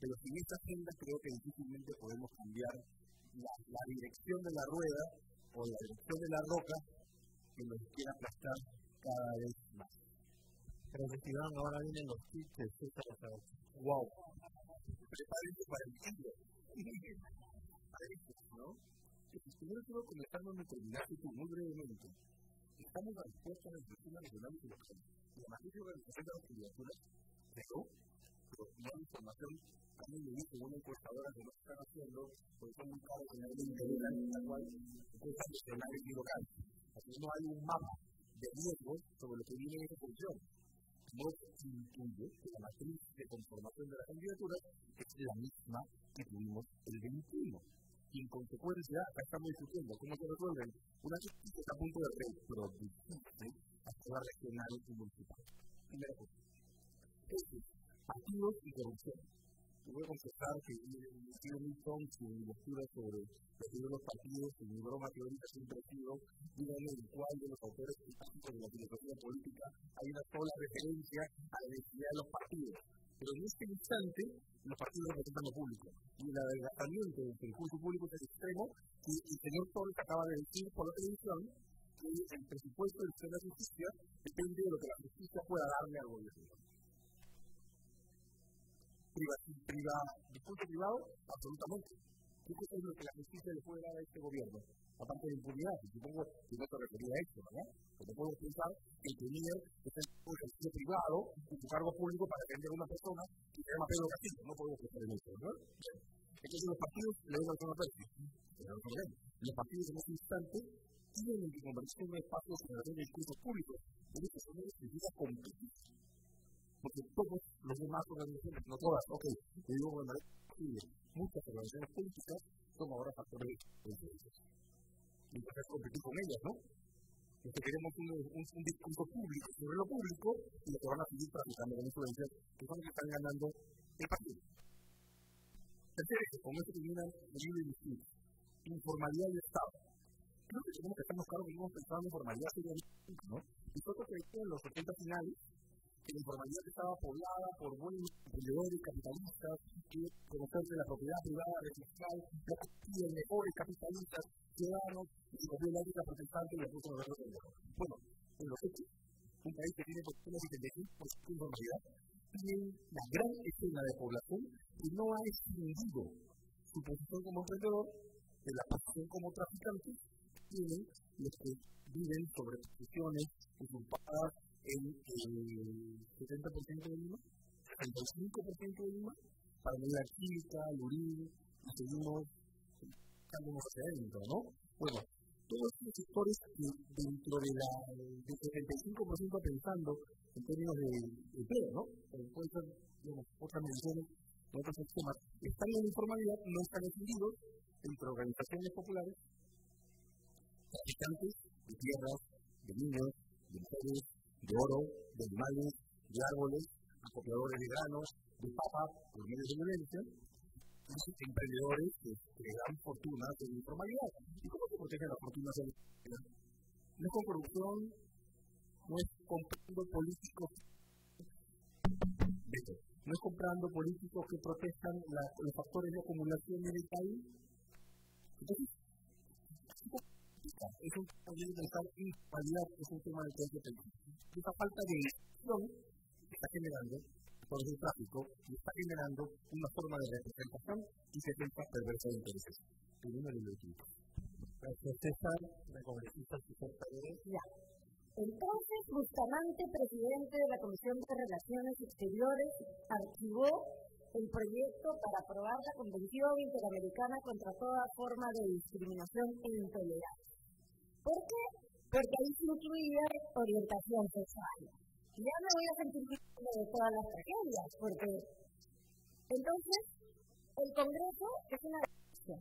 Pero sin esta agenda creo que difícilmente podemos cambiar la, la dirección de la rueda o la dirección de la roca que nos quiera aplastar cada vez más. Pero Iván, ahora vienen los chistes, wow. Prepárense para el cambio. ¿no? Primero quiero comenzando a terminar muy brevemente. Estamos a dispuestos en el sistema nacional y local. La mayoría de las candidaturas pero hay información también le dice una encuestadora que no están haciendo, porque son muy caros en el integral, en la cual encuestan nacionales y locales. Así no hay un mapa de riesgo sobre lo que viene en función. No se intuye que la matriz de conformación de las candidaturas es la misma que tuvimos el 21. Y en consecuencia, acá estamos discutiendo cómo se resuelven una crisis que está a punto de reproducirse hasta la regional y municipal. Primera cosa. Partidos y corrupción voy a confesar que he sido muy tonto en mi lectura sobre los partidos, y mi broma teórica siempre ha sido, díganme en cuál de los autores clásicos de la filosofía política hay una sola referencia a la necesidad de los partidos. Pero en este instante, los partidos representan lo público. Y el adelgazamiento del juicio público es extremo que el señor Torres acaba de decir por la televisión que el presupuesto del sistema de justicia depende de lo que la justicia pueda darle al gobierno priva, discurso privado, absolutamente. ¿Qué es lo que la justicia le puede dar a este gobierno? Aparte de impunidad, y supongo que no te refería a esto, ¿verdad? Porque puedo pensar que el premier es el ejercicio privado en su cargo público para defender a una persona que se llama Pedro Castillo. No podemos pensar en eso, ¿no? Entonces los partidos le dan a precio. Los partidos en este instante tienen que convertirse en un espacio de generación de discursos públicos. Por eso son necesita competir porque todos los demás organizaciones, no todas, ok, yo digo posible, muchas organizaciones políticas son ahora factores de. Y entonces competir con ellas, ¿no? Entonces queremos un, un, un, discurso público sobre lo público y lo que van a seguir traficando con influencias que son los que están ganando el partido. Tercero, con esto termina el libro discurso. Informalidad del Estado. Creo que tenemos que estarnos claros que hemos pensado en informalidad seriamente, ¿no? Y nosotros que en los 80 finales que la informalidad estaba poblada por buenos emprendedores capitalistas que conocer de la propiedad privada registral, los mejores capitalistas, ciudadanos, y cogió la ética protestante y le puso mundo. Bueno, en los hechos, un país que tiene por un 75% de informalidad, tiene una gran escena de población que no ha extinguido su posición como emprendedor de la posición como traficante, tienen los que viven sobre posiciones usurpadas en el 70% de Lima, 35% de Lima, para la química, el urín, y seguimos buscándonos hacia adentro, ¿no? Bueno, todos estos sectores dentro de la, del 75% pensando en términos de empleo, ¿no? Puede ser, digamos, otras mediciones, otros sistemas, están en informalidad, no están definidos entre organizaciones populares, traficantes de tierras, de niños, de mujeres, de oro, de animales, de árboles, acopiadores de granos, de papas, por medios de violencia, emprendedores que, que dan fortunas en informalidad. ¿Y cómo se protege la fortuna de la No es con corrupción, no es comprando políticos, no es comprando políticos que protejan la, los factores de acumulación en el país. Entonces, es un tema de pensar informalidad, es un tema de que hay que pensar esa falta de elección está generando por el tráfico y está generando una forma de representación y defensa perversa de intereses. Primero el equipo. Gracias, César. La congresista César Ya. Entonces, Bustamante, presidente de la Comisión de Relaciones Exteriores, archivó el proyecto para aprobar la Convención Interamericana contra toda forma de discriminación e intolerancia. ¿Por qué? porque ahí se incluía orientación sexual. Ya me voy a sentir víctima de todas las tragedias, porque entonces el Congreso es una desgracia.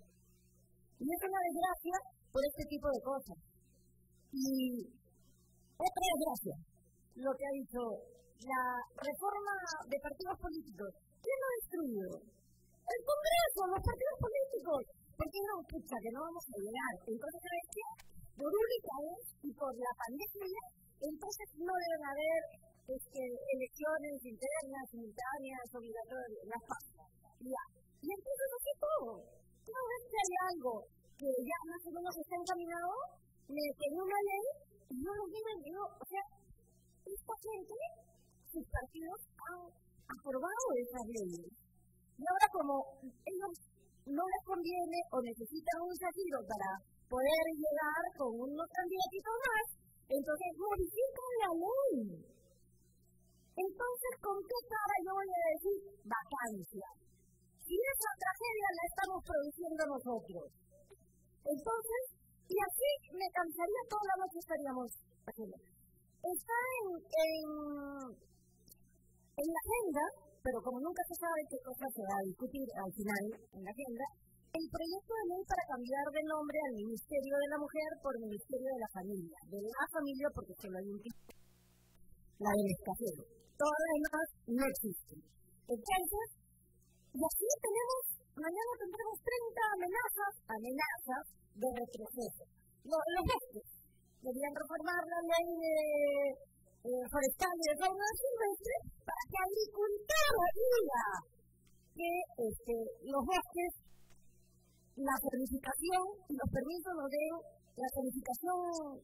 Y es una desgracia por este tipo de cosas. Y otra desgracia, lo que ha dicho la reforma de partidos políticos. ¿Quién lo ha destruido? El Congreso, los partidos políticos. Porque no, pucha, que no vamos a llegar. Entonces, ¿sabes qué? Por única vez y por la pandemia, entonces no deben haber este, elecciones internas, simultáneas, obligatorias, las pasas. Ya. Y entonces hace todo. Cada vez que hay algo que ya más o menos está encaminado, me tengo una ley y no lo digo, o sea, esta gente, sus partidos han aprobado esas leyes. Y ahora como ellos no les conviene o necesitan un sentido para poder llegar con unos candidatitos más, entonces modifican la ley. Entonces, ¿con qué cara yo voy a decir vacancia? Si esa tragedia la estamos produciendo nosotros. Entonces, y así me cansaría toda la noche estaríamos haciendo. Está en, en, en la agenda, pero como nunca se sabe qué cosa se va a discutir al final en la agenda, el proyecto de ley para cambiar de nombre al Ministerio de la Mujer por Ministerio de la Familia. De la familia porque solo hay un tipo. La del escaseo. Todo lo demás no existe. Entonces, y así tenemos, mañana tendremos 30 amenazas, amenazas de retroceso. Los, los bosques. Deberían reformar la ley de eh, forestal y de fauna silvestre para que agricultor diga que este, los bosques, la certificación y los permisos los den la certificación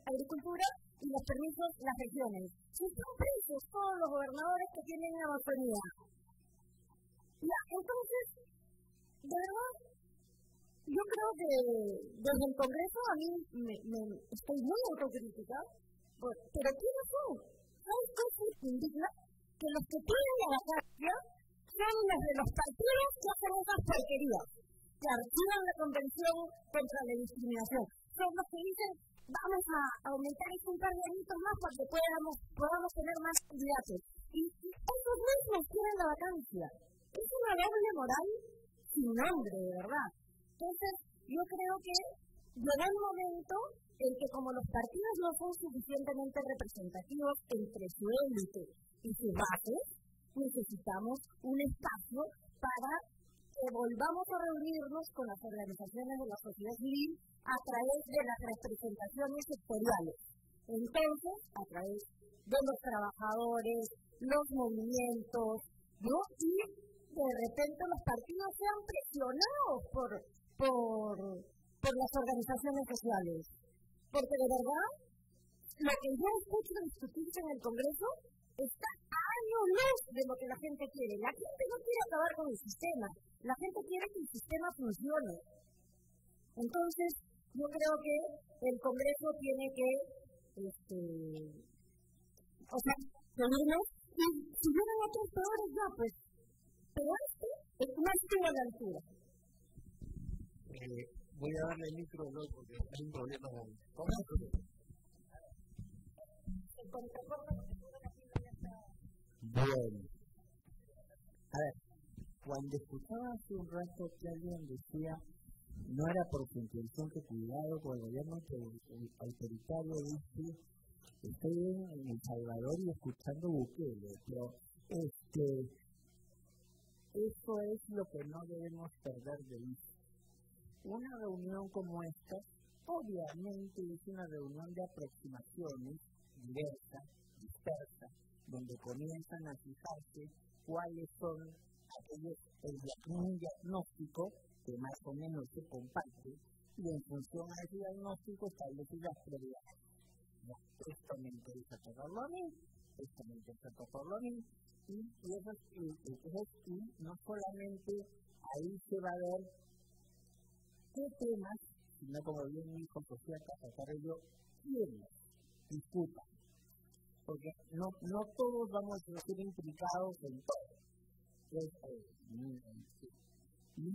agricultura y los permisos las regiones. Si son presos todos los gobernadores que tienen Amazonía. Ya, entonces, de verdad, yo creo que desde el Congreso a mí me, estoy muy autocrítica, pero ¿quiénes son? ¿Sabes qué se indigna? Que los que tienen la vacancia son los de los partidos que hacen esas porquerías, que archivan la Convención contra la Discriminación. Son los que dicen, vamos a aumentar este un más para que podamos, podamos tener más candidatos. Y, y esos mismos tienen la vacancia. Es una doble moral sin nombre, de verdad. Entonces, yo creo que llegó el momento en que como los partidos no son suficientemente representativos entre su élite y su base, necesitamos un espacio para volvamos a reunirnos con las organizaciones de la sociedad civil a través de las representaciones sectoriales. Entonces, a través de los trabajadores, los movimientos, ¿no? y de repente los partidos sean presionados por por, por las organizaciones sociales. Porque de verdad, lo que yo escucho discutirse en el Congreso está luz de lo que la gente quiere. La gente no quiere acabar con el sistema, la gente quiere que el sistema funcione. Entonces, yo creo que el Congreso tiene que, este, o sea, pedirnos, y si vienen otros peores, ya, pues, pero este es más que a la altura voy a darle el micro ¿no? porque hay un problema con Bueno. A ver, cuando escuchaba hace un rato que alguien decía no era por su intención que cuidado con el gobierno autoritario dice estoy en El Salvador y escuchando Bukele, pero este eso es lo que no debemos perder de vista una reunión como esta, obviamente es una reunión de aproximaciones diversas, dispersas, donde comienzan a fijarse cuáles son aquellos, el diagnóstico que más o menos se comparte y en función a ese diagnóstico establecer las prioridades. esto me interesa tocarlo a mí, esto me interesa tocarlo a mí, y, eso, y, y no solamente ahí se va a ver qué temas, sino como bien dijo Sofía ello, quieren, discutan. Porque no, no todos vamos a ser implicados en todo. y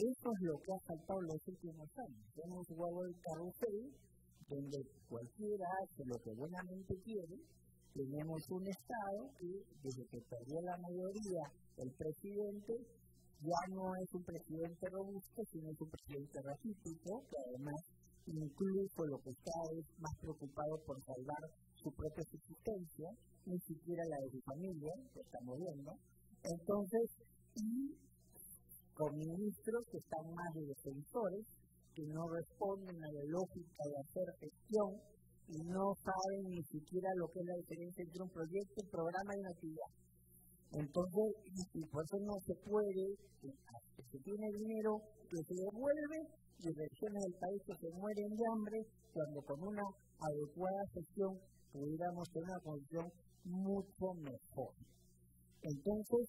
eso es lo que ha faltado en los últimos años. Hemos jugado el carrusel donde cualquiera hace lo que buenamente quiere. Tenemos un Estado que, desde que perdió la mayoría el presidente, ya no es un presidente robusto, sino es un presidente raquítico, que además incluso lo que está es más preocupado por salvar su propia subsistencia, ni siquiera la de su familia, que está muriendo. Entonces, y con ministros que están más de defensores, que no responden a la lógica de hacer gestión y no saben ni siquiera lo que es la diferencia entre un proyecto, un programa y una actividad. Entonces, y, por eso no se puede, que se tiene dinero que se devuelve y regiones del país que se mueren de hambre, cuando con una adecuada gestión pudiéramos tener una condición mucho mejor. Entonces,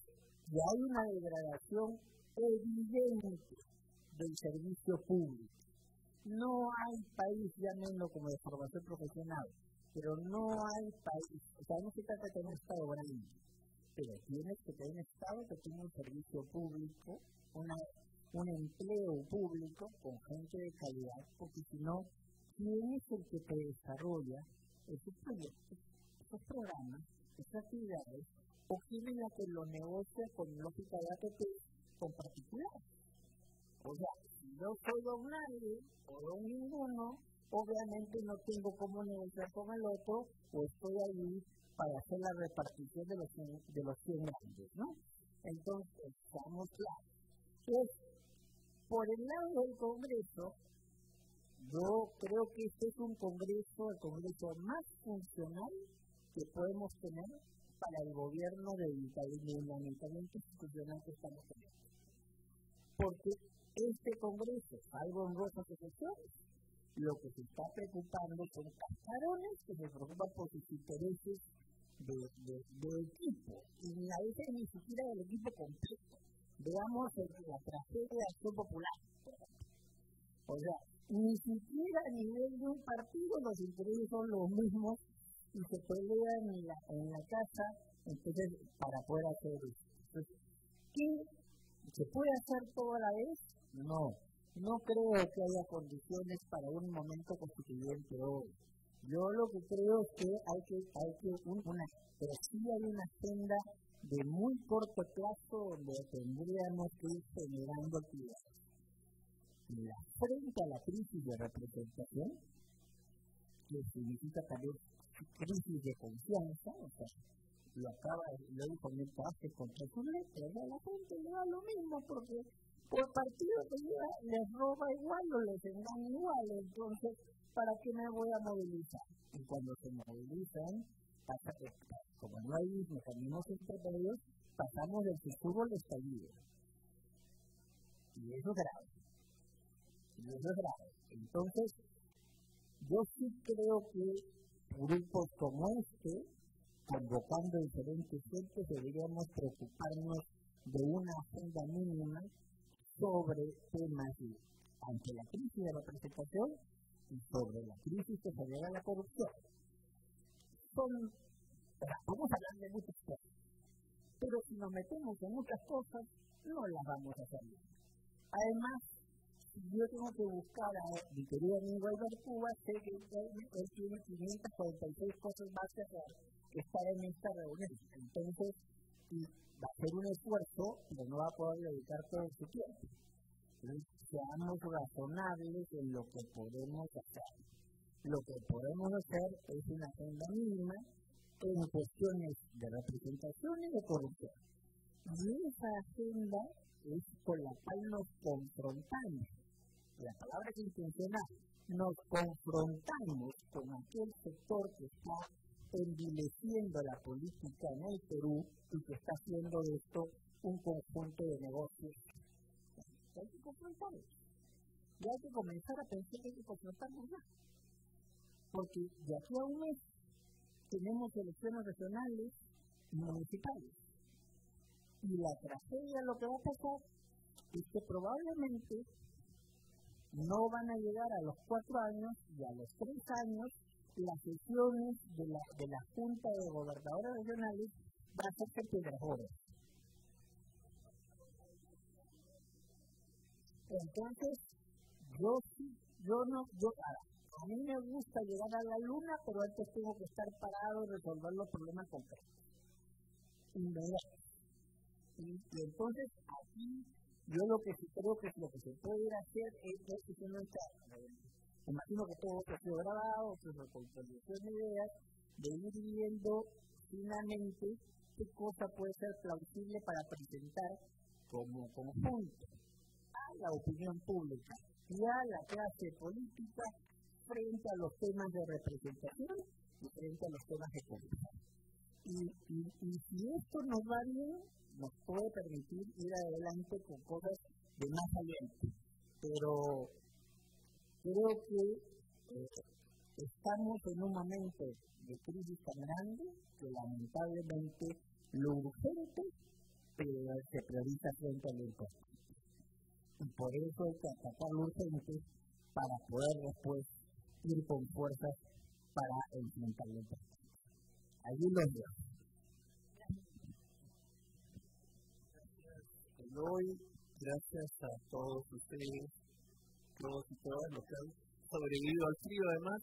ya hay una degradación evidente del servicio público. No hay país, menos como de formación profesional, pero no hay país, o sea, no se trata de Estado grande, pero tienes que tener un Estado que tenga un servicio público, una, un empleo público con gente de calidad, porque si no, ¿quién es el que te desarrolla esos proyectos, esos programas, esas actividades, es la que lo negocia con lógica de ATP con particulares. O sea, si yo soy don nadie o don ninguno, obviamente no tengo cómo negociar con el otro o estoy ahí para hacer la repartición de los, de los 100 grandes, ¿no? Entonces, estamos claros. Por el lado del Congreso, yo creo que este es un Congreso, el Congreso más funcional que podemos tener para el gobierno humanitariamente institucional que estamos teniendo. Porque este Congreso, algo honrosas excepciones, lo que se está preocupando son cascarones que se preocupan por sus intereses de, de, equipo, y a veces ni siquiera del equipo completo. Veamos la tragedia de Acción Popular. O sea, ni siquiera a nivel de un partido los intereses son los mismos y se pelean en la, en la casa entonces para poder hacer eso. ¿qué se puede hacer todo a la vez? No, no creo que haya condiciones para un momento constituyente hoy. Yo lo que creo es que hay que, hay que una, pero sí hay una agenda de muy corto plazo donde tendríamos que ir generando actividades. La, frente a la crisis de representación, que significa también crisis de confianza, o sea, lo acaba, lo dijo Mirta contra su letra, a la gente le da lo mismo porque por partido que lleva les roba igual o les engaña igual, entonces, ¿para qué me voy a movilizar? Y cuando se movilizan, pasa que, como no hay mecanismos intermedios, pasamos del futuro al estallido. Y eso es grave. Entonces, yo sí creo que grupos como este, convocando diferentes fuentes, deberíamos preocuparnos de una agenda mínima sobre temas ante la crisis de la presentación y sobre la crisis que genera la corrupción. Son, vamos hablar de muchas cosas, pero si nos metemos en muchas cosas, no las vamos a hacer Además, yo tengo que buscar a mi querido amigo Albert Cuba, sé que él, tiene 546 cosas más que hacer que estar en esta reunión. Entonces, y va a ser un esfuerzo, pero no va a poder dedicar todo su tiempo. Seamos razonables en lo que podemos hacer. Lo que podemos hacer es una agenda mínima en cuestiones de representación y de corrupción. Y esa agenda es con la cual nos confrontamos la palabra intencional, nos confrontamos con aquel sector que está envileciendo la política en el Perú y que está haciendo de esto un conjunto de negocios. Hay que confrontarlos. Y hay que comenzar a pensar que hay que confrontarnos ya. Porque de aquí un mes tenemos elecciones regionales y municipales. Y la tragedia lo que va a pasar es que probablemente no van a llegar a los cuatro años y a los tres años las sesiones de la, de la Junta de Gobernadores Regionales van a ser mejores. Entonces, yo sí, yo no, yo, a, mí me gusta llegar a la luna, pero antes tengo que estar parado y resolver los problemas concretos. Y, y entonces, aquí yo lo que sí creo que lo que se puede ir hacer es, es imagino que todo esto ha sido grabado, pues consolidación de ideas, de ir viendo finalmente qué cosa puede ser plausible para presentar como conjunto a la opinión pública y a la clase política frente a los temas de representación y frente a los temas de política. Y, y, y si esto nos va bien, nos puede permitir ir adelante con cosas de más aliento. Pero creo que eh, estamos en un momento de crisis tan grande que lamentablemente lo urgente se prioriza frente a lo. Y por eso hay que atacar lo urgente para poder después ir con fuerzas para enfrentar lo importante. Allí los veo. Hoy, gracias a todos ustedes, todos y todas los que han sobrevivido al frío, además,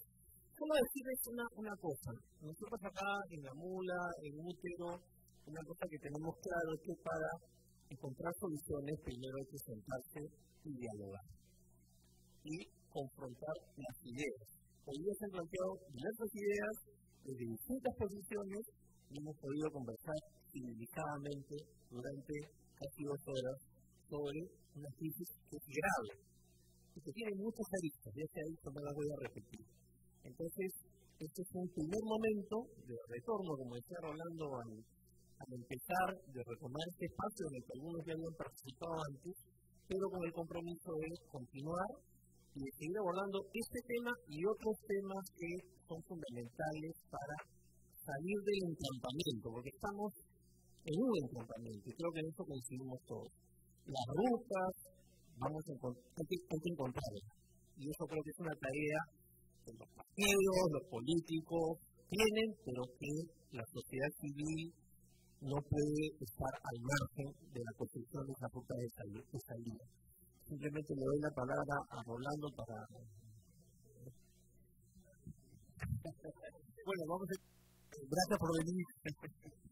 solo decirles una, una cosa. Nosotros acá en la mula, en útero, una cosa que tenemos claro es que para encontrar soluciones primero hay que sentarse y dialogar y confrontar las ideas. Hoy día se planteado diversas ideas desde distintas posiciones y hemos podido conversar civilizadamente durante casi dos horas sobre una crisis grave y que tiene muchas aristas, ya se ha no las voy a repetir. Entonces, este es un primer momento de retorno, como decía Rolando, al, al empezar de retomar este espacio en el que algunos ya habían participado antes, pero con el compromiso de continuar y de seguir abordando este tema y otros temas que son fundamentales para salir del entrampamiento, porque estamos en un entrampamiento y creo que en eso coincidimos todos. Las rutas, vamos a hay que, hay que encontrarlas. Y eso creo que es una tarea que los partidos, los políticos tienen, pero que la sociedad civil no puede estar al margen de la construcción de esa ruta de salida. Simplemente le doy la palabra a Rolando para... bueno, vamos a... Gracias por venir.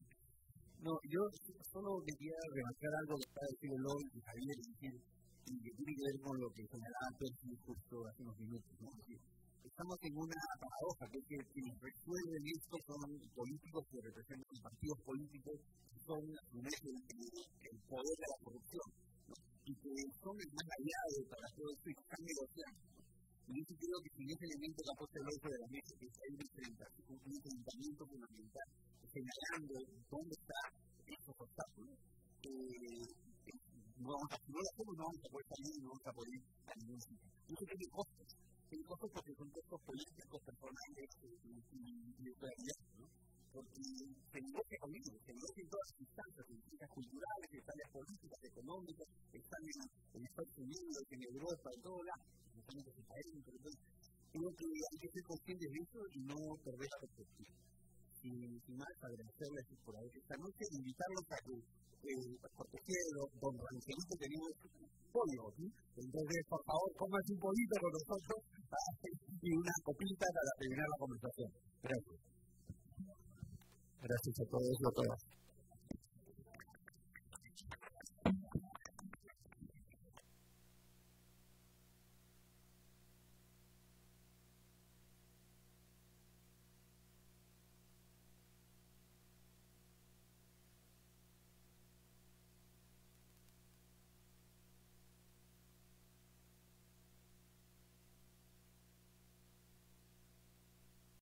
no, yo solo quería remarcar algo que está diciendo Loy y Javier, y que tiene que ver con lo que señalaba Percy justo hace unos minutos. ¿no? estamos en una paradoja, que es que quienes resuelven esto son políticos que representan partidos políticos que son el, el poder de la corrupción y que son el más aliado para todo esto y que están negociando. Y yo creo que sin ese elemento que ha puesto el ojo de la mesa, que hay un enfrentamiento fundamental, señalando dónde están estos obstáculos, eh, no vamos a, no lo hacemos, no vamos a poder salir no vamos a poder ir a ningún sitio. Yo creo que hay costos hay cosas porque son costos políticos, personales y de realidad, ¿no? Porque se negocia con ellos, se negocia en todas las instancias, en instancias culturales, en instancias políticas, económicas, están en, en Estados Unidos, en Europa, en todos lados, están en país, entonces creo que hay que ser conscientes de eso y no perder la perspectiva. Y sin más, agradecerles por haber esta noche, invitarlos a que eh, porque quiero, don tenemos pollo, ¿sí? Entonces, por favor, comas un poquito con nosotros y una copita para terminar la conversación. Gracias. Gracias a todos y a todas.